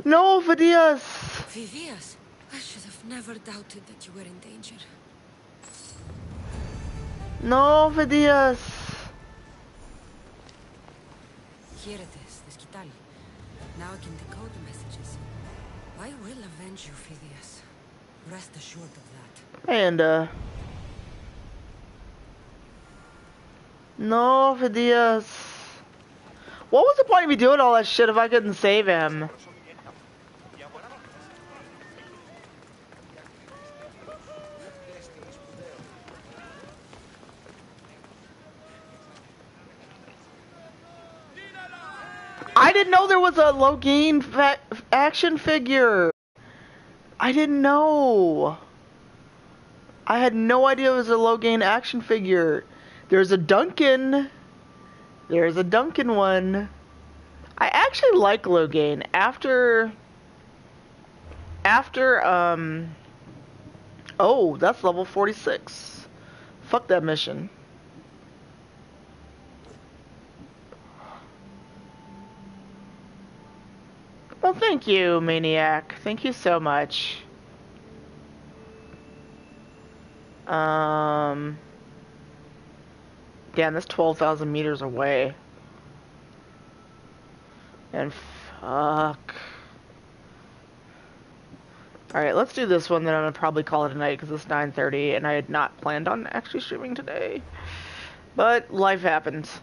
No, Phidias! Phidias, I should have never doubted that you were in danger. No, Phidias! Here it is, the Skytale. Now I can decode the messages. I will avenge you, Phidias. Rest assured of that. And, uh... No, Phidias. What was the point of me doing all that shit if I couldn't save him? Didn't know there was a Loghain fa- action figure. I didn't know. I had no idea it was a Loghain action figure. There's a Duncan. There's a Duncan one. I actually like Loghain. After after um Oh, that's level 46. Fuck that mission. Well, thank you, Maniac. Thank you so much. Um... Damn, that's 12,000 meters away. And fuck. Alright, let's do this one, then I'm gonna probably call it a night because it's 9.30 and I had not planned on actually streaming today. But life happens.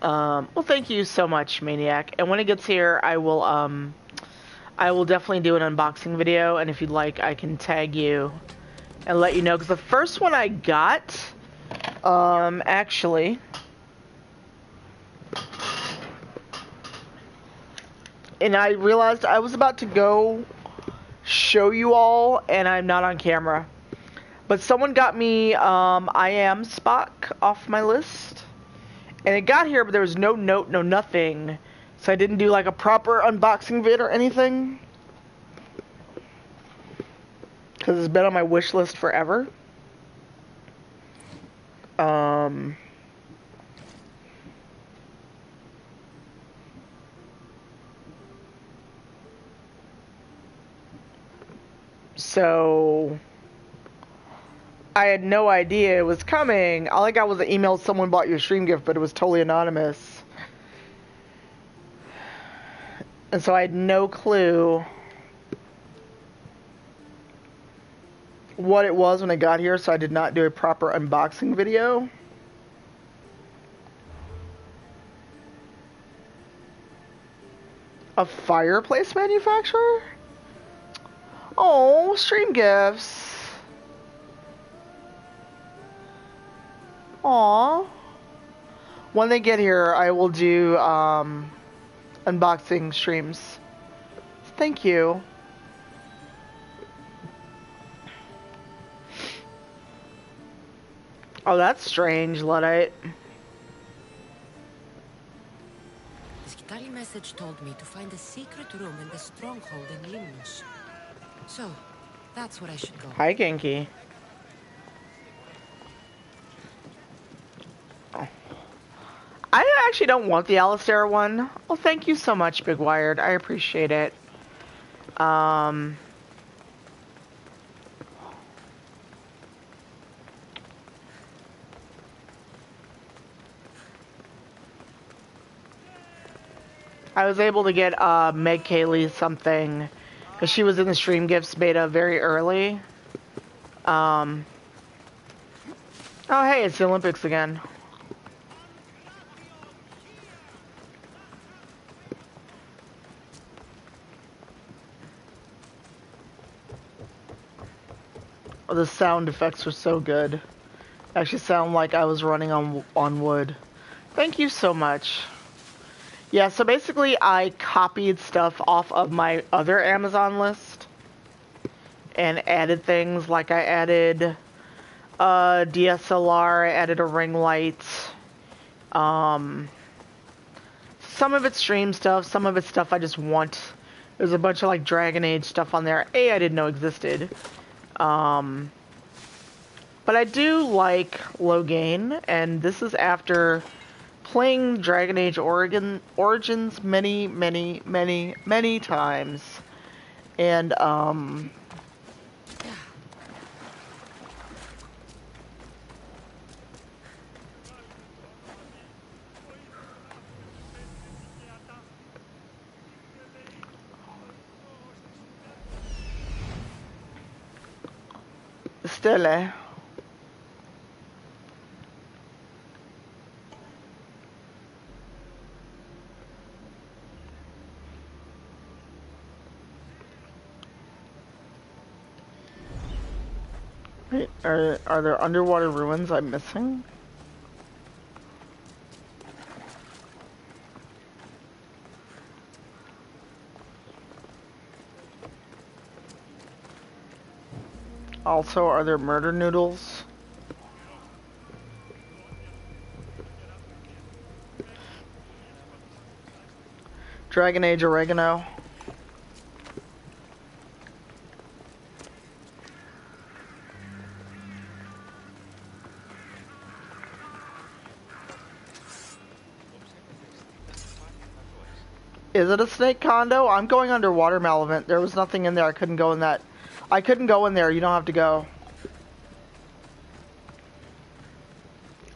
Um, well, thank you so much, Maniac. And when it gets here, I will, um, I will definitely do an unboxing video, and if you'd like, I can tag you and let you know. Because the first one I got, um, actually, and I realized I was about to go show you all, and I'm not on camera. But someone got me, um, I am Spock off my list. And it got here, but there was no note, no nothing. So I didn't do like a proper unboxing vid or anything. Because it's been on my wish list forever. Um... So I had no idea it was coming. All I got was an email someone bought your stream gift, but it was totally anonymous. And so I had no clue what it was when I got here, so I did not do a proper unboxing video. A fireplace manufacturer? Oh, stream gifts. Aw. When they get here, I will do um, unboxing streams. Thank you. Oh, that's strange, Luddite. The Skytale message told me to find a secret room in the stronghold in Lemnos. So, that's where I should go. Hi, Genki. I actually don't want the Alistair one. Well, thank you so much, Big Wired. I appreciate it. Um... I was able to get uh, Meg Kaylee something because she was in the stream gifts beta very early. Um, oh, hey, it's the Olympics again. The sound effects were so good. Actually sound like I was running on on wood. Thank you so much. Yeah, so basically I copied stuff off of my other Amazon list and added things like I added a DSLR, I added a ring light, um, some of it's stream stuff, some of it's stuff I just want. There's a bunch of like Dragon Age stuff on there. A, I didn't know existed. Um, but I do like Loghain, and this is after playing Dragon Age Oregon, Origins many, many, many, many times. And, um... Are, are there underwater ruins I'm missing? Also, are there murder noodles? Dragon Age oregano. Is it a snake condo? I'm going underwater, Malavant. There was nothing in there. I couldn't go in that. I couldn't go in there. You don't have to go.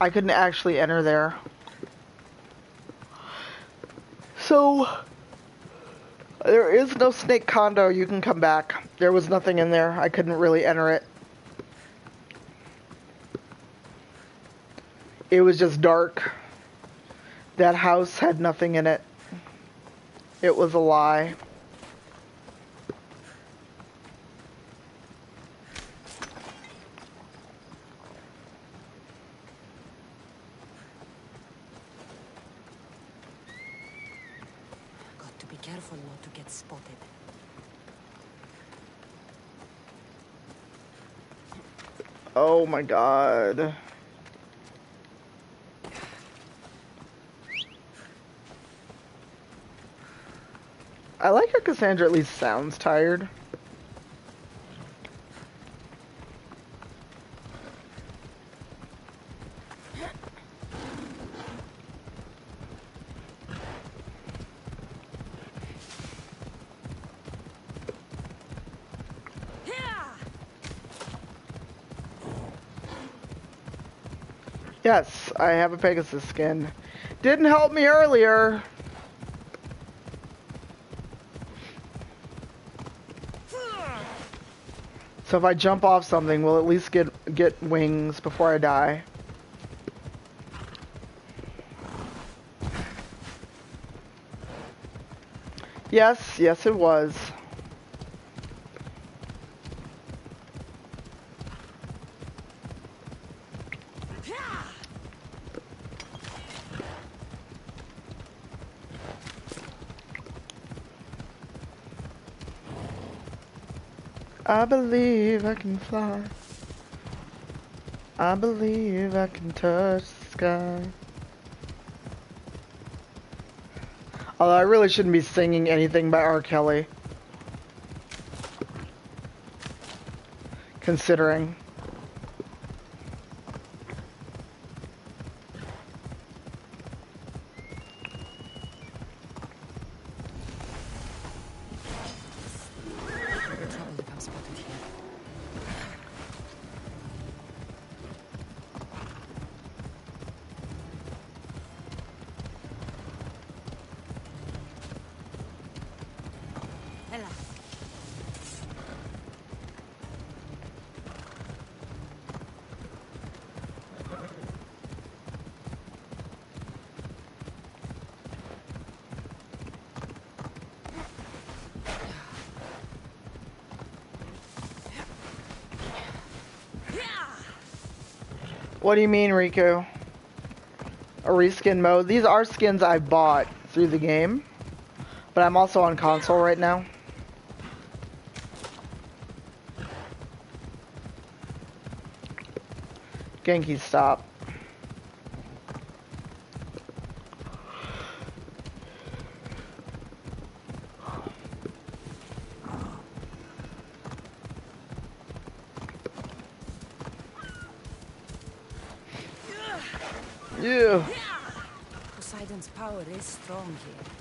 I couldn't actually enter there. So, there is no snake condo. You can come back. There was nothing in there. I couldn't really enter it. It was just dark. That house had nothing in it. It was a lie. Got to be careful not to get spotted. Oh my god. I like how Kassandra at least sounds tired. Yes, I have a Pegasus skin. Didn't help me earlier. So if I jump off something, we'll at least get get wings before I die. Yes, yes it was. I believe I can fly. I believe I can touch the sky. Although I really shouldn't be singing anything by R. Kelly. Considering. What do you mean, Riku? A reskin mode? These are skins I bought through the game. But I'm also on console right now. Genki, stop. Yeah. Poseidon's power is strong here.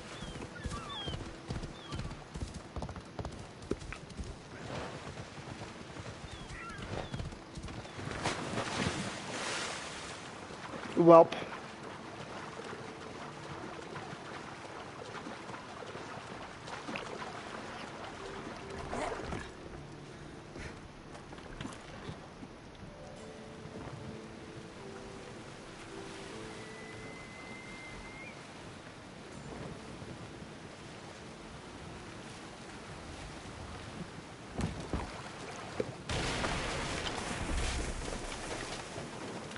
Welp.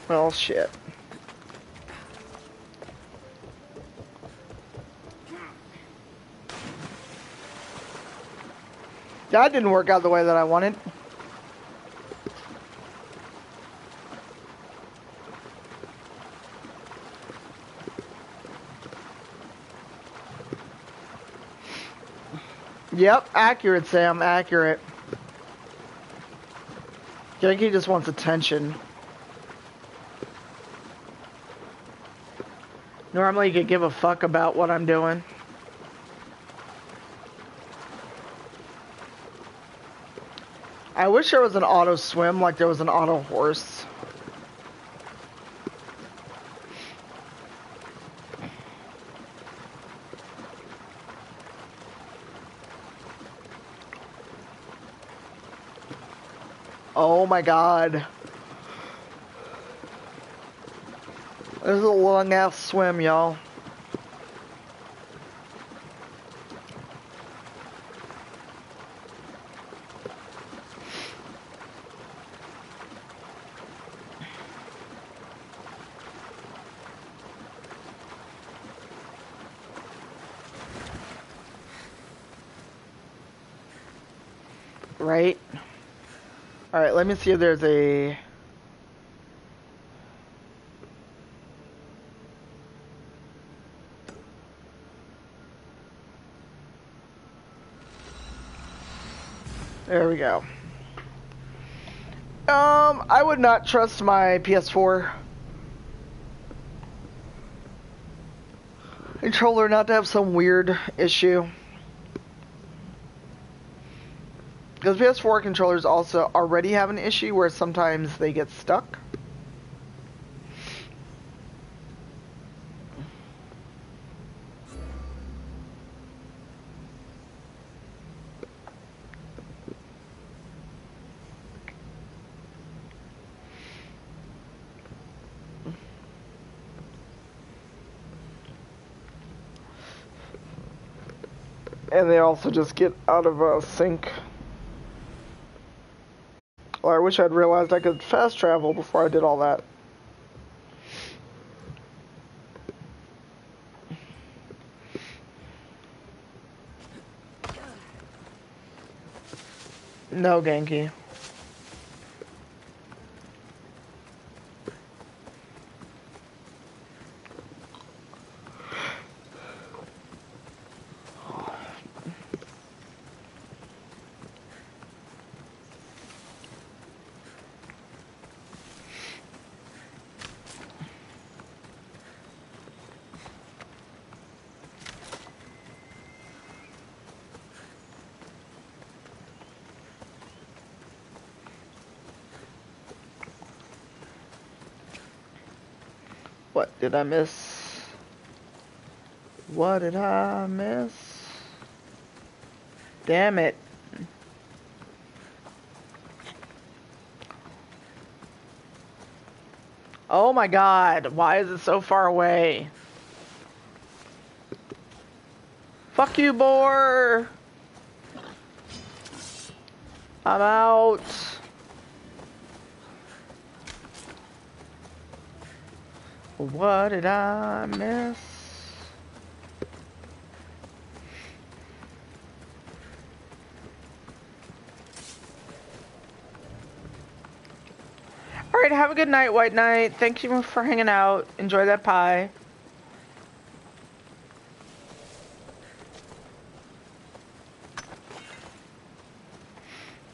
Well, shit. That didn't work out the way that I wanted. Yep, accurate, Sam, accurate. Genki just wants attention. Normally you could give a fuck about what I'm doing. wish there was an auto swim like there was an auto horse. Oh my god. This is a long ass swim, y'all. Alright, let me see if there's a... There we go. Um, I would not trust my PS4 controller not to have some weird issue. Because PS4 controllers also already have an issue where sometimes they get stuck. And they also just get out of uh, sync. Wish I'd realized I could fast travel before I did all that. No, Genki. Did I miss? What did I miss? Damn it. Oh my god, why is it so far away? Fuck you, boar! I'm out. What did I miss? Alright, have a good night, White Knight. Thank you for hanging out. Enjoy that pie.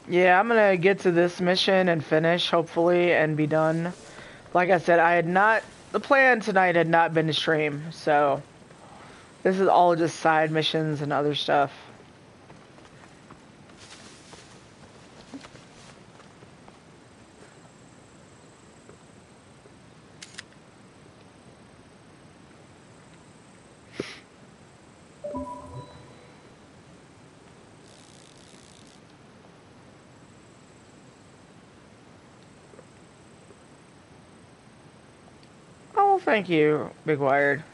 Yeah, I'm gonna get to this mission and finish, hopefully, and be done. Like I said, I had not the plan tonight had not been to stream, so this is all just side missions and other stuff. Oh, thank you, Big Wired.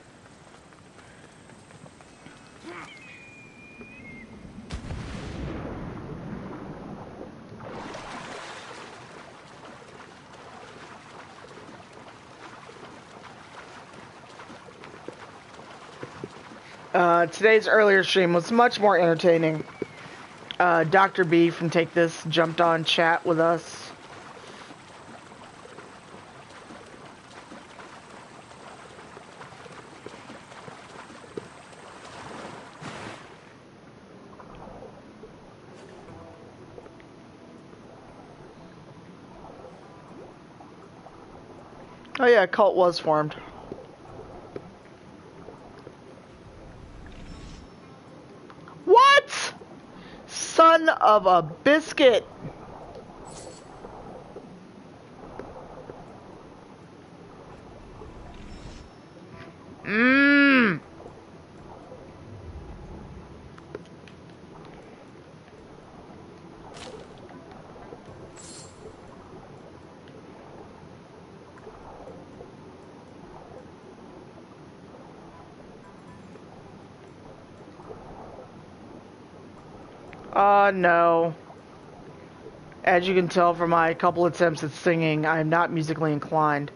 Uh, today's earlier stream was much more entertaining. Uh, Dr. B from Take This jumped on chat with us. Oh yeah, a cult was formed. What? Son of a biscuit. Mmm. Uh, no. As you can tell from my couple attempts at singing, I am not musically inclined.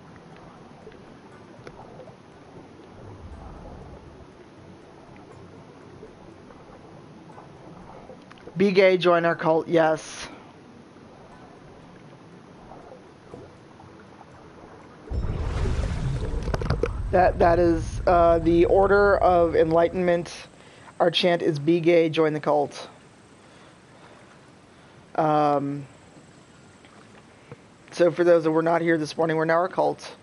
Be gay, join our cult, yes. That that is uh, the order of enlightenment. Our chant is "Be gay, join the cult." Um, so for those that were not here this morning, we're now a cult.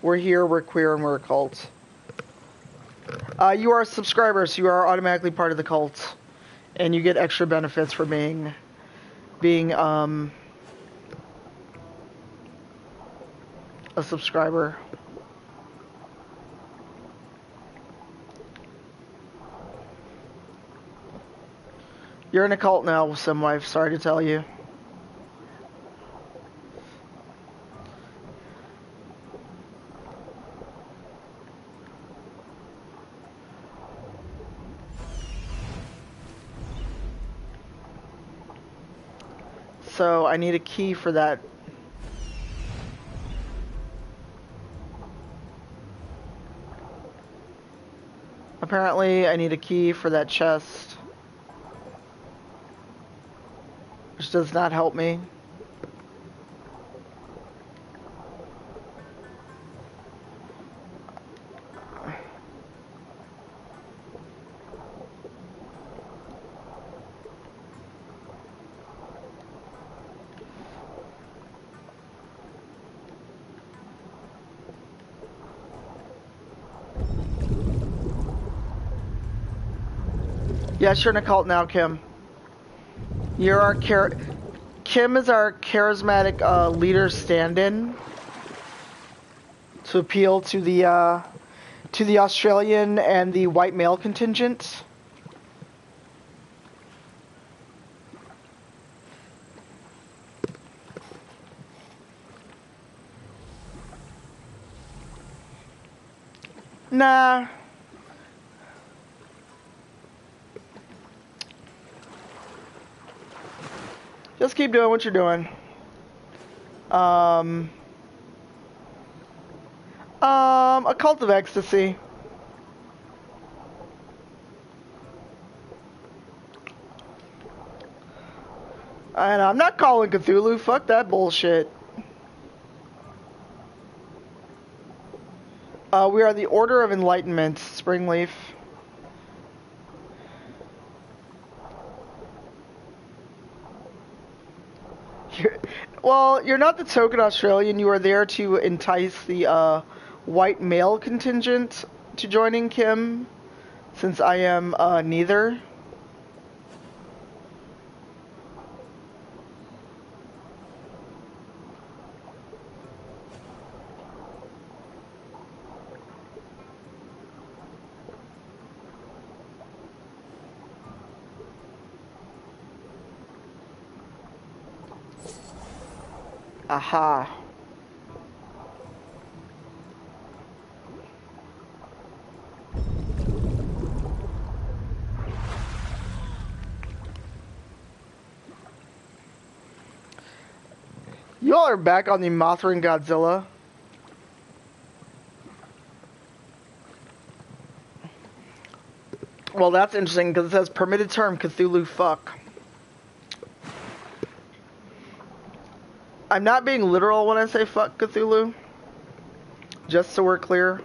We're here, we're queer, and we're a cult. Uh, you are a subscriber, so you are automatically part of the cult, and you get extra benefits for being being um, a subscriber. You're in a cult now, Simwife. Sorry to tell you. So I need a key for that Apparently, I need a key for that chest. Which does not help me. In a cult now, Kim. You're our char- Kim is our charismatic uh, leader stand-in to appeal to the uh, to the Australian and the white male contingent. Nah. Just keep doing what you're doing. Um, um, a cult of ecstasy. And I'm not calling Cthulhu. Fuck that bullshit. Uh, we are the Order of Enlightenment, Springleaf. You're, well, you're not the token Australian. You are there to entice the uh, white male contingent to joining Kim, since I am uh, neither. Aha. Y'all are back on the Mothra and Godzilla. Well, that's interesting because it says permitted term Cthulhu fuck. I'm not being literal when I say fuck Cthulhu. Just so we're clear.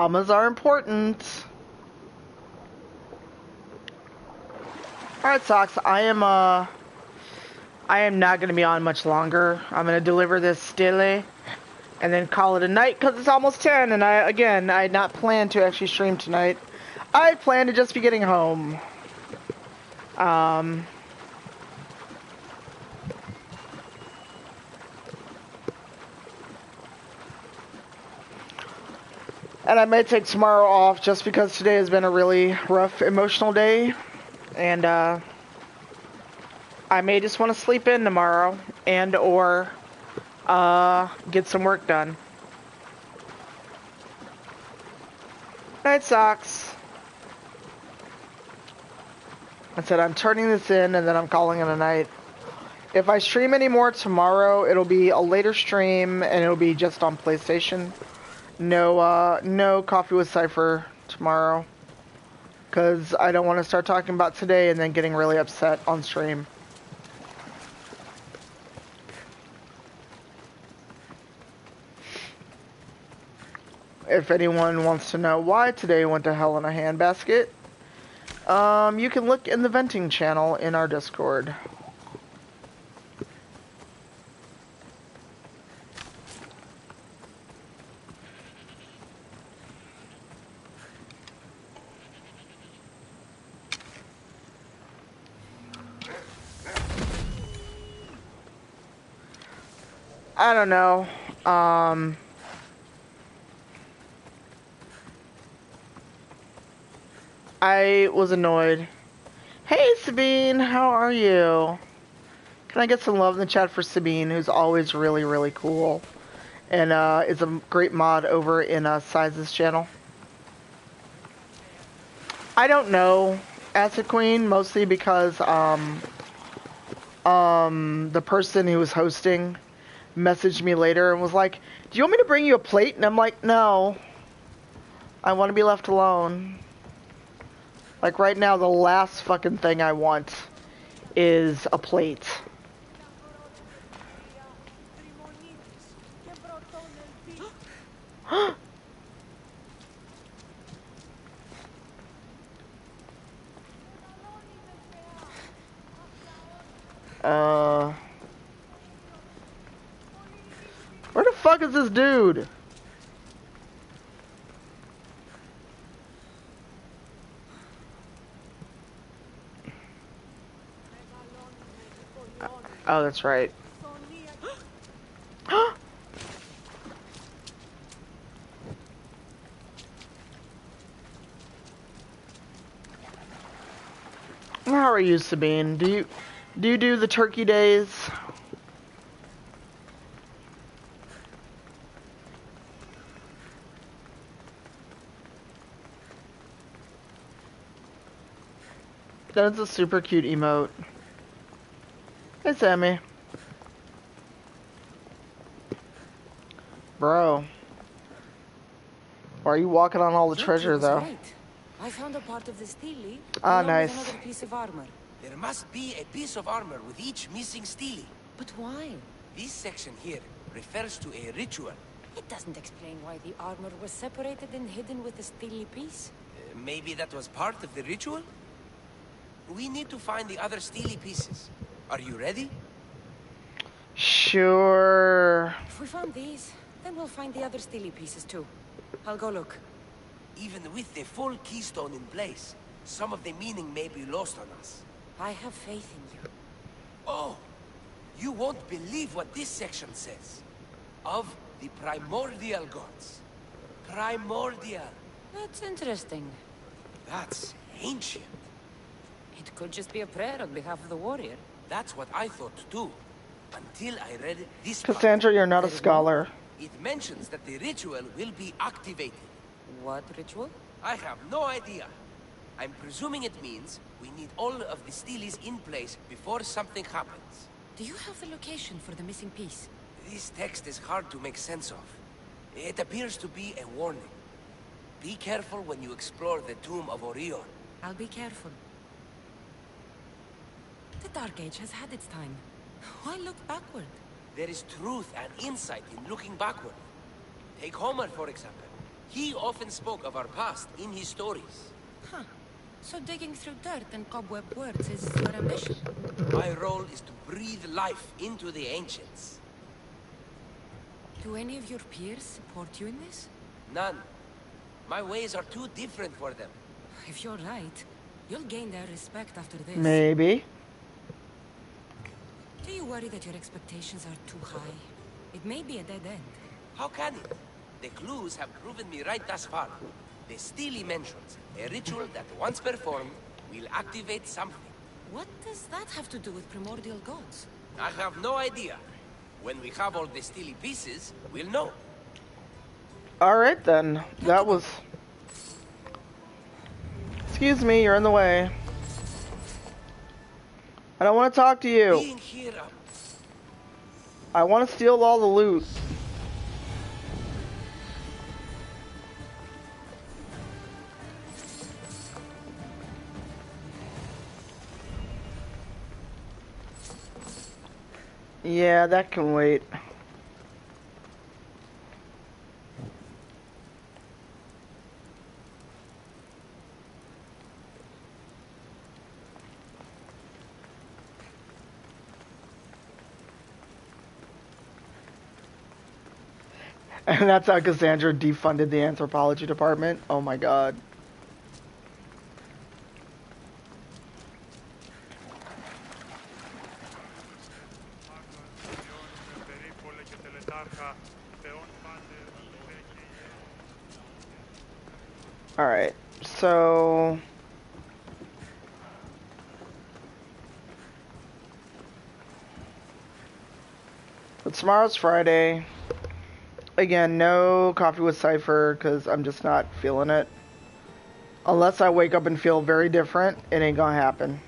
Commas are important. Alright, Socks, I am, uh... I am not going to be on much longer. I'm going to deliver this stele and then call it a night because it's almost 10 and I, again, I had not planned to actually stream tonight. I planned to just be getting home. Um... And I may take tomorrow off just because today has been a really rough emotional day. And uh, I may just want to sleep in tomorrow and or uh, get some work done. Night socks. I said I'm turning this in and then I'm calling it a night. If I stream any more tomorrow, it'll be a later stream and it'll be just on PlayStation. No, uh, no coffee with Cypher tomorrow. Because I don't want to start talking about today and then getting really upset on stream. If anyone wants to know why today went to hell in a handbasket, um, you can look in the venting channel in our Discord. I don't know. Um, I was annoyed. Hey Sabine, how are you? Can I get some love in the chat for Sabine, who's always really, really cool, and uh, is a great mod over in uh, Sizes channel. I don't know Acid Queen mostly because um, um, the person who was hosting messaged me later and was like, "Do you want me to bring you a plate?" And I'm like, "No, I want to be left alone." Like right now, the last fucking thing I want is a plate. *gasps* uh, where the fuck is this dude? Oh, that's right. *gasps* How are you, Sabine? Do you do you do the turkey days? That's a super cute emote. Hey, Sammy. Bro. Why are you walking on all the treasure, though? right. I found a part of the stele. Ah, nice. Another piece of armor. There must be a piece of armor with each missing stele. But why? This section here refers to a ritual. It doesn't explain why the armor was separated and hidden with the stele piece. Uh, maybe that was part of the ritual? We need to find the other stele pieces. Are you ready? Sure. If we found these, then we'll find the other stele pieces too. I'll go look. Even with the full keystone in place, some of the meaning may be lost on us. I have faith in you. Oh, you won't believe what this section says. Of the primordial gods. Primordial. That's interesting. That's ancient. It could just be a prayer on behalf of the warrior. That's what I thought too. Until I read this part. Kassandra, you're not a scholar. It mentions that the ritual will be activated. What ritual? I have no idea. I'm presuming it means we need all of the steles in place before something happens. Do you have the location for the missing piece? This text is hard to make sense of. It appears to be a warning. Be careful when you explore the tomb of Orion. I'll be careful. The Dark Age has had its time. Why look backward? There is truth and insight in looking backward. Take Homer, for example. He often spoke of our past in his stories. Huh. So digging through dirt and cobweb words is your ambition? My role is to breathe life into the ancients. Do any of your peers support you in this? None. My ways are too different for them. If you're right, you'll gain their respect after this. Maybe. Do you worry that your expectations are too high? It may be a dead end. How can it? The clues have proven me right thus far. The Stele mentions a ritual that once performed will activate something. What does that have to do with primordial gods? I have no idea. When we have all the Stele pieces, we'll know. Alright then. That was... Excuse me, you're in the way. I don't want to talk to you. I want to steal all the loot. Yeah, that can wait. And that's how Kassandra defunded the anthropology department. Oh my god. Alright, so... But tomorrow's Friday. Again, no coffee with Cypher because I'm just not feeling it. Unless I wake up and feel very different, it ain't gonna happen.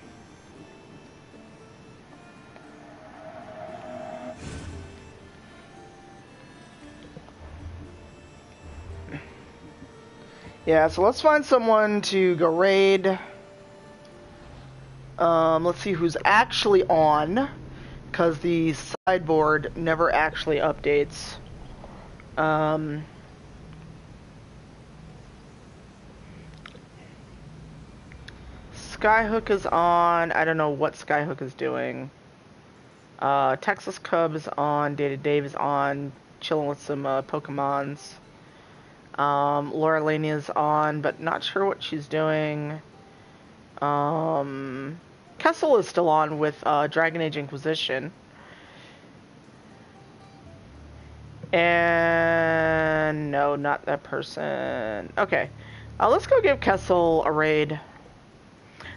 Yeah, so let's find someone to go raid. Um, let's see who's actually on, because the sideboard never actually updates. Um, Skyhook is on. I don't know what Skyhook is doing. Uh, Texas Cub is on. Data Dave is on. Chilling with some uh, Pokemons. Um, Laura Laney is on, but not sure what she's doing. Um, Kessel is still on with uh, Dragon Age Inquisition. And no, not that person. Okay. Uh, let's go give Kessel a raid.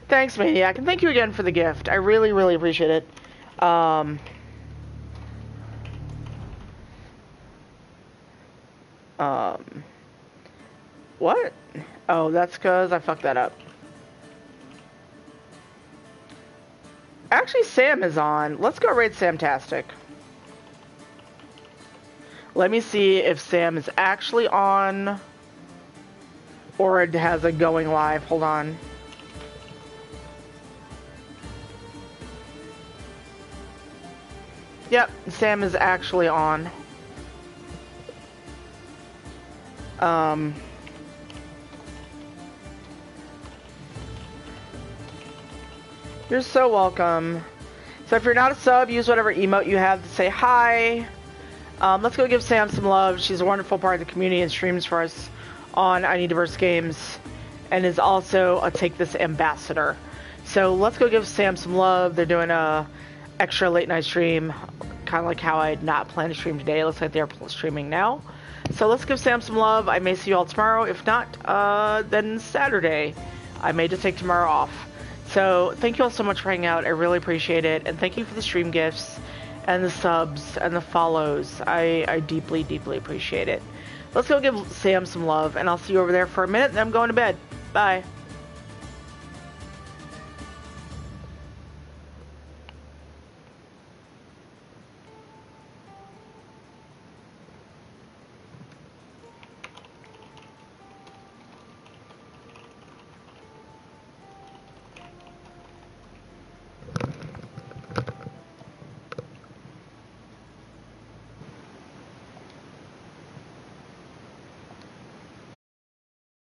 Thanks, Maniac, and thank you again for the gift. I really, really appreciate it. Um, um, what? Oh, that's because I fucked that up. Actually, Sam is on. Let's go raid Samtastic. Let me see if Sam is actually on or it has a going live. Hold on. Yep, Sam is actually on. Um, you're so welcome. So if you're not a sub, use whatever emote you have to say hi. Um, let's go give Sam some love. She's a wonderful part of the community and streams for us on I Need Diverse Games and is also a Take This ambassador. So let's go give Sam some love. They're doing a extra late night stream, kind of like how I had not planned to stream today. It looks like they're streaming now. So let's give Sam some love. I may see you all tomorrow. If not, uh, then Saturday. I may just take tomorrow off. So thank you all so much for hanging out. I really appreciate it. And thank you for the stream gifts and the subs and the follows. I, I deeply, deeply appreciate it. Let's go give Sam some love, and I'll see you over there for a minute, and I'm going to bed. Bye.